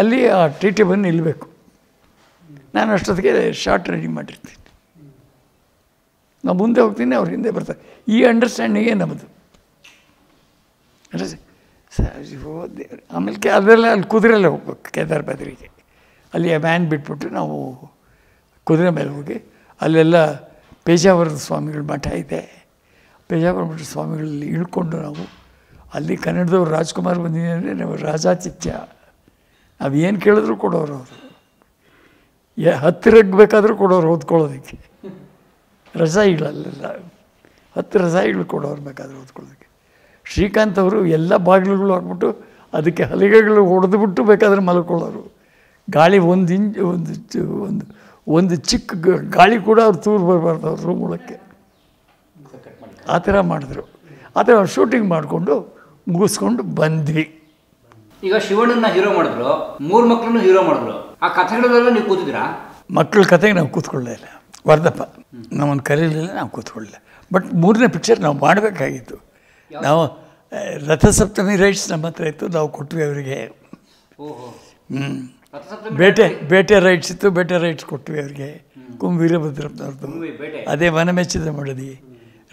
ಅಲ್ಲಿ ಆ ಟಿ ಟಿ ಬಂದು ನಿಲ್ಲಬೇಕು ನಾನು ಅಷ್ಟೊತ್ತಿಗೆ ಶಾರ್ಟ್ ರೆಡಿ ಮಾಡಿರ್ತೀನಿ. ನಾವು ಮುಂದೆ ಹೋಗ್ತೀನಿ, ಅವ್ರ ಹಿಂದೆ ಬರ್ತಾರೆ. ಈ ಅಂಡರ್ಸ್ಟ್ಯಾಂಡಿಂಗೇ ನಮ್ಮದು ಅಲ್ಲ. ಆಮೇಲೆ ಕೆ ಅದೆಲ್ಲ ಅಲ್ಲಿ ಕುದುರೆಲ್ಲೇ ಹೋಗ್ಬೇಕು, ಕೇದಾರ್ ಬದ್ರಿಗೆ. ಅಲ್ಲಿ ಆ ವ್ಯಾನ್ ಬಿಟ್ಬಿಟ್ಟು ನಾವು ಕುದುರೆ ಮೇಲೆ ಹೋಗಿ, ಅಲ್ಲೆಲ್ಲ ಪೇಜಾವರದ ಸ್ವಾಮಿಗಳ ಮಠ ಇದೆ. ಪೇಜಾವರ ಮಠ ಸ್ವಾಮಿಗಳಲ್ಲಿ ಇಳ್ಕೊಂಡು ನಾವು, ಅಲ್ಲಿ ಕನ್ನಡದವ್ರು ರಾಜ್ಕುಮಾರ್ ಬಂದಿದ್ದಾರೆ ನಾವು ರಾಜಾತಿಥ್ಯ. ನಾವು ಏನು ಕೇಳಿದ್ರು ಕೊಡೋರು ಅವರು. ಯ ಹತ್ತಿರಕ್ಕೆ ಬೇಕಾದರೂ ಕೊಡೋರು ಓದ್ಕೊಳ್ಳೋದಕ್ಕೆ. ರಜಾಯಿಗಳಲ್ಲೆಲ್ಲ ಹತ್ತು ರಜಾಯಿಗಳು ಕೊಡೋರು ಬೇಕಾದರೂ ಓದ್ಕೊಳ್ಳೋದಕ್ಕೆ. ಶ್ರೀಕಾಂತ್ ಅವರು ಎಲ್ಲ ಬಾಗಿಲುಗಳು ಹಾಕ್ಬಿಟ್ಟು ಅದಕ್ಕೆ ಹಲಿಗೆಗಳು ಹೊಡೆದ್ಬಿಟ್ಟು ಬೇಕಾದರೆ ಮಲ್ಕೊಳ್ಳೋರು. ಗಾಳಿ ಒಂದು ಇಂಚ್ ಒಂದು ಒಂದು ಒಂದು ಚಿಕ್ಕ ಗಾಳಿ ಕೂಡ ಅವ್ರು ತೂರು ಬರಬಾರ್ದು ಅವ್ರ ರೂಮ್ ಒಳಕ್ಕೆ. ಆ ಥರ ಮಾಡಿದ್ರು. ಆ ಥರ ಶೂಟಿಂಗ್ ಮಾಡಿಕೊಂಡು ಮುಗಿಸ್ಕೊಂಡು ಬಂದ್ವಿ. ಈಗ ಶಿವಣ್ಣನ ಹೀರೋ ಮಾಡಿದ್ರು ಮೂರು ಮಕ್ಕಳನ್ನು ಹೀರೋ ಮಾಡಿದ್ರು. ಆ ಕಥೆಗಳೆಲ್ಲ ನೀವು ಕೂತಿದ್ರಾ ಮಕ್ಕಳ ಕತೆಗೆ ನಾವು ಕೂತ್ಕೊಳ್ಳೇ ಇಲ್ಲ. ವರ್ಧಪ್ಪ ನಮ್ಮನ್ನು ಕರೀಲಿಲ್ಲ ನಾವು ಕೂತ್ಕೊಳ್ಳಿಲ್ಲ ಬಟ್ ಮೂರನೇ ಪಿಕ್ಚರ್ ನಾವು ಮಾಡಬೇಕಾಗಿತ್ತು. ನಾವು ರಥಸಪ್ತಮಿ ರೈಟ್ಸ್ ನಮ್ಮ ಹತ್ರ ಇತ್ತು ನಾವು ಕೊಟ್ವಿ ಅವರಿಗೆ. ಹ್ಞೂ ಬೇಟೆ ಬೇಟೆ ರೈಟ್ಸ್ ಇತ್ತು ಬೇಟೆ ರೈಟ್ಸ್ ಕೊಟ್ವಿ ಅವ್ರಿಗೆ. ಕುಂ ವೀರಭದ್ರಪ್ಪನವ್ರದ್ದು ಅದೇ ಮನಮೆಚ್ಚಿದ ಮಾಡಿದ್ವಿ.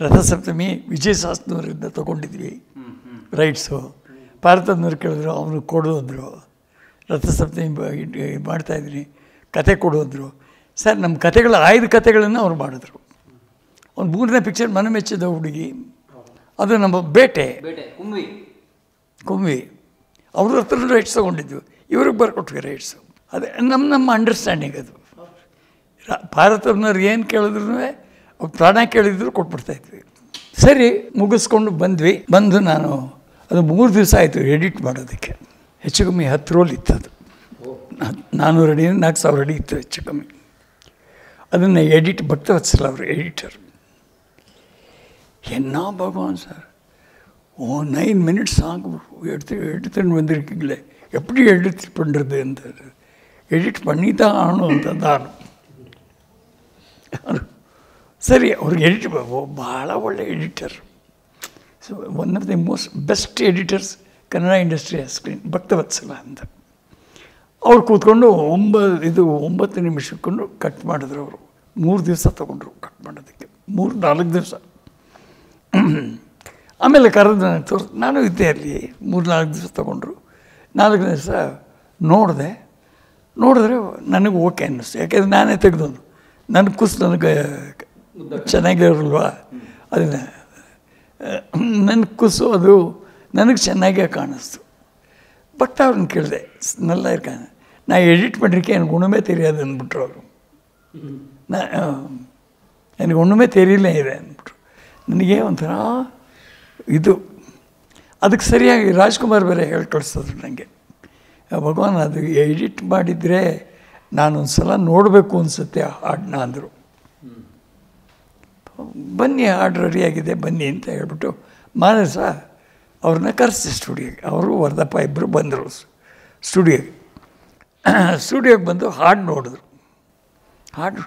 ರಥಸಪ್ತಮಿ ವಿಜಯ ಶಾಸ್ತ್ರವರಿಂದ ತೊಗೊಂಡಿದ್ವಿ ರೈಟ್ಸು. ಭಾರತದವ್ರು ಕೇಳಿದ್ರು ಅವನು ಕೊಡು ಅಂದರು. ರಥಸಪ್ತಮಿ ಮಾಡ್ತಾಯಿದ್ದೀನಿ ಕತೆ ಕೊಡು ಅಂದರು. ಸರ್ ನಮ್ಮ ಕತೆಗಳ ಆಯ್ದ ಕತೆಗಳನ್ನು ಅವ್ರು ಮಾಡಿದ್ರು. ಅವ್ನು ಮೂರನೇ ಪಿಕ್ಚರ್ ಮನಮೆಚ್ಚಿದ ಹುಡುಗಿ. ಅದು ನಮ್ಮ ಬೇಟೆ. ಬೇಟೆ ಕುಂಬಿ. ಕುಂವಿ ಅವ್ರ ಹತ್ರ ರೈಟ್ಸ್ ತೊಗೊಂಡಿದ್ವಿ ಇವ್ರಿಗೆ ಬರ್ಕೊಟ್ವಿ ರೈಟ್ಸು ಅದೇ ನಮ್ಮ ನಮ್ಮ ಅಂಡರ್ಸ್ಟ್ಯಾಂಡಿಂಗ್ ಅದು. ರಾ- ಭಾರತದವ್ರು ಏನು ಕೇಳಿದ್ರು ಅವ್ರು ಪ್ರಾಣ ಕೇಳಿದ್ರು ಕೊಟ್ಬಿಡ್ತಾಯಿದ್ವಿ ಸರಿ ಮುಗಿಸ್ಕೊಂಡು ಬಂದ್ವಿ. ಬಂದು ನಾನು ಅದು ಮೂರು ದಿವಸ ಆಯಿತು ಎಡಿಟ್ ಮಾಡೋದಕ್ಕೆ. ಹೆಚ್ಚು ಕಮ್ಮಿ ಹತ್ತು ರೋಲ್ ಇತ್ತು ಅದು. ನಾನ್ನೂರು ಅಡಿ ನಾಲ್ಕು ಸಾವಿರ ಅಡಿ ಇತ್ತು ಹೆಚ್ಚು ಕಮ್ಮಿ. ಅದನ್ನು ಎಡಿಟ್ ಭಕ್ತವತ್ಸಲ ಅವರು ಎಡಿಟರ್ என்ன பகவான் சார் ஓ நைன் மினிட்ஸ் ஆகும் எடுத்து எடுத்துன்னு வந்திருக்கீங்களே எப்படி எடிட் பண்ணுறது அந்த எடிட் பண்ணி தான் ஆகணும் ಅಂತ ನಾನು ಸರಿ ಅವ್ರಿಗೆ ಎಡಿಟ್ ಭಾಳ ಒಳ್ಳೆ editor so one of the most best editors Kannada industry screen Bhaktavatsala ಅಂತ ಅವ್ರು ಕೂತ್ಕೊಂಡು ಒಂಬ ಇದು ಒಂಬತ್ತು ನಿಮಿಷಕ್ಕೊಂಡು ಕಟ್ ಮಾಡಿದ್ರು ಅವರು ಮೂರು ದಿವಸ ತೊಗೊಂಡ್ರು ಕಟ್ ಮಾಡೋದಕ್ಕೆ ಮೂರು ನಾಲ್ಕು ದಿವಸ ಆಮೇಲೆ ಕರೆದು ನನಗೆ ನಾನು ಇದ್ದೆ ಅಲ್ಲಿ ಮೂರು ನಾಲ್ಕು ದಿವಸ ತೊಗೊಂಡ್ರು. ನಾಲ್ಕು ದಿವಸ ನೋಡಿದೆ. ನೋಡಿದ್ರೆ ನನಗೆ ಓಕೆ ಅನ್ನಿಸ್ತು. ಯಾಕೆಂದರೆ ನಾನೇ ತೆಗೆದು ನನ್ನ ಕುಸ್ ನನಗೆ ಚೆನ್ನಾಗಿರಲ್ವಾ? ಅದನ್ನ ನನ್ನ ಕುಸು ಅದು ನನಗೆ ಚೆನ್ನಾಗೇ ಕಾಣಿಸ್ತು. ಬಟ್ ಅವ್ರನ್ನ ಕೇಳಿದೆ ನಲ್ಲ ಇರ್ಕಾನೆ ನಾ ಎಡಿಟ್ ಮಾಡಿರಿಕೆ ನನಗೆ ಗುಣಮೇ ತೆರೆಯೋದು ಅಂದ್ಬಿಟ್ರು ಅವರು. ನಾ ನನಗೆ ಒಣ್ಣುಮೇ ತೆರೀಲೇ ಇದೆ ಅಂದ್ಬಿಟ್ರು. ನನಗೆ ಒಂಥರ ಇದು, ಅದಕ್ಕೆ ಸರಿಯಾಗಿ ರಾಜ್ಕುಮಾರ್ ಬೇರೆ ಹೇಳಿ ಕಳಿಸಿದ್ರು ನನಗೆ ಭಗವಾನ್, ಅದು ಎಡಿಟ್ ಮಾಡಿದರೆ ನಾನೊಂದು ಸಲ ನೋಡಬೇಕು ಅನಿಸುತ್ತೆ ಆ ಹಾಡನ್ನ ಅಂದರು. ಬನ್ನಿ, ಹಾಡು ರೆಡಿಯಾಗಿದೆ, ಬನ್ನಿ ಅಂತ ಹೇಳ್ಬಿಟ್ಟು ಮಾನಸ ಅವ್ರನ್ನ ಕರೆಸಿ ಸ್ಟುಡಿಯೋಗೆ. ಅವರು, ವರದಪ್ಪ ಇಬ್ಬರು ಬಂದರು ಸ್ಟುಡಿಯೋಗೆ. ಸ್ಟುಡಿಯೋಗೆ ಬಂದು ಹಾಡು ನೋಡಿದ್ರು. ಹಾಡು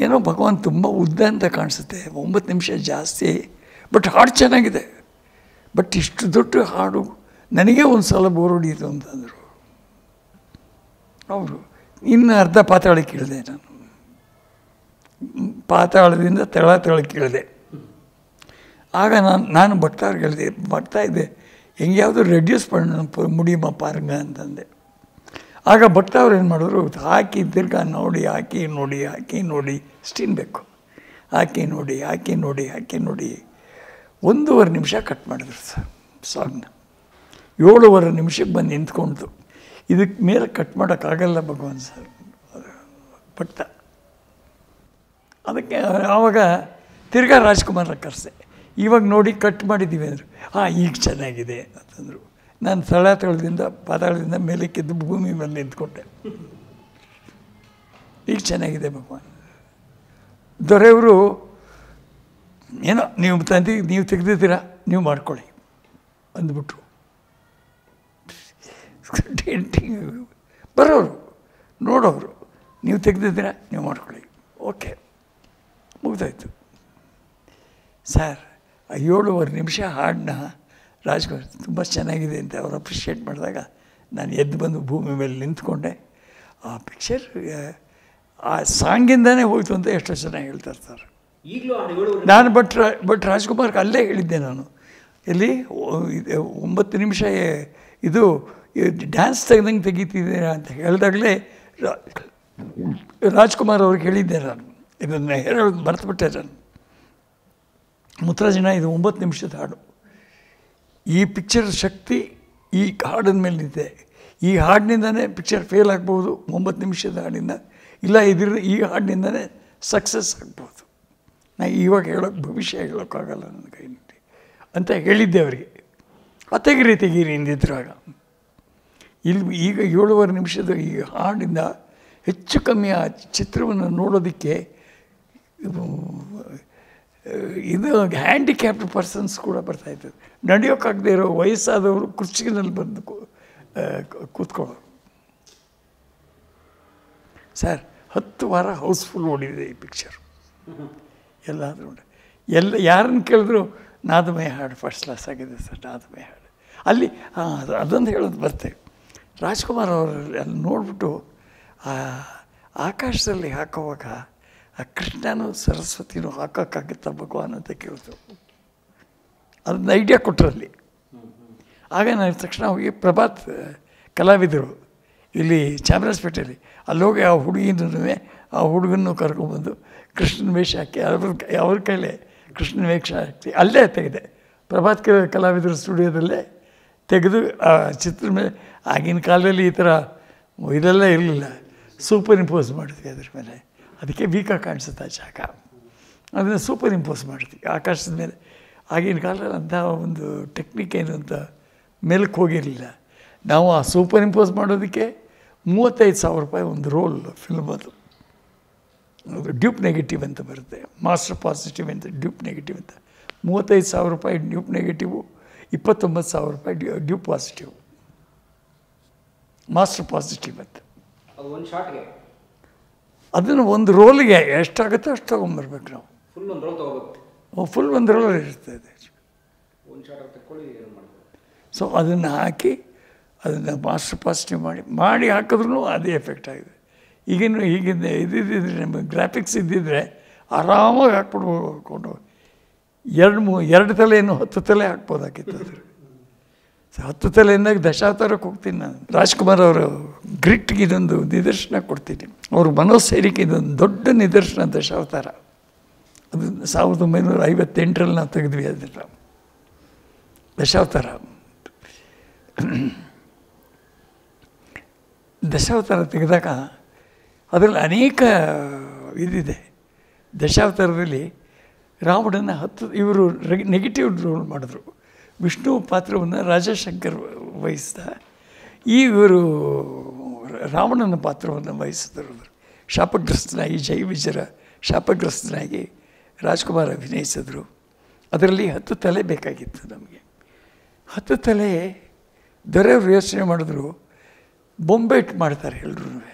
ಏನೋ ಭಗವಾನ್ ತುಂಬ ಉದ್ದ ಅಂತ ಕಾಣಿಸುತ್ತೆ. ಒಂಬತ್ತು ನಿಮಿಷ ಜಾಸ್ತಿ ಬಟ್ ಹಾಡು ಚೆನ್ನಾಗಿದೆ. ಬಟ್ ಇಷ್ಟು ದೊಡ್ಡ ಹಾಡು ನನಗೆ ಒಂದು ಸಲ ಬೋರ್ ಹೊಡೀತು ಅಂತಂದರು. ಅವರು ಇನ್ನು ಅರ್ಧ ಪಾತಾಳಕ್ಕೆ ಕೇಳಿದೆ ನಾನು. ಪಾತಾಳದಿಂದ ತೆಳ ತೆಳಕ್ಕೆ ಇಳಿದೆ ಆಗ ನಾನು ನಾನು ಭಕ್ತಾರ್ಗೆ ಕೇಳಿದೆ ಬರ್ತಾ ಇದ್ದೆ ಹೆಂಗೆ ಯಾವುದು ರೆಡ್ಯೂಸ್ ಮಾಡೋಣ ಮುಡಿಯಮ್ಮ ಪಾರಂಗ ಅಂತಂದೆ. ಆಗ ಭಟ್ಟ ಅವ್ರು ಏನು ಮಾಡಿದ್ರು, ಹಾಕಿ ತಿರ್ಗಾ ನೋಡಿ, ಹಾಕಿ ನೋಡಿ ಹಾಕಿ ನೋಡಿ ಸ್ಟೀನ್ ಬೇಕು. ಹಾಕಿ ನೋಡಿ ಹಾಕಿ ನೋಡಿ ಹಾಕಿ ನೋಡಿ. ಒಂದೂವರೆ ನಿಮಿಷ ಕಟ್ ಮಾಡಿದ್ರು ಸರ್, ಸಾಂಗ್ನ. ಏಳುವರೆ ನಿಮಿಷಕ್ಕೆ ಬಂದು ನಿಂತ್ಕೊಂಡು ಇದಕ್ಕೆ ಮೇಲೆ ಕಟ್ ಮಾಡೋಕ್ಕಾಗಲ್ಲ ಭಗವಾನ್ ಸರ್, ಭಟ್ಟ. ಅದಕ್ಕೆ ಆವಾಗ ತಿರ್ಗಾ ರಾಜ್ಕುಮಾರ್ನ ಕರೆಸೆ, ಇವಾಗ ನೋಡಿ ಕಟ್ ಮಾಡಿದ್ದೀವಿ ಅಂದರು. ಹಾಂ, ಈಗ ಚೆನ್ನಾಗಿದೆ ಅಂತಂದರು. ನಾನು ತಳತಳದಿಂದ ಪಾತಾಳದಿಂದ ಮೇಲಕ್ಕಿದ್ದು ಭೂಮಿ ಮೇಲೆ ನಿಂತ್ಕೊಂಡೆ. ಈಗ ಚೆನ್ನಾಗಿದೆ ಭಗವಾನ್. ದೊರೆಯವರು ಏನೋ ನೀವು ತಂದು, ನೀವು ತೆಗೆದಿದ್ದೀರಾ, ನೀವು ಮಾಡ್ಕೊಳ್ಳಿ ಅಂದ್ಬಿಟ್ರು. ಬರೋರು, ನೋಡೋರು, ನೀವು ತೆಗೆದಿದ್ದೀರಾ, ನೀವು ಮಾಡ್ಕೊಳ್ಳಿ. ಓಕೆ, ಮುಗ್ದಾಯ್ತು. ಸರ್, ಏಳುವರೆ ನಿಮಿಷ ಹಾಡನ್ನ ರಾಜ್ಕುಮಾರ್ ತುಂಬ ಚೆನ್ನಾಗಿದೆ ಅಂತ ಅವ್ರು ಅಪ್ರಿಷಿಯೇಟ್ ಮಾಡಿದಾಗ ನಾನು ಎದ್ದು ಬಂದು ಭೂಮಿ ಮೇಲೆ ನಿಂತ್ಕೊಂಡೆ. ಆ ಪಿಕ್ಚರ್ ಆ ಸಾಂಗಿಂದನೇ ಹೋಯ್ತು ಅಂತ ಎಷ್ಟೋ ಚೆನ್ನಾಗಿ ಹೇಳ್ತಾ ಇರ್ತಾರೆ. ನಾನು ಬಟ್ ರಾ- ಬಟ್ ರಾಜ್ಕುಮಾರ್ಗೆ ಅಲ್ಲೇ ಹೇಳಿದ್ದೆ ನಾನು. ಇಲ್ಲಿ ಒಂಬತ್ತು ನಿಮಿಷ ಇದು ಡ್ಯಾನ್ಸ್ ತೆಗ್ದಂಗೆ ತೆಗಿತಿದ್ದೀರಾ ಅಂತ ಹೇಳಿದಾಗಲೇ ರಾಜ್ಕುಮಾರ್ ಅವ್ರಿಗೆ ಹೇಳಿದ್ದೆ ನಾನು. ಇದನ್ನು ಹೇಳೋದು ಮರ್ತುಬಿಟ್ಟೆ ನಾನು. ಮುತ್ರಾಜಿನ ಇದು ಒಂಬತ್ತು ನಿಮಿಷದ ಹಾಡು. ಈ ಪಿಕ್ಚರ್ ಶಕ್ತಿ ಈ ಹಾಡಿನ ಮೇಲಿದೆ. ಈ ಹಾಡಿನಿಂದನೇ ಪಿಕ್ಚರ್ ಫೇಲ್ ಆಗ್ಬೋದು ಒಂಬತ್ತು ನಿಮಿಷದ ಹಾಡಿಂದ ಇಲ್ಲ, ಇದ್ರ ಈ ಹಾಡಿನಿಂದನೇ ಸಕ್ಸಸ್ ಆಗ್ಬೋದು ನಾ ಇವಾಗ ಹೇಳೋಕ್ಕೆ ಭವಿಷ್ಯ ಹೇಳೋಕ್ಕಾಗಲ್ಲ ನನ್ನ ಕೈನಲ್ಲಿ ಅಂತ ಹೇಳಿದ್ದೆ ಅವರಿಗೆ. ತೆಗಿರಿ ತೆಗೀರಿ ಹಿಂದಿದ್ರಾಗ ಇಲ್ಲಿ ಈಗ ಏಳುವರೆ ನಿಮಿಷದ ಈ ಹಾಡಿಂದ ಹೆಚ್ಚು ಕಮ್ಮಿ ಆ ಚಿತ್ರವನ್ನು ನೋಡೋದಕ್ಕೆ ಇದು ಹ್ಯಾಂಡಿಕ್ಯಾಪ್ಡ್ ಪರ್ಸನ್ಸ್ ಕೂಡ ಬರ್ತಾಯಿದ್ರು ನಡೆಯೋಕ್ಕಾಗದೆ ಇರೋ ವಯಸ್ಸಾದವರು ಕುರ್ಚಿನಲ್ಲಿ ಬಂದು ಕೂತ್ಕೊಳ್ಳೋರು. ಸರ್, ಹತ್ತು ವಾರ ಹೌಸ್ಫುಲ್ ನೋಡಿದೆ ಈ ಪಿಕ್ಚರ್ ಎಲ್ಲಾದರೂ ಎಲ್ಲ, ಯಾರನ್ನು ಕೇಳಿದ್ರು, ನಾದಮಯ ಹಾಡು ಫಸ್ಟ್ ಕ್ಲಾಸ್ ಆಗಿದೆ ಸರ್, ನಾದಮಯ ಹಾಡು. ಅಲ್ಲಿ ಅದೊಂದು ಹೇಳೋದು ಬರ್ತೇವೆ ರಾಜ್ಕುಮಾರ್ ಅವರು ಅಲ್ಲಿ ನೋಡ್ಬಿಟ್ಟು ಆಕಾಶದಲ್ಲಿ ಹಾಕೋವಾಗ ಆ ಕೃಷ್ಣನೂ ಸರಸ್ವತಿನೂ ಹಾಕೋಕ್ಕಾಗುತ್ತಾ ಭಗವಾನ್ ಅಂತ ಕೇಳಿದ್ರು ಅದನ್ನ ಐಡಿಯಾ ಕೊಟ್ಟರಲ್ಲಿ ಆಗ ನಾನು ತಕ್ಷಣ ಹೋಗಿ ಪ್ರಭಾತ್, ಕಲಾವಿದರು, ಇಲ್ಲಿ ಚಾಮರಾಜಪೇಟೆಯಲ್ಲಿ ಅಲ್ಲಿ ಹೋಗಿ ಆ ಹುಡುಗಿನೂ ಆ ಹುಡುಗನ್ನು ಕರ್ಕೊಂಡ್ಬಂದು ಕೃಷ್ಣನ ವೇಷ ಹಾಕಿ, ಅವ್ರ ಅವ್ರ ಕೈಲೇ ಕೃಷ್ಣನ ವೇಷ ಹಾಕಿ, ಅಲ್ಲೇ ತೆಗೆದೆ. ಪ್ರಭಾತ್ ಕಲಾವಿದರ ಸ್ಟುಡಿಯೋದಲ್ಲೇ ತೆಗೆದು, ಆ ಚಿತ್ರ ಮೇಲೆ, ಆಗಿನ ಕಾಲದಲ್ಲಿ ಈ ಥರ ಇದೆಲ್ಲ ಇರಲಿಲ್ಲ. ಸೂಪರ್ ಇಂಪೋಸ್ ಮಾಡಿದ್ವಿ ಅದ್ರ ಮೇಲೆ. ಅದಕ್ಕೆ ವೀಕಾಗಿ ಕಾಣಿಸುತ್ತೆ ಆ ಶಾಖ ಅದನ್ನು ಸೂಪರ್ ಇಂಪೋಸ್ ಮಾಡ್ತೀವಿ. ಆಕಾಶದ ಮೇಲೆ. ಆಗಿನ ಕಾಲದಲ್ಲಿ ಅಂಥ ಒಂದು ಟೆಕ್ನಿಕ್ ಏನು ಅಂತ ಮೇಲಕ್ಕೆ ಹೋಗಿರಲಿಲ್ಲ. ನಾವು ಆ ಸೂಪರ್ ಇಂಪೋಸ್ ಮಾಡೋದಕ್ಕೆ ಮೂವತ್ತೈದು ಸಾವಿರ ರೂಪಾಯಿ ಒಂದು ರೋಲ್ ಫಿಲ್ಮ್ ಅದು. ಡ್ಯೂಪ್ ನೆಗೆಟಿವ್ ಅಂತ ಬರುತ್ತೆ. ಮಾಸ್ಟರ್ ಪಾಸಿಟಿವ್ ಅಂತ ಡ್ಯೂಪ್ ನೆಗೆಟಿವ್ ಅಂತ. ಮೂವತ್ತೈದು ಸಾವಿರ ರೂಪಾಯಿ ಡ್ಯೂಪ್ ನೆಗೆಟಿವು ಇಪ್ಪತ್ತೊಂಬತ್ತು ಸಾವಿರ ರೂಪಾಯಿ ಡ್ಯೂ ಡ್ಯೂಪ್ ಪಾಸಿಟಿವ್ ಮಾಸ್ಟರ್ ಪಾಸಿಟಿವ್ ಅಂತ. ಒಂದು ಶಾರ್ಟ್ಗೆ ಅದನ್ನು ಒಂದು ರೋಲ್ಗೆ ಎಷ್ಟಾಗುತ್ತೋ ಅಷ್ಟು ತೊಗೊಂಬರ್ಬೇಕು ನಾವು. ಫುಲ್ ಒಂದು ರೋಲ್ ತೊಗೋಬೇಕು. ಫುಲ್ ಒಂದು ರೋಲ್ ಇರ್ತದೆ ಇದೆ ಸೊ ಅದನ್ನು ಹಾಕಿ ಅದನ್ನು ಮಾಸ್ಟರ್ ಪಾಸಿಟಿವ್ ಮಾಡಿ ಮಾಡಿ ಹಾಕಿದ್ರೂ ಅದೇ ಎಫೆಕ್ಟ್ ಆಗಿದೆ. ಈಗಿನ ಈಗಿನ ಇದಿದ್ದರೆ ನಮ್ಮ ಗ್ರಾಫಿಕ್ಸ್ ಇದ್ದಿದ್ದರೆ ಆರಾಮಾಗಿ ಹಾಕ್ಬಿಡ್ಬೋದು ಎರಡು ಮೂ ಎರಡು ತಲೆಯನ್ನು ಹತ್ತು ತಲೆ ಹಾಕ್ಬೋದಾಗಿತ್ತು ಅದ್ರ ಸೊ ಹತ್ತು ತಲೆಯಿಂದಾಗಿ ದಶಾವತಾರಕ್ಕೆ ಹೋಗ್ತೀನಿ ನಾನು. ರಾಜ್ಕುಮಾರ್ ಅವರು ಗ್ರಿಟ್ಗೆ ಇದೊಂದು ನಿದರ್ಶನ ಕೊಡ್ತೀನಿ ಅವ್ರ ಮನೋಸೈನಿಕ ಇದೊಂದು ದೊಡ್ಡ ನಿದರ್ಶನ ದಶಾವತಾರ ಅದು ಸಾವಿರದ ಒಂಬೈನೂರ ಐವತ್ತೆಂಟರಲ್ಲಿ ನಾವು ತೆಗೆದ್ವಿ ಅದನ್ನು ದಶಾವತಾರ ದಶಾವತಾರ ತೆಗೆದಾಗ ಅದರಲ್ಲಿ ಅನೇಕ ಇದಿದೆ. ದಶಾವತಾರದಲ್ಲಿ ರಾವಣನ ಹತ್ತು ಇವರು ನೆಗೆಟಿವ್ ರೋಲ್ ಮಾಡಿದ್ರು. ವಿಷ್ಣು ಪಾತ್ರವನ್ನು ರಾಜಶಂಕರ್ ವಹಿಸ್ದ. ಈ ಇವರು ರಾವಣನ ಪಾತ್ರವನ್ನು ವಹಿಸಿದ್ರು ಶಾಪಗ್ರಸ್ತನಾಗಿ ಜೈ ವಿಜಯರ ಶಾಪಗ್ರಸ್ತನಾಗಿ ರಾಜ್ಕುಮಾರ್ ಅಭಿನಯಿಸಿದ್ರು. ಅದರಲ್ಲಿ ಹತ್ತು ತಲೆ ಬೇಕಾಗಿತ್ತು ನಮಗೆ. ಹತ್ತು ತಲೆ ದೊರೆಯವರು ಯೋಚನೆ ಮಾಡಿದ್ರು ಬೊಂಬೆಟ್ ಮಾಡ್ತಾರೆ ಎಲ್ಲರೂ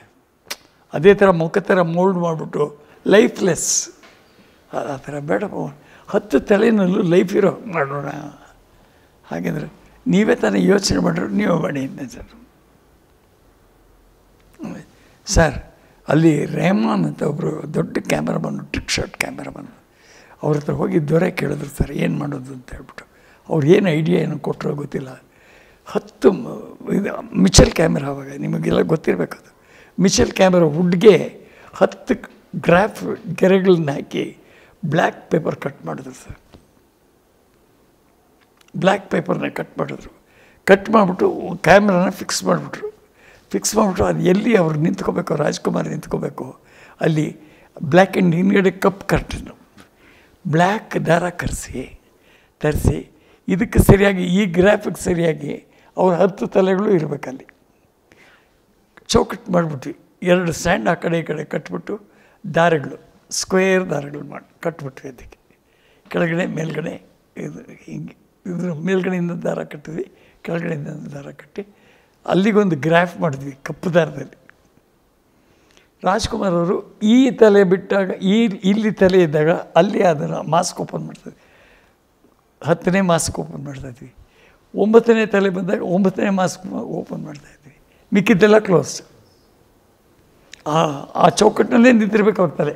ಅದೇ ಥರ ಮುಖ ಥರ ಮೋಲ್ಡ್ ಮಾಡಿಬಿಟ್ಟು ಲೈಫ್ಲೆಸ್. ಆ ಥರ ಬೇಡ ಹತ್ತು ತಲೆಯಲ್ಲೂ ಲೈಫ್ ಇರೋ ಮಾಡೋಣ. ಹಾಗೆಂದ್ರೆ ನೀವೇ ತಾನೇ ಯೋಚನೆ ಮಾಡಿದ್ರು ನೀವೇ ಮಾಡಿ ಸರ್ ಸರ್, ಅಲ್ಲಿ ರೆಹಮಾನ್ ಅಂತ ಒಬ್ಬರು ದೊಡ್ಡ ಕ್ಯಾಮ್ರಾಮನ್ನು ಟ್ರಿಕ್ ಶಾಟ್ ಬಂದು ಅವ್ರ ಹತ್ರ ಹೋಗಿ ದೊರೆ ಕೇಳಿದ್ರು, ಸರ್, ಏನು ಮಾಡೋದು? ಅಂತ ಹೇಳ್ಬಿಟ್ಟು. ಅವ್ರು ಏನು ಐಡಿಯಾ ಏನು ಕೊಟ್ಟರೋ ಗೊತ್ತಿಲ್ಲ. ಹತ್ತು ಇದು ಮಿಚಲ್ ಕ್ಯಾಮ್ರಾ ಅವಾಗ, ನಿಮಗೆಲ್ಲ ಗೊತ್ತಿರಬೇಕು ಅದು ಮಿಚಲ್ ಕ್ಯಾಮ್ರಾ ವುಡ್ಗೆ ಹತ್ತು ಗ್ರಾಫ್ ಗೆರೆಗಳನ್ನ ಹಾಕಿ ಬ್ಲ್ಯಾಕ್ ಪೇಪರ್ ಕಟ್ ಮಾಡಿದ್ರು, ಸರ್. ಬ್ಲ್ಯಾಕ್ ಪೇಪರ್ನ ಕಟ್ ಮಾಡಿದ್ರು. ಕಟ್ ಮಾಡಿಬಿಟ್ಟು ಕ್ಯಾಮ್ರಾನ ಫಿಕ್ಸ್ ಮಾಡಿಬಿಟ್ರು. ಫಿಕ್ಸ್ ಮಾಡಿಬಿಟ್ರು, ಅದು ಎಲ್ಲಿ ಅವ್ರು ನಿಂತ್ಕೋಬೇಕು, ರಾಜ್ಕುಮಾರ್ ನಿಂತ್ಕೋಬೇಕು, ಅಲ್ಲಿ ಬ್ಲ್ಯಾಕ್ ಆ್ಯಂಡ್ ಹಿಂದ್ಗಡೆ ಕಪ್ ಕರ್ಟನ್ನು ಬ್ಲ್ಯಾಕ್ ದಾರ ಕರೆಸಿ, ತರಿಸಿ, ಇದಕ್ಕೆ ಸರಿಯಾಗಿ, ಈ ಗ್ರಾಫಿಕ್ ಸರಿಯಾಗಿ ಅವ್ರ ಹತ್ತು ತಲೆಗಳು ಇರಬೇಕಲ್ಲಿ. ಚೌಕಟ್ಟು ಮಾಡಿಬಿಟ್ವಿ. ಎರಡು ಸ್ಟ್ಯಾಂಡ್ ಆ ಕಡೆ ಈ ಕಡೆ ಕಟ್ಬಿಟ್ಟು ದಾರಗಳು ಸ್ಕ್ವೇರ್ ದಾರಗಳು ಮಾಡಿ, ಕಟ್ಬಿಟ್ವಿ ಅದಕ್ಕೆ. ಕೆಳಗಡೆ, ಮೇಲ್ಗಡೆ, ಇದು ಹಿಂಗೆ, ಇದ್ರ ಮೇಲ್ಗಡೆಯಿಂದ ದಾರ ಕಟ್ಟಿದ್ವಿ, ಕೆಳಗಡೆಯಿಂದ ದಾರ ಕಟ್ಟಿ ಅಲ್ಲಿಗೊಂದು ಗ್ರಾಫ್ ಮಾಡಿದ್ವಿ ಕಪ್ಪು ದಾರದಲ್ಲಿ ರಾಜ್ಕುಮಾರ್ ಅವರು ಈ ತಲೆ ಬಿಟ್ಟಾಗ, ಈ, ಇಲ್ಲಿ ತಲೆ ಇದ್ದಾಗ ಅಲ್ಲಿ ಅದನ್ನು ಮಾಸ್ಕ್ ಓಪನ್ ಮಾಡ್ತಾರೆ ಹತ್ತನೇ ಮಾಸ್ಕ್ ಓಪನ್ ಮಾಡ್ತಾಯಿದ್ವಿ ಒಂಬತ್ತನೇ ತಲೆ ಬಂದಾಗ ಒಂಬತ್ತನೇ ಮಾಸ್ಕ್ ಓಪನ್ ಮಾಡ್ತಾಯಿದ್ವಿ ಮಿಕ್ಕಿದ್ದೆಲ್ಲ ಕ್ಲೋಸ್ ಆ ಆ ಚೌಕಟ್ಟಿನಲ್ಲೇ ನಿಂತಿರ್ಬೇಕು ಅವ್ರ ತಲೆ.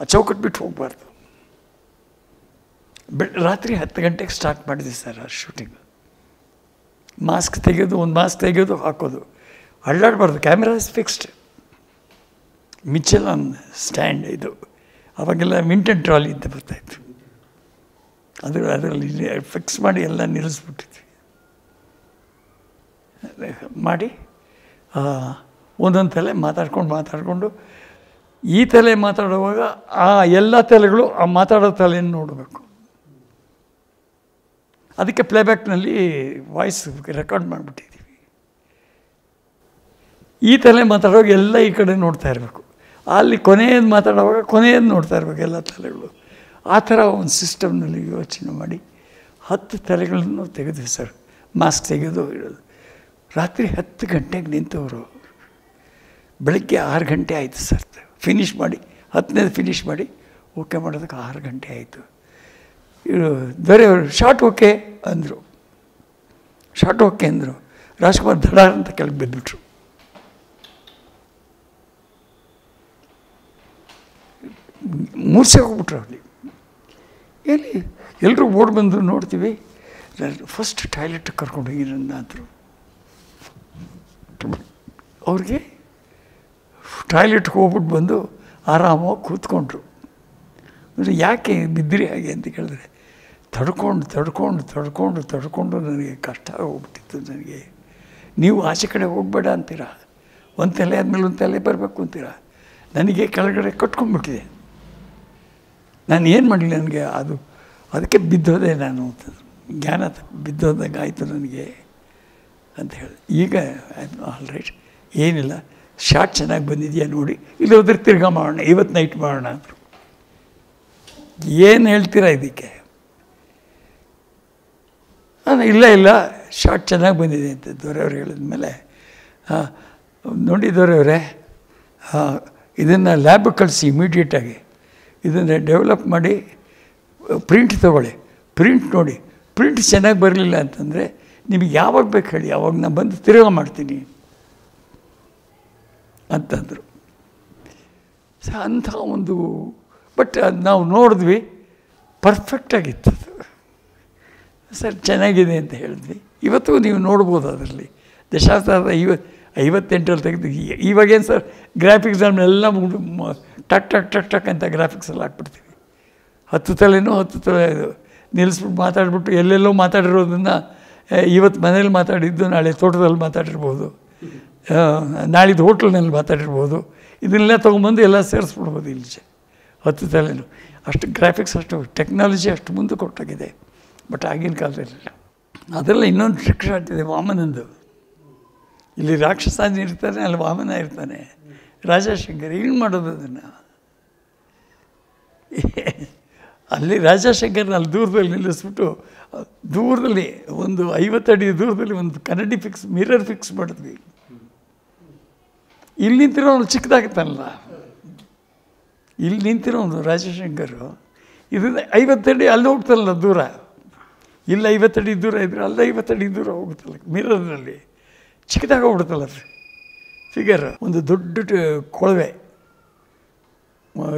ಆ ಚೌಕಟ್ಟು ಬಿಟ್ಟು ಹೋಗಬಾರ್ದು. ಬೆ, ರಾತ್ರಿ ಹತ್ತು ಗಂಟೆಗೆ ಸ್ಟಾರ್ಟ್ ಮಾಡಿದ್ವಿ ಸರ್ ಆ ಶೂಟಿಂಗ್ ಮಾಸ್ಕ್ ತೆಗೆದು, ಒಂದು ಮಾಸ್ಕ್ ತೆಗೆದು ಹಾಕೋದು. ಅಳ್ಳಾಡಬಾರ್ದು camera is fixed Mitchell on stand ಇದು. ಅವಾಗೆಲ್ಲ ಮಿಂಟನ್ ಟ್ರಾಲಿ ಅಂತ ಬರ್ತಾಯಿತ್ತು ಅದು ಅದರಲ್ಲಿ ಫಿಕ್ಸ್ ಮಾಡಿ ಎಲ್ಲ ನಿಲ್ಲಿಸ್ಬಿಟ್ಟಿದ್ವಿ. ಮಾಡಿ ಒಂದೊಂದು ತಲೆ ಮಾತಾಡ್ಕೊಂಡು, ಮಾತಾಡಿಕೊಂಡು, ಈ ತಲೆ ಮಾತಾಡುವಾಗ ಆ ಎಲ್ಲ ತಲೆಗಳು ಆ ಮಾತಾಡೋ ತಲೆಯನ್ನು ನೋಡಬೇಕು. ಅದಕ್ಕೆ ಪ್ಲೇಬ್ಯಾಕ್ನಲ್ಲಿ ವಾಯ್ಸ್ ರೆಕಾರ್ಡ್ ಮಾಡಿಬಿಟ್ಟಿದ್ದೀವಿ. ಈ ತಲೆ ಮಾತಾಡುವಾಗ ಎಲ್ಲ ಈ ಕಡೆ ನೋಡ್ತಾ ಇರಬೇಕು. ಅಲ್ಲಿ ಕೊನೆಯದು ಮಾತಾಡುವಾಗ ಕೊನೆಯದು ನೋಡ್ತಾ ಇರಬೇಕು ಎಲ್ಲ ತಲೆಗಳು. ಆ ಥರ ಒಂದು ಸಿಸ್ಟಮ್ನಲ್ಲಿ ಯೋಚನೆ ಮಾಡಿ ಹತ್ತು ತಲೆಗಳನ್ನು ತೆಗೆದ್ವಿ ಸರ್. ಮಾಸ್ಕ್ ತೆಗೆದು ಇಡೋದು. ರಾತ್ರಿ ಹತ್ತು ಗಂಟೆಗೆ ನಿಂತವರು. ಬೆಳಗ್ಗೆ ಆರು ಗಂಟೆ ಆಯಿತು ಸರ್. ಫಿನಿಷ್ ಮಾಡಿ ಹತ್ತನೇದು ಫಿನಿಷ್ ಮಾಡಿ ಓಕೆ ಮಾಡೋದಕ್ಕೆ ಆರು ಗಂಟೆ ಆಯಿತು. ದೊರೆಯವರು ಶಾರ್ಟ್ ಓಕೆ ಅಂದರು. ಶಾರ್ಟ್ ಓಕೆ ಅಂದರು. ರಾಜ್ಕುಮಾರ್ ದಡ ಅಂತ ಕೆಳಗೆ ಬಿದ್ದುಬಿಟ್ರು ಮೂರ್ಛೆ ಹೋಗ್ಬಿಟ್ರು ಅಲ್ಲಿ. ಎಲ್ಲಿ? ಎಲ್ಲರೂ ಓಡ್ ಬಂದು ನೋಡ್ತೀವಿ. ಫಸ್ಟ್ ಟಾಯ್ಲೆಟ್ ಕರ್ಕೊಂಡು ಹೋಗಿದ್ರು ಅಂದರು. ಅವ್ರಿಗೆ ಟಾಯ್ಲೆಟ್ಗೆ ಹೋಗ್ಬಿಟ್ಟು ಬಂದು ಆರಾಮಾಗಿ ಕೂತ್ಕೊಂಡ್ರು. ಅಂದರೆ ಯಾಕೆ ಬಿದ್ದಿರಿ ಹಾಗೆ ಅಂತ ಕೇಳಿದ್ರೆ ತಡ್ಕೊಂಡು ತಡ್ಕೊಂಡು ತಡ್ಕೊಂಡು ತಡ್ಕೊಂಡು ನನಗೆ ಕಷ್ಟ ಹೋಗ್ಬಿಟ್ಟಿತ್ತು ನನಗೆ. ನೀವು ಆಚೆ ಕಡೆ ಹೋಗಬೇಡ ಅಂತೀರ? ಒಂದು ತಲೆ ಆದಮೇಲೆ ಒಂದು ತಲೆ ಬರಬೇಕು ಅಂತೀರ? ನನಗೆ ಕೆಳಗಡೆ ಕಟ್ಕೊಂಡ್ಬಿಟ್ಟಿದೆ. ನಾನು ಏನು ಮಾಡಲಿ ನನಗೆ? ಅದು, ಅದಕ್ಕೆ ಬಿದ್ದೋದೆ ನಾನು ಅಂತ. ಜ್ಞಾನ ಬಿದ್ದೋದಂಗೆ ಆಯಿತು ನನಗೆ ಅಂತ ಹೇಳಿ. ಈಗ ಆಲ್ ರೈಟ್ ಏನಿಲ್ಲ. ಶಾರ್ಟ್ ಚೆನ್ನಾಗಿ ಬಂದಿದೆಯಾ ನೋಡಿ. ಇಲ್ಲಿ ಹೋದ್ರೆ ತಿರ್ಗಾ ಮಾಡೋಣ. ಇವತ್ತು ನೈಟ್ ಮಾಡೋಣ ಅಂದರು. ಏನು ಹೇಳ್ತೀರಾ ಇದಕ್ಕೆ? ನಾನು ಇಲ್ಲ ಇಲ್ಲ. ಶಾರ್ಟ್ ಚೆನ್ನಾಗಿ ಬಂದಿದೆ ಅಂತ ದೊರೆಯವ್ರು ಹೇಳಿದ್ಮೇಲೆ ಹಾಂ ನೋಡಿ ದೊರೆಯವರೇ ಇದನ್ನು ಲ್ಯಾಬ್ ಕಳಿಸಿ ಇಮಿಡಿಯೇಟಾಗಿ ಇದನ್ನು ಡೆವಲಪ್ ಮಾಡಿ ಪ್ರಿಂಟ್ ತೊಗೊಳ್ಳಿ. ಪ್ರಿಂಟ್ ನೋಡಿ. ಪ್ರಿಂಟ್ ಚೆನ್ನಾಗಿ ಬರಲಿಲ್ಲ ಅಂತಂದರೆ ನಿಮಗೆ ಯಾವಾಗ ಬೇಕು ಹೇಳಿ ಯಾವಾಗ ನಾನು ಬಂದು ತಿರುಗ ಮಾಡ್ತೀನಿ ಅಂತಂದರು. ಅಂಥ ಒಂದು ಬಟ್ ಅದು ನಾವು ನೋಡಿದ್ವಿ ಪರ್ಫೆಕ್ಟಾಗಿತ್ತು ಸರ್, ಚೆನ್ನಾಗಿದೆ ಅಂತ ಹೇಳಿದ್ವಿ. ಇವತ್ತು ನೀವು ನೋಡ್ಬೋದು ಅದರಲ್ಲಿ. ದಶಾವತಾರದ ಐವತ್ತು ಐವತ್ತೆಂಟರಲ್ಲಿ ತೆಗೆದು ಇವಾಗೇನು ಸರ್ ಗ್ರಾಫಿಕ್ಸ್ ಎಲ್ಲ ಟಕ್ ಟಕ್ ಟಕ್ ಟಕ್ ಅಂತ ಗ್ರಾಫಿಕ್ಸ್ ಎಲ್ಲ ಹಾಕ್ಬಿಡ್ತೀವಿ. ಹತ್ತು ತಲೆನೂ, ಹತ್ತು ತಲೆ ನಿಲ್ಲಿಸ್ಬಿಟ್ಟು ಮಾತಾಡ್ಬಿಟ್ಟು ಎಲ್ಲೆಲ್ಲೋ ಮಾತಾಡಿರೋದನ್ನು ಇವತ್ತು ಮನೇಲಿ ಮಾತಾಡಿದ್ದು, ನಾಳೆ ತೋಟದಲ್ಲಿ ಮಾತಾಡಿರ್ಬೋದು. ನಾಳಿದ್ದು ಹೋಟ್ಲ್ನಲ್ಲಿ ಮಾತಾಡಿರ್ಬೋದು. ಇದನ್ನೆಲ್ಲ ತೊಗೊಂಬಂದು ಎಲ್ಲ ಸೇರಿಸ್ಬಿಡ್ಬೋದು ಇಲ್ಲಿ ಹತ್ತು ತಲೆನೂ. ಅಷ್ಟು ಗ್ರಾಫಿಕ್ಸ್ ಅಷ್ಟು ಟೆಕ್ನಾಲಜಿ ಅಷ್ಟು ಮುಂದೆ ಕೊಟ್ಟಾಗಿದೆ. ಬಟ್ ಆಗಿನ ಕಾಲದಲ್ಲಿ ಅದರಲ್ಲಿ ಇನ್ನೊಂದು ಟ್ರಿಕ್ ಶಾಟ್ ಇದೆ, ವಾಮನಂದು. ಇಲ್ಲಿ ರಾಕ್ಷಸಾಜಿ ಇರ್ತಾನೆ, ಅಲ್ಲಿ ವಾಮನ ಇರ್ತಾನೆ. ರಾಜಶಂಕರ್ ಏನು ಮಾಡೋದು ಅದನ್ನು? ಅಲ್ಲಿ ರಾಜಶಂಕರ್ನ ಅಲ್ಲಿ ದೂರದಲ್ಲಿ ನಿಲ್ಲಿಸ್ಬಿಟ್ಟು, ದೂರದಲ್ಲಿ ಒಂದು ಐವತ್ತಡಿ ದೂರದಲ್ಲಿ ಒಂದು ಕನ್ನಡಿ ಫಿಕ್ಸ್ ಮಿರರ್ ಫಿಕ್ಸ್ ಮಾಡಿದ್ವಿ. ಇಲ್ಲಿ ನಿಂತಿರೋ ಅವನು ಚಿಕ್ಕದಾಗತ್ತಲ್ಲ ಇಲ್ಲಿ ಒಂದು ರಾಜಶಂಕರು ಇದರಿಂದ ಐವತ್ತಡಿ ಅಲ್ಲಿ ಹೋಗ್ತಾನಲ್ಲ ದೂರ. ಇಲ್ಲಿ, ಐವತ್ತಡಿ ದೂರ ಇದ್ರೆ ಐವತ್ತು ಐವತ್ತಡಿ ದೂರ ಹೋಗುತ್ತಲ್ಲ. ಮಿರರ್ನಲ್ಲಿ ಚಿಕ್ಕದಾಗ ಹೋಗ್ಬಿಡುತ್ತಲ್ಲ ಫಿಗರ್ ಒಂದು ದೊಡ್ಡ ಕೊಳವೆ.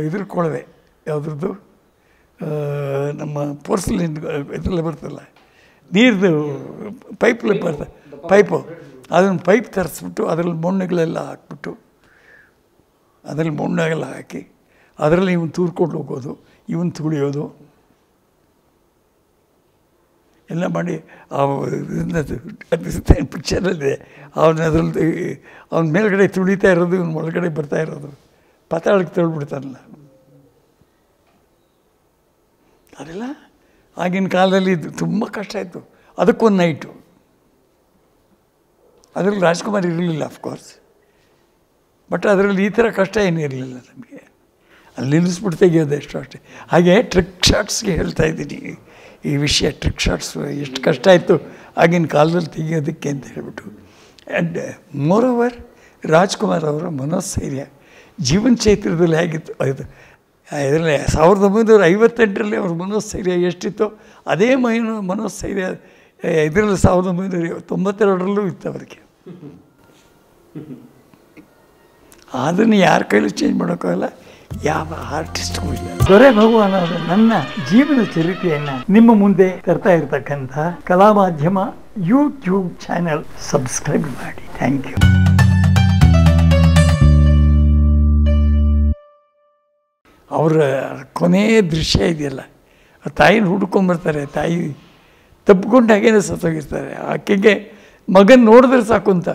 ಇದ್ರ ಕೊಳವೆ. ಯಾವುದ್ರದ್ದು? ನಮ್ಮ ಪೋರ್ಸಲಿನ್, ಇದರಲ್ಲೇ ಬರ್ತಲ್ಲ ನೀರ್ದು ಪೈಪ್ಲಿ ಬರ್ತದೆ. ಪೈಪು. ಅದನ್ನು ಪೈಪ್ ತರಿಸ್ಬಿಟ್ಟು ಅದರಲ್ಲಿ ಮಣ್ಣುಗಳೆಲ್ಲ ಹಾಕ್ಬಿಟ್ಟು, ಅದರಲ್ಲಿ ಮಣ್ಣೆಲ್ಲ ಹಾಕಿ, ಅದರಲ್ಲಿ ಇವನು ತೂರ್ಕೊಂಡು ಹೋಗೋದು, ಇವನು ತುಳಿಯೋದು. ಎಲ್ಲ ಮಾಡಿ ಪಿಕ್ಚರಲ್ಲಿದೆ ಅವನ ಅದರಲ್ಲಿ ಅವನ ಮೇಲ್ಗಡೆ ತುಳಿತಾ ಇರೋದು, ಇವನು ಒಳಗಡೆ ಬರ್ತಾ ಇರೋದು. ಪಾತಾಳಕ್ಕೆ ತೊಳ್ಬಿಡ್ತಾನಲ್ಲ. ಅದೆಲ್ಲ? ಆಗಿನ ಕಾಲದಲ್ಲಿ ತುಂಬ ಕಷ್ಟ ಇತ್ತು. ಅದಕ್ಕೊಂದು ನೈಟು ಅದರಲ್ಲಿ ರಾಜ್ಕುಮಾರ್ ಇರಲಿಲ್ಲ ಅಫ್ಕೋರ್ಸ್ ಬಟ್ ಅದರಲ್ಲಿ ಈ ಥರ ಕಷ್ಟ ಏನೂ ಇರಲಿಲ್ಲ ನಮಗೆ. ಅಲ್ಲಿ ನಿಲ್ಲಿಸ್ಬಿಟ್ಟು ತೆಗಿಯೋದು ಎಷ್ಟು ಅಷ್ಟೇ. ಹಾಗೆ ಟ್ರಿಕ್ ಶಾಟ್ಸ್ಗೆ ಹೇಳ್ತಾ ಇದ್ದೀನಿ. ಈ ವಿಷಯ ಟ್ರಿಕ್ ಶಾಟ್ಸ್ ಎಷ್ಟು ಕಷ್ಟ ಆಯಿತು ಆಗಿನ ಕಾಲದಲ್ಲಿ ತೆಗಿಯೋದಕ್ಕೆ ಅಂತ ಹೇಳ್ಬಿಟ್ಟು. ಆ್ಯಂಡ್ ಮೋರ್ ಓವರ್ ರಾಜ್ಕುಮಾರ್ ಅವರ ಮನೋಸ್ಥೈರ್ಯ, ಜೀವನ ಚೈತ್ರದಲ್ಲಿ ಹೇಗಿತ್ತು ಅದು ಇದರಲ್ಲಿ ಸಾವಿರದ ಒಂಬೈನೂರ ಐವತ್ತೆಂಟರಲ್ಲಿ ಅವ್ರ ಮನೋಸ್ಥೈರ್ಯ ಎಷ್ಟಿತ್ತೋ, ಅದೇ ಮೈನ, ಮನೋಸ್ಥೈರ್ಯ, ಇದರಲ್ಲಿ ಸಾವಿರದ ಒಂಬೈನೂರ ತೊಂಬತ್ತೆರಡರಲ್ಲೂ ಇತ್ತು ಅವರಿಗೆ. ಅದನ್ನು ಯಾರ ಕೈಲೂ ಚೇಂಜ್ ಮಾಡೋಕ್ಕಾಗಲ್ಲ. ಯಾವ ಆರ್ಟಿಸ್ಟ್ಗೂ ಇಲ್ಲ. ದೊರೆ ಭಗವಾನ್ ಅವರ ನನ್ನ ಜೀವನ ಚರಿತ್ರೆಯನ್ನ ನಿಮ್ಮ ಮುಂದೆ ತರ್ತಾ ಇರತಕ್ಕಂಥ Kala Madhyama YouTube channel subscribe ಮಾಡಿ. ಥ್ಯಾಂಕ್ ಯು ಅವರ ಕೊನೆಯ ದೃಶ್ಯ ಇದೆಯಲ್ಲ ಆ ತಾಯಿನ ಹುಡ್ಕೊಂಬರ್ತಾರೆ ತಾಯಿ ತಪ್ಪಿಕೊಂಡು ಹಾಗೇನೆ ಸತ್ತೋಗಿರ್ತಾರೆ. ಆಕೆಗೆ ಮಗನ ನೋಡಿದ್ರೆ ಸಾಕು ಅಂತ.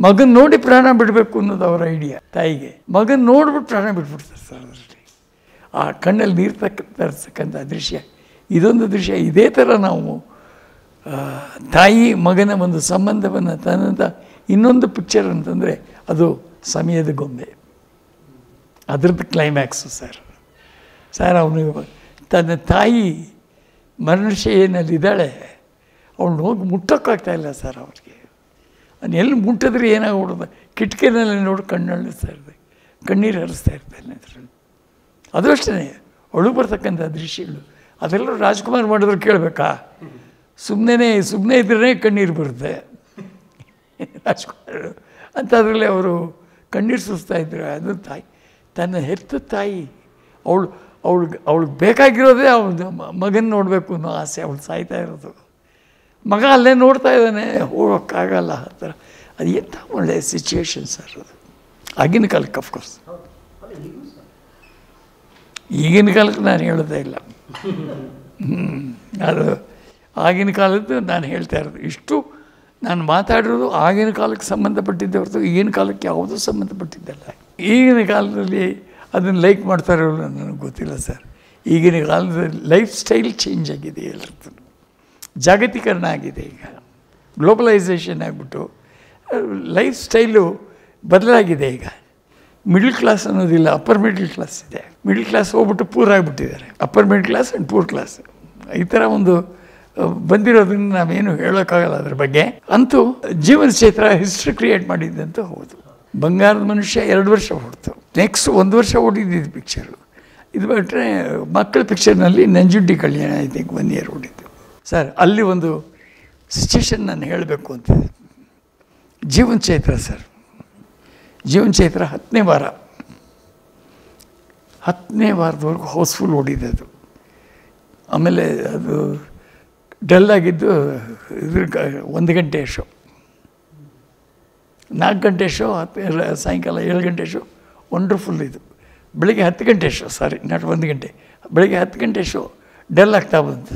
ಮಗನ ನೋಡಿ ಪ್ರಾಣ ಬಿಡಬೇಕು ಅನ್ನೋದು ಅವರ ಐಡಿಯಾ ತಾಯಿಗೆ. ಮಗನ ನೋಡ್ಬಿಟ್ಟು ಪ್ರಾಣ ಬಿಟ್ಬಿಡ್ತಾರೆ ಸರ್ ಅದರಲ್ಲಿ. ಆ ಕಣ್ಣಲ್ಲಿ ನೀರು ತಕ್ಕ ತರಿಸ್ತಕ್ಕಂಥ ದೃಶ್ಯ. ಇದೊಂದು ದೃಶ್ಯ. ಇದೇ ಥರ ನಾವು ತಾಯಿ ಮಗನ ಒಂದು ಸಂಬಂಧವನ್ನು ತನ್ನಂಥ ಇನ್ನೊಂದು ಪಿಕ್ಚರ್ ಅಂತಂದರೆ ಅದು ಸಮಯದ ಗೊಂಬೆ. ಅದ್ರದ್ದು ಕ್ಲೈಮ್ಯಾಕ್ಸು ಸರ್. ಸರ್, ಅವನು ತನ್ನ ತಾಯಿ ಮರಣಶೈಲಿನಲ್ಲಿದ್ದಾಳೆ ಅವಳು ಹೋಗಿ ಮುಟ್ಟೋಕ್ಕಾಗ್ತಾ ಇಲ್ಲ ಸರ್ ಅವ್ರಿಗೆ. ಅವ್ನು ಎಲ್ಲಿ ಮುಟ್ಟಿದ್ರೆ ಏನಾಗ್ಬಿಡೋದು ಕಿಟಕಿನಲ್ಲಿ ನೋಡಿ ಕಣ್ಣಳಿಸ್ತಾ ಇರ್ತದೆ ಕಣ್ಣೀರು ಹರಿಸ್ತಾ ಇರ್ತಾನೆ ಅದರಲ್ಲಿ. ಅದು ಅಷ್ಟೇ ಅಳು ಬರ್ತಕ್ಕಂಥ ದೃಶ್ಯಗಳು. ಅದೆಲ್ಲರೂ ರಾಜ್ಕುಮಾರ್ ಮಾಡಿದ್ರು ಕೇಳಬೇಕಾ? ಸುಮ್ಮನೆ ಸುಮ್ಮನೆ ಇದ್ರೇ ಕಣ್ಣೀರು ಬರುತ್ತೆ. ರಾಜ್ಕುಮಾರ್ ಅಂತ ಅದರಲ್ಲಿ ಅವರು ಕಣ್ಣೀರು ಸುಸ್ತಾ ಇದ್ರು. ಅದು ತಾಯಿ, ತನ್ನ ಹೆತ್ತ ತಾಯಿ, ಅವಳು, ಅವಳಿಗೆ ಅವಳಿಗೆ ಬೇಕಾಗಿರೋದೇ ಅವಳು ಮಗನ ನೋಡಬೇಕು ಅನ್ನೋ ಆಸೆ, ಅವಳು ಸಾಯ್ತಾ ಇರೋದು. ಮಗ ಅಲ್ಲೇ ನೋಡ್ತಾ ಇದ್ದಾನೆ. ಹೋಗೋಕ್ಕಾಗಲ್ಲ ಆ ಥರ. ಅದು ಎಂಥ ಒಳ್ಳೆಯ ಸಿಚುವೇಶನ್ ಸರ್ ಅದು. ಆಗಿನ ಕಾಲಕ್ಕೆ ಅಫ್ಕೋರ್ಸ್ ಈಗಿನ ಕಾಲಕ್ಕೆ ನಾನು ಹೇಳೋದೇ ಇಲ್ಲ. ಅದು ಆಗಿನ ಕಾಲದ್ದು ನಾನು ಹೇಳ್ತಾ ಇರೋದು. ಇಷ್ಟು ನಾನು ಮಾತಾಡಿರೋದು ಆಗಿನ ಕಾಲಕ್ಕೆ ಸಂಬಂಧಪಟ್ಟಿದ್ದೆ ಹೊರತು ಈಗಿನ ಕಾಲಕ್ಕೆ ಯಾವುದೂ ಸಂಬಂಧಪಟ್ಟಿದ್ದಲ್ಲ. ಈಗಿನ ಕಾಲದಲ್ಲಿ ಅದನ್ನು ಲೈಕ್ ಮಾಡ್ತಾರೋ ನನಗೆ ಗೊತ್ತಿಲ್ಲ ಸರ್ ಈಗಿನ ಕಾಲದಲ್ಲಿ ಲೈಫ್ ಸ್ಟೈಲ್ ಚೇಂಜ್ ಆಗಿದೆ ಎಲ್ಲರದ್ದು ಜಾಗತೀಕರಣ ಆಗಿದೆ ಈಗ. ಗ್ಲೋಬಲೈಸೇಷನ್ ಆಗಿಬಿಟ್ಟು ಲೈಫ್ ಸ್ಟೈಲು ಬದಲಾಗಿದೆ ಈಗ. ಮಿಡ್ಲ್ ಕ್ಲಾಸ್ ಅನ್ನೋದಿಲ್ಲ ಅಪ್ಪರ್ ಮಿಡ್ಲ್ ಕ್ಲಾಸ್ ಇದೆ. ಮಿಡ್ಲ್ ಕ್ಲಾಸ್ ಹೋಗ್ಬಿಟ್ಟು poor ಆಗಿಬಿಟ್ಟಿದ್ದಾರೆ. Upper middle class and poor class ಈ ಥರ ಒಂದು ಬಂದಿರೋದನ್ನು ನಾವೇನು ಹೇಳೋಕ್ಕಾಗಲ್ಲ ಅದ್ರ ಬಗ್ಗೆ. ಅಂತೂ ಜೀವನ ಕ್ಷೇತ್ರ ಹಿಸ್ಟ್ರಿ ಕ್ರಿಯೇಟ್ ಮಾಡಿದ್ದಂತೂ ಹೌದು. ಬಂಗಾರದ ಮನುಷ್ಯ ಎರಡು ವರ್ಷ ಹೊಡ್ತು ನೆಕ್ಸ್ಟ್ ಒಂದು ವರ್ಷ ಓಡಿದ್ದು ಪಿಕ್ಚರು ಇದು ಬಿಟ್ಟರೆ ಮಕ್ಕಳ ಪಿಕ್ಚರ್ನಲ್ಲಿ Nanjundi Kalyana I think one year ಓಡಿದ್ದು. Sir, ಅಲ್ಲಿ ಒಂದು ಸಿಚುವೇಶನ್ ನಾನು ಹೇಳಬೇಕು ಅಂತ ಜೀವನ್ ಚೈತ್ರ ಸರ್. ಜೀವನ್ ಚೈತ್ರ ಹತ್ತನೇ ವಾರ. ಹತ್ತನೇ ವಾರದವರೆಗೂ ಹೌಸ್ಫುಲ್ ಓಡಿದೆ ಅದು. ಆಮೇಲೆ ಅದು ಡಲ್ ಆಗಿದ್ದು ಇದ್ರ ಒಂದು ಗಂಟೆ ಶೋ ನಾಲ್ಕು ಗಂಟೆ ಶೋ ಹತ್ತು ಸಾಯಂಕಾಲ ಏಳು ಗಂಟೆ ಶೋ ವಂಡರ್ಫುಲ್ ಇದು. ಬೆಳಿಗ್ಗೆ ಹತ್ತು ಗಂಟೆ ಶೋ ಸಾರಿ ನಾಟ್ ಒಂದು ಗಂಟೆ. ಬೆಳಿಗ್ಗೆ ಹತ್ತು ಗಂಟೆ ಶೋ ಡಲ್ ಆಗ್ತಾ ಬಂತು.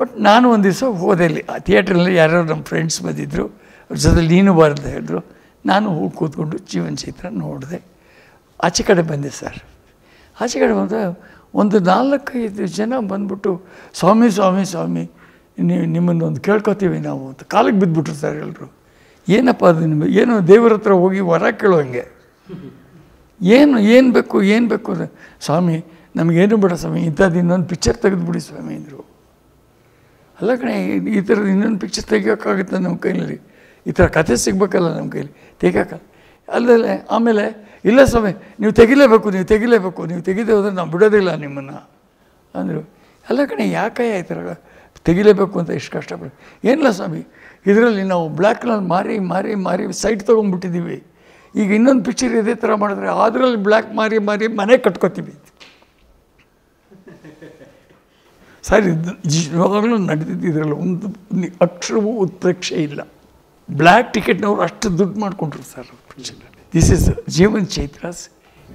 ಬಟ್ ನಾನು ಒಂದು ದಿವಸ ಹೋದೆ ಅಲ್ಲಿ ಆ ಥಿಯೇಟ್ರಲ್ಲಿ ಯಾರ್ಯಾರು ನಮ್ಮ ಫ್ರೆಂಡ್ಸ್ ಬಂದಿದ್ದರು ಅವ್ರ ಜೊತೆ ನೀನು ಬಾರ್ದು ಹೇಳಿದ್ರು. ನಾನು ಹೋಗಿ ಕೂತ್ಕೊಂಡು ಜೀವನ ಚಿತ್ರ ನೋಡಿದೆ. ಆಚೆ ಕಡೆ ಬಂದೆ ಸರ್ ಆಚೆ ಕಡೆ ಬಂದ ಒಂದು ನಾಲ್ಕೈದು ಜನ ಬಂದ್ಬಿಟ್ಟು, ಸ್ವಾಮಿ ಸ್ವಾಮಿ ಸ್ವಾಮಿ ನೀವು ನಿಮ್ಮನ್ನು ಒಂದು ಕೇಳ್ಕೊತೀವಿ ನಾವು ಅಂತ. ಕಾಲಿಗೆ ಬಿದ್ದುಬಿಟ್ರು ಸರ್ ಎಲ್ಲರೂ ಏನಪ್ಪ ಅದು ನಿಮಗೆ? ಏನು ದೇವರ ಹತ್ರ ಹೋಗಿ ವರ ಕೇಳೋಂಗೆ ಏನು ಏನು ಬೇಕು ಏನು ಬೇಕು? ಸ್ವಾಮಿ, ನಮಗೇನು ಬೇಡ ಸ್ವಾಮಿ ಇಂಥದ್ದು ಇನ್ನೊಂದು ಪಿಕ್ಚರ್ ತೆಗೆದುಬಿಡಿ ಸ್ವಾಮಿ, ಅಂದರು. ಅಲ್ಲ ಕಣೆ, ಈ- ಥರದ ಇನ್ನೊಂದು ಪಿಕ್ಚರ್ ತೆಗಿಯೋಕ್ಕಾಗುತ್ತೆ ನಮ್ಮ ಕೈಯಲ್ಲಿ. ಈ ಥರ ಕತೆ ಸಿಗ್ಬೇಕಲ್ಲ ನಮ್ಮ ಕೈಲಿ ತೆಗಿಯೋಕ್ಕಲ್ಲ ಅಲ್ಲದೆ ಆಮೇಲೆ, ಇಲ್ಲ ಸ್ವಾಮಿ, ನೀವು ತೆಗಿಲೇಬೇಕು ನೀವು ತೆಗಿಲೇಬೇಕು, ನೀವು ತೆಗಿದೇ ಹೋದ್ರೆ ನಾವು ಬಿಡೋದಿಲ್ಲ ನಿಮ್ಮನ್ನು. ಅಂದರು. ಅಲ್ಲ ಕಣೆ, ಯಾಕೆ ಈ ಥರ ತೆಗಿಲೇಬೇಕು ಅಂತ ಇಷ್ಟು ಕಷ್ಟಪಟ್ಟು ಏನಿಲ್ಲ ಸ್ವಾಮಿ, ಇದರಲ್ಲಿ ನಾವು ಬ್ಲ್ಯಾಕ್ನಲ್ಲಿ ಮಾರಿ ಮಾರಿ ಮಾರಿ ಸೈಟ್ ತೊಗೊಂಡ್ಬಿಟ್ಟಿದ್ದೀವಿ. ಈಗ ಇನ್ನೊಂದು ಪಿಕ್ಚರ್ ಇದೇ ಥರ ಮಾಡಿದ್ರೆ ಅದರಲ್ಲಿ ಬ್ಲ್ಯಾಕ್ ಮಾರಿ ಮಾರಿ ಮನೆ ಕಟ್ಕೋತೀವಿ. ಸರ್ ಇದು ನಿಜವಾಗಲೂ ನಡೆದಿದ್ದು ಇದರಲ್ಲಿ ಒಂದು ಅಕ್ಷರವೂ ಉತ್ಪ್ರೇಕ್ಷೆ ಇಲ್ಲ. ಬ್ಲ್ಯಾಕ್ ಟಿಕೆಟ್ನವರು ಅಷ್ಟು ದುಡ್ಡು ಮಾಡಿಕೊಂಡ್ರು sir this is Jeevan Chaitra's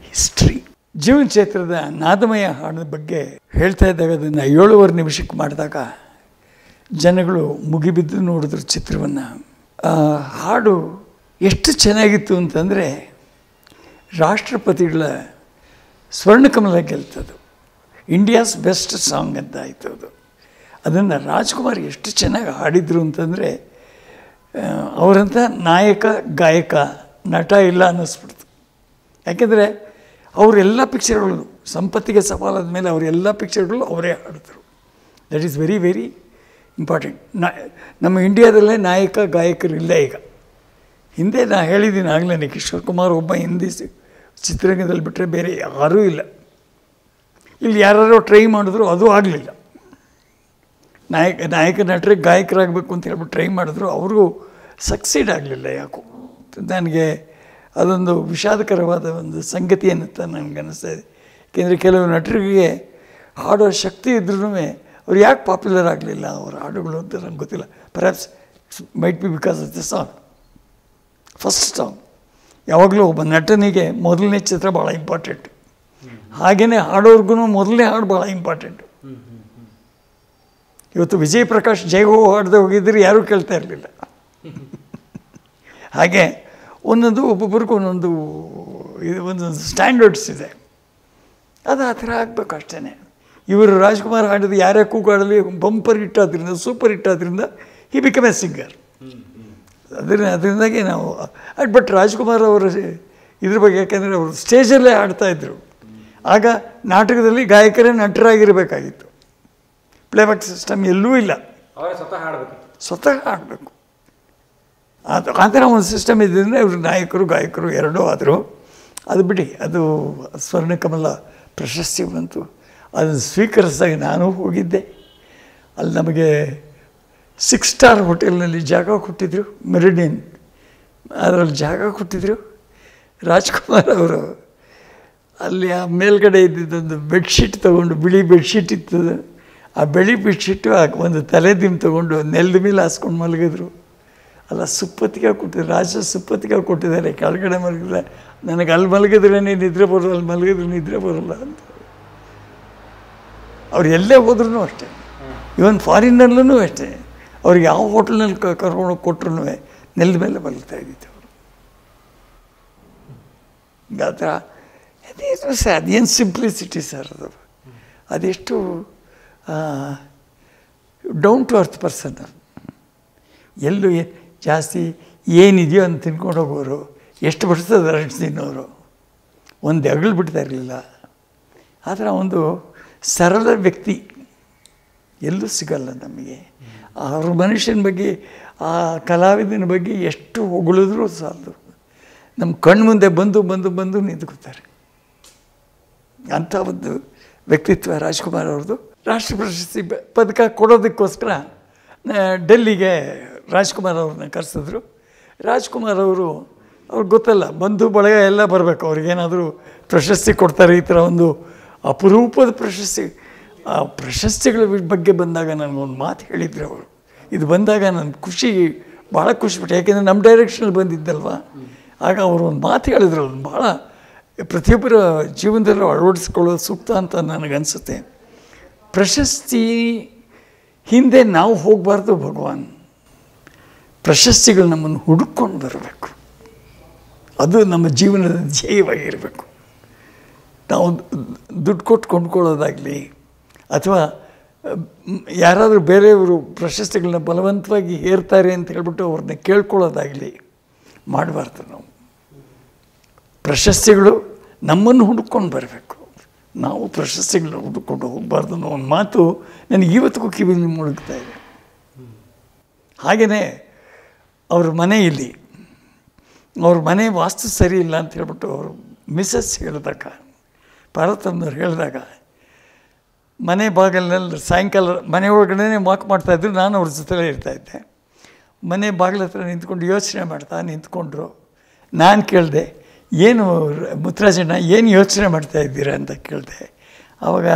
history Jeevan ಚೈತ್ರದ ನಾದಮಯ ಹಾಡಿನ ಬಗ್ಗೆ ಹೇಳ್ತಾ ಇದ್ದಾಗ ಅದನ್ನು ಏಳುವರೆ ನಿಮಿಷಕ್ಕೆ ಮಾಡಿದಾಗ ಜನಗಳು ಮುಗಿಬಿದ್ದು ನೋಡಿದ್ರು ಚಿತ್ರವನ್ನು. ಹಾಡು ಎಷ್ಟು ಚೆನ್ನಾಗಿತ್ತು ಅಂತಂದರೆ ರಾಷ್ಟ್ರಪತಿಗಳ ಸ್ವರ್ಣಕಮಲ ಗೆಲ್ತದು ಇಂಡಿಯಾಸ್ ಬೆಸ್ಟ್ ಸಾಂಗ್ ಅಂತ ಆಯಿತು ಅದು. ಅದನ್ನು ರಾಜ್ಕುಮಾರ್ ಎಷ್ಟು ಚೆನ್ನಾಗಿ ಹಾಡಿದ್ರು ಅಂತಂದರೆ ಅವರಂಥ ನಾಯಕ, ಗಾಯಕ, ನಟ ಇಲ್ಲ ಅನ್ನಿಸ್ಬಿಡ್ತು. ಯಾಕೆಂದರೆ ಅವರೆಲ್ಲ ಪಿಕ್ಚರ್ಗಳು ಸಂಪತ್ತಿಗೆ ಸವಾಲಾದ ಮೇಲೆ ಅವರೆಲ್ಲ ಪಿಕ್ಚರ್ಗಳು ಅವರೇ ಹಾಡಿದ್ರು. That is very very important ನಾ, ನಮ್ಮ ಇಂಡಿಯಾದಲ್ಲೇ ನಾಯಕ, ಗಾಯಕರು ಇಲ್ಲ ಈಗ. ಹಿಂದೆ ನಾನು ಹೇಳಿದ್ದೀನಿ ಆಗಲೇ, ಕಿಶೋರ್ ಕುಮಾರ್ ಒಬ್ಬ ಹಿಂದಿ ಚಿತ್ರರಂಗದಲ್ಲಿ ಬಿಟ್ಟರೆ ಬೇರೆ ಯಾರೂ ಇಲ್ಲ. ಇಲ್ಲಿ ಯಾರು ಟ್ರೈ ಮಾಡಿದ್ರು ಅದು ಆಗಲಿಲ್ಲ. ನಾಯಕ ನಾಯಕ ನಟರಿಗೆ ಗಾಯಕರಾಗಬೇಕು ಅಂತ ಹೇಳ್ಬಿಟ್ಟು ಟ್ರೈ ಮಾಡಿದ್ರು, ಅವ್ರಿಗೂ ಸಕ್ಸೀಡ್ ಆಗಲಿಲ್ಲ ಯಾಕೋ. ನನಗೆ ಅದೊಂದು ವಿಷಾದಕರವಾದ ಒಂದು ಸಂಗತಿ ಅಂತ ನನಗೆ ಅನ್ನಿಸ್ತಾ ಇದೆ. ಏಕೆಂದರೆ ಕೆಲವು ನಟರಿಗೆ ಹಾಡೋ ಶಕ್ತಿ ಇದ್ರೂ ಅವ್ರು ಯಾಕೆ ಪಾಪ್ಯುಲರ್ ಆಗಲಿಲ್ಲ, ಅವ್ರ ಹಾಡುಗಳು ಅಂತ ನಂಗೆ ಗೊತ್ತಿಲ್ಲ. Perhaps might be because of the song first song ಯಾವಾಗಲೂ ಒಬ್ಬ ನಟನಿಗೆ ಮೊದಲನೇ ಚಿತ್ರ ಭಾಳ ಇಂಪಾರ್ಟೆಂಟ್ ಹಾಗೆಯೇ ಹಾಡೋರ್ಗು ಮೊದಲನೇ ಹಾಡು ಭಾಳ ಇಂಪಾರ್ಟೆಂಟು ಇವತ್ತು ವಿಜಯ್ ಪ್ರಕಾಶ್ ಜೈ ಹಾಡ್ದೆ ಹೋಗಿದ್ರೆ ಯಾರೂ ಕೇಳ್ತಾ ಇರಲಿಲ್ಲ. ಹಾಗೆ ಒಂದೊಂದು ಒಬ್ಬೊಬ್ಬರಿಗೂ ಒಂದೊಂದು ಇದು ಒಂದೊಂದು ಸ್ಟ್ಯಾಂಡರ್ಡ್ಸ್ ಇದೆ. ಅದು ಆ ಥರ ಆಗಬೇಕು ಅಷ್ಟೇ ಇವರು ರಾಜ್ಕುಮಾರ್ ಹಾಡಿದ ಯಾರೇ ಕೂಗಾಡಲಿ ಬಂಪರ್ ಇಟ್ಟಾದ್ರಿಂದ ಸೂಪರ್ ಇಟ್ಟಾದ್ರಿಂದ ಹಿ ಬಿಕಮ್ ಎ ಸಿಂಗರ್ ಅದರಿಂದ ಅದರಿಂದಾಗಿ ನಾವು ಬಟ್ ರಾಜ್ಕುಮಾರ್ ಅವರ ಇದ್ರ ಬಗ್ಗೆ ಯಾಕೆಂದರೆ ಅವರು ಸ್ಟೇಜಲ್ಲೇ ಹಾಡ್ತಾಯಿದ್ರು ಆಗ ನಾಟಕದಲ್ಲಿ ಗಾಯಕರೇ ನಟರಾಗಿರಬೇಕಾಗಿತ್ತು. ಪ್ಲೇಬ್ಯಾಕ್ ಸಿಸ್ಟಮ್ ಎಲ್ಲೂ ಇಲ್ಲ. ಸ್ವತಃ ಹಾಡಬೇಕು. ಅದು ಆ ಥರ ಒಂದು ಸಿಸ್ಟಮ್ ಇದ್ದರೆ ಇವರು ನಾಯಕರು ಗಾಯಕರು ಎರಡೂ ಆದರೂ. ಅದು ಬಿಡಿ ಅದು ಸ್ವರ್ಣಕಮಲ ಪ್ರಶಸ್ತಿ ಬಂತು. ಅದನ್ನು ಸ್ವೀಕರಿಸಿದಾಗ ನಾನು ಹೋಗಿದ್ದೆ. ಅಲ್ಲಿ ನಮಗೆ ಸಿಕ್ಸ್ ಸ್ಟಾರ್ ಹೋಟೆಲ್ನಲ್ಲಿ ಜಾಗ ಕೊಟ್ಟಿದ್ದರು ಮೆರಿಡಿಯನ್. ಅದರಲ್ಲಿ ಜಾಗ ಕೊಟ್ಟಿದ್ದರು ರಾಜ್ಕುಮಾರ್ ಅವರು ಅಲ್ಲಿ ಆ ಮೇಲ್ಗಡೆ ಇದ್ದಿದ್ದೊಂದು ಬೆಡ್ಶೀಟ್ ತೊಗೊಂಡು, ಬಿಳಿ ಬೆಡ್ಶೀಟ್ ಇತ್ತು ಆ ಬಿಳಿ ಬೆಡ್ಶೀಟು ಆ ಒಂದು ತಲೆದಿಂಬು ತೊಗೊಂಡು ನೆಲದ ಮೇಲೆ ಹಾಸ್ಕೊಂಡು ಮಲಗಿದ್ರು. ಅಲ್ಲ, ಸುಪ್ಪತ್ತಿಗೆ ಕೊಟ್ಟಿದ್ರು ರಾಜ ಸುಪ್ಪತ್ತಿಗೆ ಕೊಟ್ಟಿದ್ದಾರೆ ಕೆಳಗಡೆ ಮಲಗಿದ್ರೆ, ನನಗೆ ಅಲ್ಲಿ ಮಲಗಿದ್ರೆ ನಿದ್ರೆ ಬರೋಲ್ಲ, ಅಲ್ಲಿ ಮಲಗಿದ್ರೆ ನಿದ್ರೆ ಬರೋಲ್ಲ ಅಂತ. ಅವ್ರು ಎಲ್ಲೇ ಹೋದ್ರೂ ಅಷ್ಟೇ. ಇವನ್ ಫಾರಿನ್ನಲ್ಲೂ ಅಷ್ಟೇ. ಅವ್ರಿಗೆ ಯಾವ ಹೋಟ್ಲ್ನಲ್ಲಿ ಕರ್ಕೊಂಡು ಕೊಟ್ರೂ ನೆಲದ ಮೇಲೆ ಮಲಗ್ತಾ ಇದ್ದಿತ್ತು ಅವರು. ಆ ಅದೇನು ಸರ್ ಅದೇನು ಸಿಂಪ್ಲಿಸಿಟಿ ಸರ್ ಅದು ಅದೆಷ್ಟು ಡೌನ್ ಟು ಅರ್ತ್ ಪರ್ಸನ್ ಎಲ್ಲೂ ಜಾಸ್ತಿ ಏನಿದೆಯೋ ಅಂತ ತಿನ್ಕೊಂಡು ಹೋಗೋರು, ಎಷ್ಟು ಬಿಡಿಸ್ತದೆ ಅಷ್ಟು ತಿನ್ನೋರು ಒಂದು ಅಗಲು ಬಿಡ್ತಾ ಇರಲಿಲ್ಲ. ಆ ಥರ ಒಂದು ಸರಳ ವ್ಯಕ್ತಿ ಎಲ್ಲೂ ಸಿಗಲ್ಲ ನಮಗೆ. ಅವ್ರ ಮನುಷ್ಯನ ಬಗ್ಗೆ, ಆ ಕಲಾವಿದನ ಬಗ್ಗೆ ಎಷ್ಟು ಹೊಗಳಿದ್ರೂ ಸಾಲದು. ನಮ್ಮ ಕಣ್ಣು ಮುಂದೆ ಬಂದು ಬಂದು ಬಂದು ನಿಂತ್ಕೋತಾರೆ. ಅಂಥ ಒಂದು ವ್ಯಕ್ತಿತ್ವ ರಾಜ್ಕುಮಾರ್ ಅವ್ರದ್ದು. ರಾಷ್ಟ್ರ ಪ್ರಶಸ್ತಿ ಪದಕ ಕೊಡೋದಕ್ಕೋಸ್ಕರ ಡೆಲ್ಲಿಗೆ ರಾಜ್ಕುಮಾರ್ ಅವ್ರನ್ನ ಕರೆಸಿದ್ರು. ರಾಜ್ಕುಮಾರ್ ಅವರು ಅವ್ರಿಗೆ ಗೊತ್ತಲ್ಲ, ಬಂಧು ಬಳಗ ಎಲ್ಲ ಬರಬೇಕು. ಅವ್ರಿಗೇನಾದರೂ ಪ್ರಶಸ್ತಿ ಕೊಡ್ತಾರೆ ಈ ಥರ ಒಂದು ಅಪರೂಪದ ಪ್ರಶಸ್ತಿ. ಆ ಪ್ರಶಸ್ತಿಗಳ ಬಗ್ಗೆ ಬಂದಾಗ ನನಗೊಂದು ಮಾತು ಹೇಳಿದ್ರು ಅವರು. ಇದು ಬಂದಾಗ ನನ್ನ ಖುಷಿ, ಭಾಳ ಖುಷಿಪಟ್ಟೆ ಯಾಕೆಂದರೆ ನಮ್ಮ ಡೈರೆಕ್ಷನಲ್ಲಿ ಬಂದಿದ್ದಲ್ವ? ಆಗ ಅವರು ಒಂದು ಮಾತು ಹೇಳಿದ್ರು. ಭಾಳ ಪ್ರತಿಯೊಬ್ಬರ ಜೀವನದಲ್ಲೂ ಅಳವಡಿಸ್ಕೊಳ್ಳೋದು ಸೂಕ್ತ ಅಂತ ನನಗನ್ಸುತ್ತೆ. ಪ್ರಶಸ್ತಿ ಹಿಂದೆ ನಾವು ಹೋಗಬಾರ್ದು ಭಗವಾನ್. ಪ್ರಶಸ್ತಿಗಳು ನಮ್ಮನ್ನು ಹುಡುಕೊಂಡು ಬರಬೇಕು. ಅದು ನಮ್ಮ ಜೀವನದ ಧ್ಯೇಯವಾಗಿರಬೇಕು. ನಾವು ದುಡ್ಡು ಕೊಟ್ಟು ಕೊಂಡ್ಕೊಳ್ಳೋದಾಗಲಿ ಅಥವಾ, ಯಾರಾದರೂ ಬೇರೆಯವರು ಪ್ರಶಸ್ತಿಗಳನ್ನ ಬಲವಂತವಾಗಿ ಹೇರ್ತಾರೆ ಅಂತ ಹೇಳ್ಬಿಟ್ಟು ಅವ್ರನ್ನ ಕೇಳ್ಕೊಳ್ಳೋದಾಗಲಿ ಮಾಡಬಾರ್ದು ನಾವು. ಪ್ರಶಸ್ತಿಗಳು ನಮ್ಮನ್ನು ಹುಡುಕೊಂಡು ಬರಬೇಕು. ನಾವು ಪ್ರಶಸ್ತಿಗಳನ್ನ ಹುಡುಕೊಂಡು ಹೋಗಬಾರ್ದು ಅನ್ನೋ ಒಂದು ಮಾತು ನನಗೆ ಇವತ್ತಿಗೂ ಕಿವಿಯಲ್ಲಿ ಮುಳುಗ್ತಾ ಇದೆ. ಹಾಗೆಯೇ ಅವ್ರ ಮನೆ ಇಲ್ಲಿ ಅವ್ರ ಮನೆ ವಾಸ್ತು ಸರಿ ಇಲ್ಲ ಅಂತ ಹೇಳ್ಬಿಟ್ಟು ಅವರು ಮಿಸಸ್ ಹೇಳಿದಾಗ ಪಾರ್ವತಮ್ಮನವ್ರು ಹೇಳಿದಾಗ, ಮನೆ ಬಾಗಿಲಿನಲ್ಲಿ ಸಾಯಂಕಾಲ ಮನೆ ಒಳಗಡೆ ವಾಕ್ ಮಾಡ್ತಾಯಿದ್ರು ನಾನು ಅವ್ರ ಜೊತೆಲೇ ಇರ್ತಾಯಿದ್ದೆ ಮನೆ ಬಾಗಿಲ ಹತ್ರ ನಿಂತ್ಕೊಂಡು ಯೋಚನೆ ಮಾಡ್ತಾ ನಿಂತ್ಕೊಂಡ್ರು. ನಾನು ಕೇಳಿದೆ ಏನು ಮುತ್ತರಾಜಣ್ಣ ಏನು ಯೋಚನೆ ಮಾಡ್ತಾ ಇದ್ದೀರಾ ಅಂತ ಕೇಳಿದೆ. ಆವಾಗ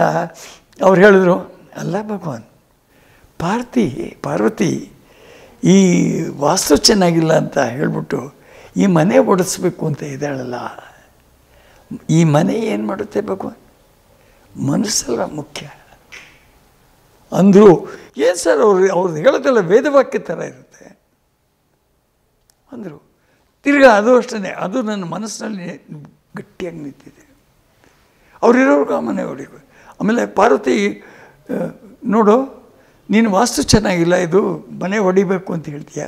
ಅವ್ರು ಹೇಳಿದ್ರು, ಅಲ್ಲ ಭಗವಾನ್ ಪಾರ್ತಿ ಪಾರ್ವತಿ, ಈ ವಾಸ್ತು ಚೆನ್ನಾಗಿಲ್ಲ ಅಂತ ಹೇಳಿಬಿಟ್ಟು ಈ ಮನೆ ಒಡಿಸ್ಬೇಕು ಅಂತ ಇದ್ದಾಳಲ್ಲ. ಈ ಮನೆ ಏನು ಮಾಡುತ್ತೆ ಭಗವಾನ್? ಮನಸ್ಸಲ್ಲ ಮುಖ್ಯ. ಅಂದರು, ಏನು ಸರ್ ಅವ್ರು ಅವ್ರು ಹೇಳೋದೆಲ್ಲ ವೇದವಾಕ್ಯ ಥರ ಇರುತ್ತೆ. ಅಂದರು ತಿರ್ಗಾ ಅದು ಅಷ್ಟೇ ಅದು ನನ್ನ ಮನಸ್ಸಿನಲ್ಲಿ ಗಟ್ಟಿಯಾಗಿ ನಿಂತಿದೆ. ಅವರಿರೋರು ಆ ಮನೆ ಹೊಡಿಬೇಕು ಆಮೇಲೆ ಪಾರ್ವತಿ ನೋಡು, ನೀನು ವಾಸ್ತು ಚೆನ್ನಾಗಿಲ್ಲ, ಇದು ಮನೆ ಹೊಡಿಬೇಕು ಅಂತ ಹೇಳ್ತೀಯ.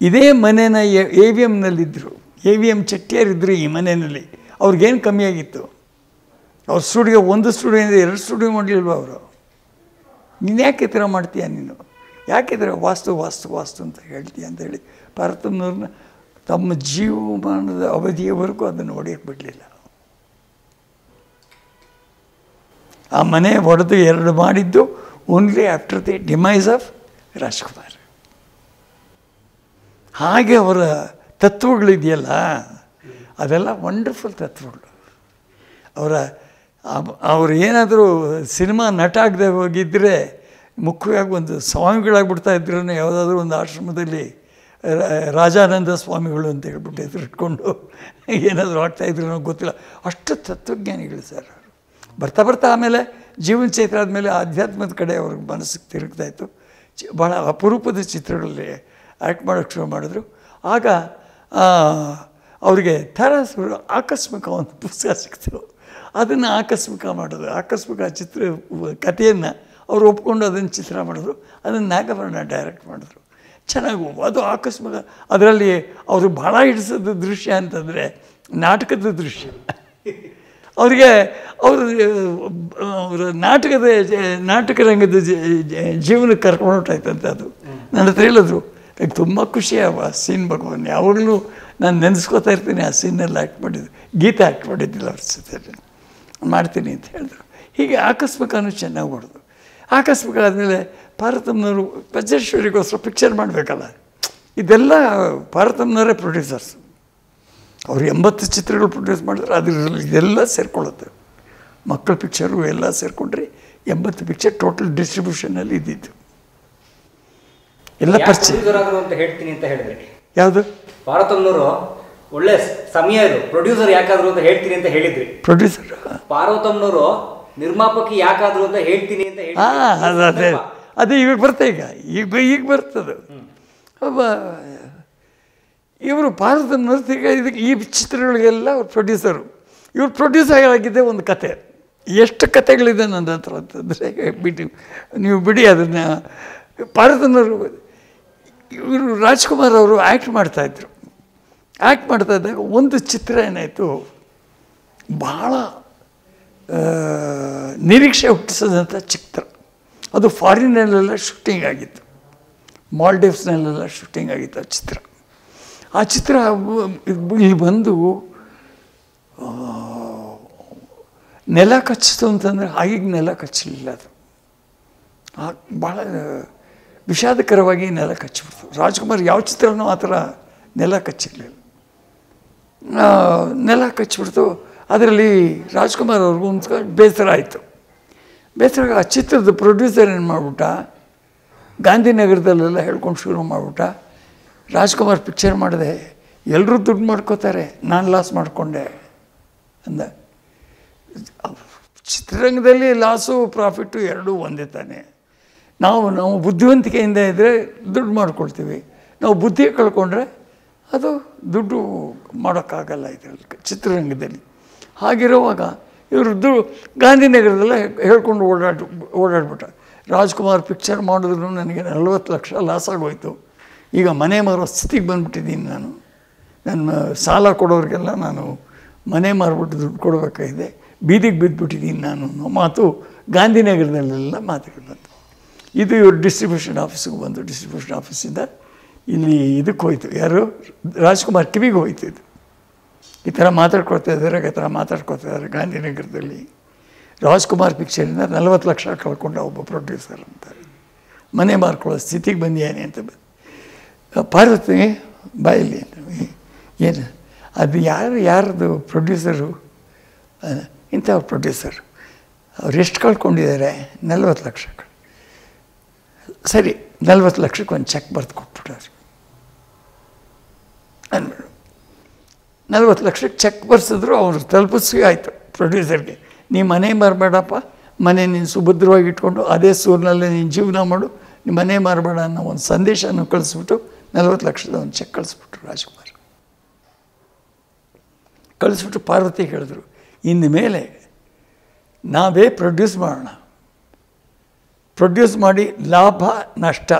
ಇದೇ ಮನೆನ ಎ ವಿ ಎಮ್ನಲ್ಲಿದ್ದರು ಎ ವಿ ಎಂ ಚೆಟ್ಟಿಯರಿದ್ದರು ಈ ಮನೆಯಲ್ಲಿ ಅವ್ರಿಗೇನು ಕಮ್ಮಿಯಾಗಿತ್ತು? ಅವ್ರ ಸ್ಟುಡಿಯೋ, ಒಂದು ಸ್ಟುಡಿಯೋಯಿಂದ ಎರಡು ಸ್ಟುಡಿಯೋ ಮಾಡಲಿಲ್ವ ಅವರು? ನೀನು ಯಾಕೆ ಥರ ಮಾಡ್ತೀಯ ನೀನು? ಯಾಕೆ ಥರ ವಾಸ್ತು ವಾಸ್ತು ವಾಸ್ತು ಅಂತ ಹೇಳ್ತೀಯ ಅಂತ ಹೇಳಿ ಪಾರ್ವತಮ್ಮನವ್ರನ್ನ ತಮ್ಮ ಜೀವಮಾನದ ಅವಧಿಯವರೆಗೂ ಅದನ್ನು ಹೊಡೆಯಕ್ಕೆ ಬಿಡಲಿಲ್ಲ. ಆ ಮನೆ ಹೊಡೆದು ಎರಡು ಮಾಡಿದ್ದು only after the demise of Rajkumar ಹಾಗೆ ಅವರ ತತ್ವಗಳಿದೆಯಲ್ಲ, ಅದೆಲ್ಲ ವಂಡರ್ಫುಲ್ ತತ್ವಗಳು. ಅವರ, ಅವರು ಏನಾದರೂ ಸಿನಿಮಾ ನಟ ಆಗದೆ ಹೋಗಿದ್ದರೆ ಮುಖ್ಯವಾಗಿ ಒಂದು ಸ್ವಾಮಿಗಳಾಗ್ಬಿಡ್ತಾ ಇದ್ರೂ ಯಾವುದಾದ್ರೂ ಒಂದು ಆಶ್ರಮದಲ್ಲಿ ರಾಜಾನಂದ ಸ್ವಾಮಿಗಳು ಅಂತ ಹೇಳ್ಬಿಟ್ಟು ಹೆಸರಿಟ್ಕೊಂಡು ಏನಾದರೂ ಆಗ್ತಾಯಿದ್ರು ನನಗೆ ಗೊತ್ತಿಲ್ಲ. ಅಷ್ಟು ತತ್ವಜ್ಞಾನಿಗಳು ಸರ್ ಬರ್ತಾ ಬರ್ತಾ ಆಮೇಲೆ ಜೀವನ ಚೈತ್ರ ಆದಮೇಲೆ ಆಧ್ಯಾತ್ಮದ ಕಡೆ ಅವ್ರಿಗೆ ಮನಸ್ಸಿಗೆ ತಿರುಗ್ತಾ ಇತ್ತು. ಚಿ ಭಾಳ ಅಪರೂಪದ ಚಿತ್ರಗಳಲ್ಲಿ ಆ್ಯಕ್ಟ್ ಮಾಡೋಕ್ಕೆ ಶುರು ಮಾಡಿದ್ರು. ಆಗ ಅವರಿಗೆ ಥರ ಆಕಸ್ಮಿಕ ಒಂದು ಪುಸ್ತಕ ಸಿಕ್ತು. ಅದನ್ನು ಆಕಸ್ಮಿಕ ಮಾಡೋದು ಆಕಸ್ಮಿಕ ಚಿತ್ರ, ಕಥೆಯನ್ನು ಅವ್ರು ಒಪ್ಕೊಂಡು ಅದನ್ನು ಚಿತ್ರ ಮಾಡಿದ್ರು. ಅದನ್ನು ನಾಗಭರಣ ಡೈರೆಕ್ಟ್ ಮಾಡಿದ್ರು. ಚೆನ್ನಾಗಿ ಅದು ಆಕಸ್ಮಿಕ, ಅದರಲ್ಲಿ ಅವರು ಭಾಳ ಹಿಡಿಸೋದು ದೃಶ್ಯ ಅಂತಂದರೆ ನಾಟಕದ ದೃಶ್ಯ. ಅವರಿಗೆ ಅವರು ಅವರು ನಾಟಕದ ನಾಟಕ ರಂಗದ ಜೀವನಕ್ಕೆ ಕರ್ಕೊಂಡು ಹೊರಟಾಯ್ತಂತೆ ಅದು. ನನ್ನ ಹತ್ರ ಹೇಳಿದ್ರು ನಂಗೆ ತುಂಬ ಖುಷಿ ಆ ಸೀನ್ ಭಗವಾನ್. ಯಾವಾಗಲೂ ನಾನು ನೆನೆಸ್ಕೋತಾ ಇರ್ತೀನಿ ಆ ಸೀನಲ್ಲಿ ಆ್ಯಕ್ಟ್ ಮಾಡಿದ್ದು. ಗೀತೆ ಆ್ಯಕ್ಟ್ ಮಾಡಿದ್ದಿಲ್ಲ ಅವ್ರ ಸತ್ಯ ಮಾಡ್ತೀನಿ ಅಂತ ಹೇಳಿದ್ರು. ಹೀಗೆ ಆಕಸ್ಮಿಕನೂ ಚೆನ್ನಾಗಿ ಹೊಡೆದು ಆಕಸ್ಮಿಕ ಆದಮೇಲೆ ಪಾರ್ವತಮ್ಮನವರು ಪಂಚೇಶ್ವರಿಗೋಸ್ಕರ ಪಿಕ್ಚರ್ ಮಾಡಬೇಕಲ್ಲ. ಇದೆಲ್ಲ ಪಾರ್ವತಮ್ಮನವರೇ ಪ್ರೊಡ್ಯೂಸರ್ಸ್ ಅವ್ರು ಎಂಬತ್ತು ಚಿತ್ರಗಳು ಪ್ರೊಡ್ಯೂಸ್ ಮಾಡಿದ್ರೆ ಅದರಲ್ಲಿ ಇದೆಲ್ಲ ಸೇರ್ಕೊಳ್ಳುತ್ತೆ. ಮಕ್ಕಳ ಪಿಕ್ಚರು ಎಲ್ಲ ಸೇರಿಕೊಂಡ್ರೆ ಎಂಬತ್ತು ಪಿಕ್ಚರ್ ಟೋಟಲ್ ಡಿಸ್ಟ್ರಿಬ್ಯೂಷನಲ್ಲಿ ಇದ್ದಿದ್ದು. ಎಲ್ಲ ಪರಿಚಯ. ಅಂತ ಹೇಳ್ತೀನಿ ಅಂತ ಹೇಳಿದ್ರೆ. ಯಾವುದು? ಪಾರ್ವತಮ್ಮನವರು ಒಳ್ಳೆ ಸಮಯ ಇದು. ಪ್ರೊಡ್ಯೂಸರ್ ಯಾಕಾದ್ರು ಅಂತ ಹೇಳ್ತೀನಿ ಅಂತ ಹೇಳಿದ್ರಿ. ಪ್ರೊಡ್ಯೂಸರ್ ಪಾರ್ವತಮ್ಮನವರು ನಿರ್ಮಾಪಕಿ ಯಾಕಾದ್ರು ಅಂತ ಹೇಳ್ತೀನಿ ಅಂತ ಹೇಳಿ ಅದು ಈಗ ಬರ್ತಾ ಈಗ. ಈಗ ಈಗ ಬರ್ತದೆ. ಒಬ್ಬ, ಇವರು ಭಾರತದ ಈಗ ಇದಕ್ಕೆ ಈ ಚಿತ್ರಗಳಿಗೆಲ್ಲ ಅವ್ರು ಪ್ರೊಡ್ಯೂಸರು ಇವ್ರು ಪ್ರೊಡ್ಯೂಸರ್ ಆಗಿದ್ದೇ ಒಂದು ಕತೆ. ಎಷ್ಟು ಕತೆಗಳಿದೆ ನನ್ನ ಹತ್ರ ಅಂತಂದರೆ, ಬಿಡಿ, ನೀವು ಬಿಡಿ ಅದನ್ನು. ಭಾರತನವರು ಇವರು ರಾಜ್ಕುಮಾರ್ ಅವರು ಆ್ಯಕ್ಟ್ ಮಾಡ್ತಾಯಿದ್ರು ಆ್ಯಕ್ಟ್ ಮಾಡ್ತಾ ಇದ್ದಾಗ ಒಂದು ಚಿತ್ರ ಏನಾಯಿತು? ಭಾಳ ನಿರೀಕ್ಷೆ ಹುಟ್ಟಿಸಿದಂಥ ಚಿತ್ರ. ಅದು ಫಾರಿನಲ್ಲೆಲ್ಲ ಶೂಟಿಂಗ್ ಆಗಿತ್ತು. ಮಾಲ್ಡೀವ್ಸ್ನಲ್ಲೆಲ್ಲ ಶೂಟಿಂಗ್ ಆಗಿತ್ತು ಆ ಚಿತ್ರ. ಆ ಚಿತ್ರ ಇಲ್ಲಿ ಬಂದು ನೆಲ ಕಚ್ಚಿತು ಅಂತಂದರೆ ಆಗಿಗೆ ನೆಲ ಕಚ್ಚಲಿಲ್ಲ ಅದು. ಭಾಳ ವಿಷಾದಕರವಾಗಿ ನೆಲ ಕಚ್ಚಿಬಿಡ್ತು. ರಾಜ್ಕುಮಾರ್ ಯಾವ ಚಿತ್ರನೂ ಆ ಥರ ನೆಲ ಕಚ್ಚಿರಲಿಲ್ಲ. ನೆಲ ಕಚ್ಚಿಬಿಡ್ತು. ಅದರಲ್ಲಿ ರಾಜ್ಕುಮಾರ್ ಅವ್ರಿಗೂ ಬೇಸರ ಆಯಿತು. ಬೇಸರ ಆ ಚಿತ್ರದ ಪ್ರೊಡ್ಯೂಸರ್ ಏನು ಮಾಡಿಬಿಟ್ಟ? ಗಾಂಧಿನಗರದಲ್ಲೆಲ್ಲ ಹೇಳ್ಕೊಂಡು ಶುರು ಮಾಡಿಬಿಟ್ಟ. ರಾಜ್ಕುಮಾರ್ ಪಿಕ್ಚರ್ ಮಾಡಿದೆ. ಎಲ್ಲರೂ ದುಡ್ಡು ಮಾಡ್ಕೋತಾರೆ. ನಾನು ಲಾಸ್ ಮಾಡಿಕೊಂಡೆ ಅಂದ. ಚಿತ್ರರಂಗದಲ್ಲಿ ಲಾಸು ಪ್ರಾಫಿಟ್ಟು ಎರಡೂ ಒಂದೇ ತಾನೆ. ನಾವು ನಾವು ಬುದ್ಧಿವಂತಿಕೆಯಿಂದ ಇದ್ದರೆ ದುಡ್ಡು ಮಾಡ್ಕೊಳ್ತೀವಿ. ನಾವು ಬುದ್ಧಿ ಕಳ್ಕೊಂಡ್ರೆ ಅದು ದುಡ್ಡು ಮಾಡೋಕ್ಕಾಗಲ್ಲ ಇದರಲ್ಲಿ ಚಿತ್ರರಂಗದಲ್ಲಿ. ಹಾಗಿರುವಾಗ ಇವರು ಗಾಂಧಿನಗರದಲ್ಲ ಗಾಂಧಿನಗರದಲ್ಲೇ ಹೇಳ್ಕೊಂಡು ಓಡಾಡ್, ಓಡಾಡ್ಬಿಟ್ಟ. ರಾಜ್ಕುಮಾರ್ ಪಿಕ್ಚರ್ ಮಾಡಿದ್ರು ನನಗೆ ನಲ್ವತ್ತು ಲಕ್ಷ ಲಾಸ್ ಆಗೋಯ್ತು. ಈಗ ಮನೆ ಮಾರೋ ಸ್ಥಿತಿಗೆ ಬಂದುಬಿಟ್ಟಿದ್ದೀನಿ ನಾನು. ನನ್ನ ಸಾಲ ಕೊಡೋರಿಗೆಲ್ಲ ನಾನು ಮನೆ ಮಾರ್ಬಿಟ್ಟು ದುಡ್ಡು ಕೊಡಬೇಕಾಗಿದೆ. ಬೀದಿಗೆ ಬಿದ್ದುಬಿಟ್ಟಿದ್ದೀನಿ ನಾನು ಅನ್ನೋ ಮಾತು ಗಾಂಧಿನಗರದಲ್ಲೆಲ್ಲ ಮಾತುಗಳು ಬಂತು. ಇದು ಇವರು ಡಿಸ್ಟ್ರಿಬ್ಯೂಷನ್ ಆಫೀಸಿಗೆ ಬಂದು ಡಿಸ್ಟ್ರಿಬ್ಯೂಷನ್ ಆಫೀಸಿಂದ ಇಲ್ಲಿ ಇದಕ್ಕೆ ಹೋಯಿತು. ಯಾರು? ರಾಜ್ಕುಮಾರ್ ಕಿವಿಗೆ ಹೋಯ್ತು ಇದು. ಈ ಥರ ಮಾತಾಡ್ಕೊಳ್ತಾ ಇದ್ದಾರೆ, ಈ ಥರ ಮಾತಾಡ್ಕೊಳ್ತಾ ಇದ್ದಾರೆ ಗಾಂಧಿನಗರದಲ್ಲಿ. ರಾಜ್ಕುಮಾರ್ ಪಿಕ್ಚರಿಂದ ನಲವತ್ತು ಲಕ್ಷ ಕಳ್ಕೊಂಡ ಒಬ್ಬ ಪ್ರೊಡ್ಯೂಸರ್ ಅಂತ. ಮನೆ ಮಾರ್ಕೊಳ್ಳೋ ಸ್ಥಿತಿಗೆ ಬಂದಿಯಾನೆ ಅಂತ ಪಾರ್ವತಿ ಬಾಯಲ್ಲಿ ಏನು, ಅದು ಯಾರು, ಯಾರದು ಪ್ರೊಡ್ಯೂಸರು ಇಂಥ ಪ್ರೊಡ್ಯೂಸರ್ ಅವ್ರು ಎಷ್ಟು ಕಳ್ಕೊಂಡಿದ್ದಾರೆ? ನಲ್ವತ್ತು ಲಕ್ಷ ಸರಿ, ನಲ್ವತ್ತು ಲಕ್ಷಕ್ಕೆ ಒಂದು ಚೆಕ್ ಬರೆದು ಕೊಟ್ಬಿಟ್ಟಾರೆ ಅಂದ್ಬಿಡು. ನಲ್ವತ್ತು ಲಕ್ಷಕ್ಕೆ ಚೆಕ್ ಬರ್ಸಿದ್ರು, ಅವ್ರು ತಲುಪಿಸಿ, ಆಯಿತು. ಪ್ರೊಡ್ಯೂಸರ್ಗೆ, ನೀ ಮನೆ ಮಾರಬೇಡಪ್ಪ, ಮನೆ ನೀನು ಸುಭದ್ರವಾಗಿ ಇಟ್ಕೊಂಡು, ಅದೇ ಸೂರಿನಲ್ಲಿ ನೀನು ಜೀವನ ಮಾಡು ನಿಮ್ಮ ಮನೆ ಮಾರಬೇಡ ಅನ್ನೋ ಒಂದು ಸಂದೇಶನ ಕಳಿಸ್ಬಿಟ್ಟು, ನಲ್ವತ್ತು ಲಕ್ಷದ ಒಂದು ಚೆಕ್ ಕಳಿಸ್ಬಿಟ್ರು ರಾಜ್ಕುಮಾರ್. ಕಳಿಸ್ಬಿಟ್ಟು ಪಾರ್ವತಿ ಹೇಳಿದ್ರು, ಇನ್ನು ಮೇಲೆ ನಾವೇ ಪ್ರೊಡ್ಯೂಸ್ ಮಾಡೋಣ. ಪ್ರೊಡ್ಯೂಸ್ ಮಾಡಿ ಲಾಭ, ನಷ್ಟ,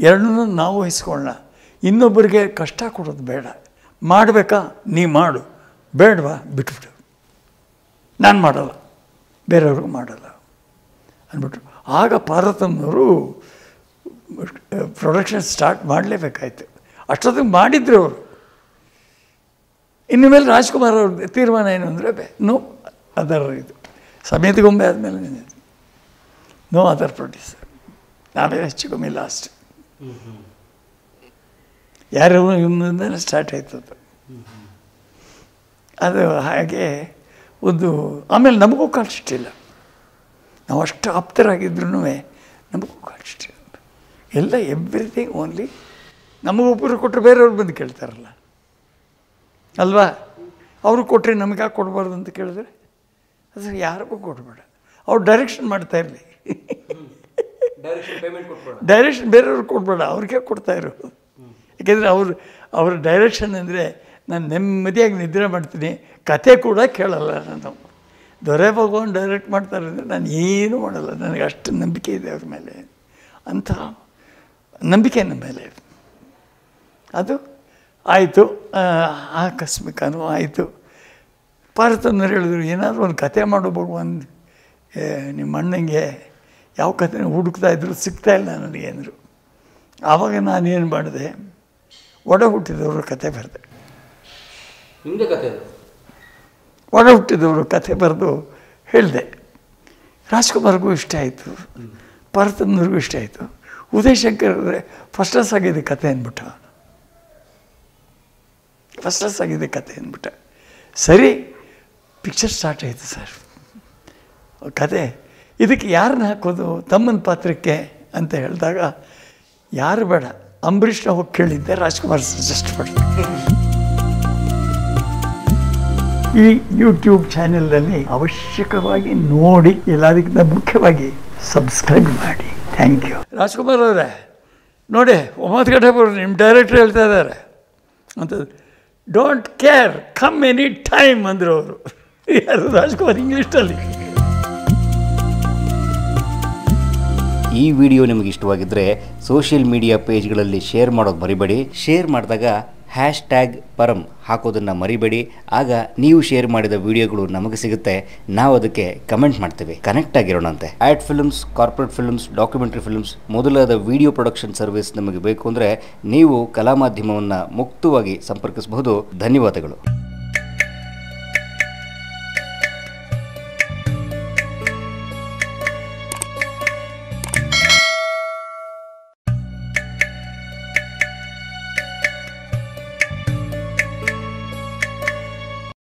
ಎರಡನ್ನೂ ನಾವು ವಹಿಸ್ಕೊಳ್ಳೋಣ ಇನ್ನೊಬ್ಬರಿಗೆ ಕಷ್ಟ ಕೊಡೋದು ಬೇಡ. ಮಾಡಬೇಕಾ? ನೀ ಮಾಡು. ಬೇಡವಾ? ಬಿಟ್ಬಿಟ್ಟು ನಾನು ಮಾಡಲ್ಲ. ಬೇರೆಯವ್ರಿಗೂ ಮಾಡಲ್ಲ. ಅಂದ್ಬಿಟ್ರು. ಆಗ ಪಾರ್ವತಮ್ಮನವರು ಪ್ರೊಡಕ್ಷನ್ ಸ್ಟಾರ್ಟ್ ಮಾಡಲೇಬೇಕಾಯ್ತು. ಅಷ್ಟೊತ್ತಿಗೆ ಮಾಡಿದ್ರು ಅವರು. ಇನ್ನು ಮೇಲೆ ರಾಜ್ಕುಮಾರ್ ಅವ್ರ ತೀರ್ಮಾನ ಏನು ಅಂದರೆ ಬೇ ನೋ ಅದರ ಇದು. ಸಮೇತ ಗೊಂಬೆ ಆದಮೇಲೆ ನೋ ಅದರ್ ಪ್ರೊಡ್ಯೂಸರ್ ನಾವೇ ಹೆಚ್ಚು ಕಮ್ಮಿ ಲಾಸ್ಟ್ ಯಾರು ಇವನಿಂದಲೇ ಸ್ಟಾರ್ಟ್ ಆಯ್ತದ್ದು? ಅದು ಹಾಗೆ ಒಂದು ಆಮೇಲೆ ನಮಗೂ ಕಾಣಿಸ್ತಿಲ್ಲ. ನಾವು ಅಷ್ಟು ಆಪ್ತರಾಗಿದ್ರೂ ನಮಗೂ ಕಾಣಿಸ್ತಿಲ್ಲ. ಎಲ್ಲ ಎವ್ರಿಥಿಂಗ್ ಓನ್ಲಿ ನಮಗೊಬ್ಬರು ಕೊಟ್ಟರೆ ಬೇರೆಯವ್ರು ಬಂದು ಕೇಳ್ತಾರಲ್ಲ. ಅಲ್ವಾ? ಅವರು ಕೊಟ್ಟರೆ ನಮಗೆ ಯಾಕೆ ಕೊಡಬಾರ್ದು ಅಂತ ಕೇಳಿದ್ರೆ ಅದು ಯಾರಿಗೂ ಕೊಡಬೇಡ. ಅವ್ರು ಡೈರೆಕ್ಷನ್ ಮಾಡ್ತಾ ಇರಲಿ. ಡೈರೆಕ್ಷನ್ ಬೇರೆಯವ್ರಿಗೆ ಕೊಡಬೇಡ. ಅವ್ರಿಗೆ ಕೊಡ್ತಾ ಇರು. ಯಾಕೆಂದರೆ ಅವರು, ಅವ್ರ ಡೈರೆಕ್ಷನ್ ಅಂದರೆ ನಾನು ನೆಮ್ಮದಿಯಾಗಿ ನಿದ್ರೆ ಮಾಡ್ತೀನಿ. ಕತೆ ಕೂಡ ಕೇಳಲ್ಲ ನಾನು. ದೊರೆ ಭಗವಾನ್ ಡೈರೆಕ್ಟ್ ಮಾಡ್ತಾರೆ ಅಂದರೆ ನಾನು ಏನೂ ಮಾಡಲ್ಲ. ನನಗೆ ಅಷ್ಟು ನಂಬಿಕೆ ಇದೆ ಅವ್ರ ಮೇಲೆ. ಅಂತ ನಂಬಿಕೆ ನಮ್ಮ ಮೇಲೆ. ಅದು ಆಯಿತು. ಆಕಸ್ಮಿಕನೂ ಆಯಿತು. ಪಾರ್ವತಮ್ಮನವ್ರು ಹೇಳಿದ್ರು, ಏನಾದರೂ ಒಂದು ಕತೆ ಮಾಡು ಭಗವಾನ್. ನಿಮ್ಮ ಅಣ್ಣಂಗೆ ಯಾವ ಕಥೆ ಹುಡುಕ್ತಾ ಇದ್ರು ಸಿಗ್ತಾ ಇಲ್ಲ ನನಗೆ ಅಂದರು. ಆವಾಗ ನಾನೇನು ಮಾಡಿದೆ? ಒಡ ಹುಟ್ಟಿದವರು ಕತೆ ಬರೆದೆ. ನಿಮ್ಮದೇ ಕತೆ ಒಡ ಹುಟ್ಟಿದವರು ಕತೆ ಬರೆದು ಹೇಳಿದೆ. ರಾಜ್ಕುಮಾರ್ಗೂ ಇಷ್ಟ ಆಯಿತು. ಭರತನವ್ರಿಗೂ ಇಷ್ಟ ಆಯಿತು. ಉದಯ್ ಶಂಕರ್ ಅಂದರೆ ಫಸ್ಟ್ ಕ್ಲಾಸ್ ಆಗಿದೆ ಕತೆ ಅಂದ್ಬಿಟ್ಟ ಫಸ್ಟ್ ಕ್ಲಾಸ್ ಆಗಿದೆ ಕತೆ ಅಂದ್ಬಿಟ್ಟ. ಸರಿ ಪಿಕ್ಚರ್ ಸ್ಟಾರ್ಟ್ ಆಯಿತು ಸರ್. ಕತೆ ಇದಕ್ಕೆ ಯಾರನ್ನ ಹಾಕೋದು? ತಮ್ಮನ ಪಾತ್ರಕ್ಕೆ ಅಂತ ಹೇಳಿದಾಗ ಯಾರು ಬೇಡ. ಅಂಬರೀಷ್ನ ಹೋಗಿ ಕೇಳಿದ್ದೆ ರಾಜ್ಕುಮಾರ್ ಸಜೆಸ್ಟ್ ಮಾಡಿ. ಈ ಯೂಟ್ಯೂಬ್ ಚಾನೆಲ್ನಲ್ಲಿ ಅವಶ್ಯಕವಾಗಿ ನೋಡಿ ಎಲ್ಲದಕ್ಕಿಂತ ಮುಖ್ಯವಾಗಿ ಸಬ್ಸ್ಕ್ರೈಬ್ ಮಾಡಿ. ಥ್ಯಾಂಕ್ ಯು ರಾಜ್ಕುಮಾರ್ ಅವರೇ ನೋಡಿ ಒಂಬತ್ತು ಗಂಟೆ ಬರೋರು ನಿಮ್ಮ ಡೈರೆಕ್ಟ್ರ್ ಹೇಳ್ತಾ ಇದ್ದಾರೆ. ಅಂತ don't care come any time ಅಂದರು ಅವರು. ಯಾರು ರಾಜ್ಕುಮಾರ್ ಇಂಗ್ಲೀಷ್ನಲ್ಲಿ ಈ ವಿಡಿಯೋ ನಿಮಗೆ ಇಷ್ಟವಾಗಿದ್ದರೆ ಸೋಷಿಯಲ್ ಮೀಡಿಯಾ ಪೇಜ್ಗಳಲ್ಲಿ ಶೇರ್ ಮಾಡೋದು ಮರಿಬೇಡಿ. ಶೇರ್ ಮಾಡಿದಾಗ ಹ್ಯಾಶ್ ಟ್ಯಾಗ್ ಪರಂ ಹಾಕೋದನ್ನು ಮರಿಬೇಡಿ. ಆಗ ನೀವು ಶೇರ್ ಮಾಡಿದ ವಿಡಿಯೋಗಳು ನಮಗೆ ಸಿಗುತ್ತೆ. ನಾವು ಅದಕ್ಕೆ ಕಮೆಂಟ್ ಮಾಡ್ತೀವಿ. Connect ಆಗಿರೋಣಂತೆ. Ad films, corporate films, documentary films, ಮೊದಲಾದ ವಿಡಿಯೋ ಪ್ರೊಡಕ್ಷನ್ ಸರ್ವಿಸ್ ನಮಗೆ ಬೇಕು ಅಂದರೆ ನೀವು ಕಲಾ ಮಾಧ್ಯಮವನ್ನು ಮುಕ್ತವಾಗಿ ಸಂಪರ್ಕಿಸಬಹುದು. ಧನ್ಯವಾದಗಳು.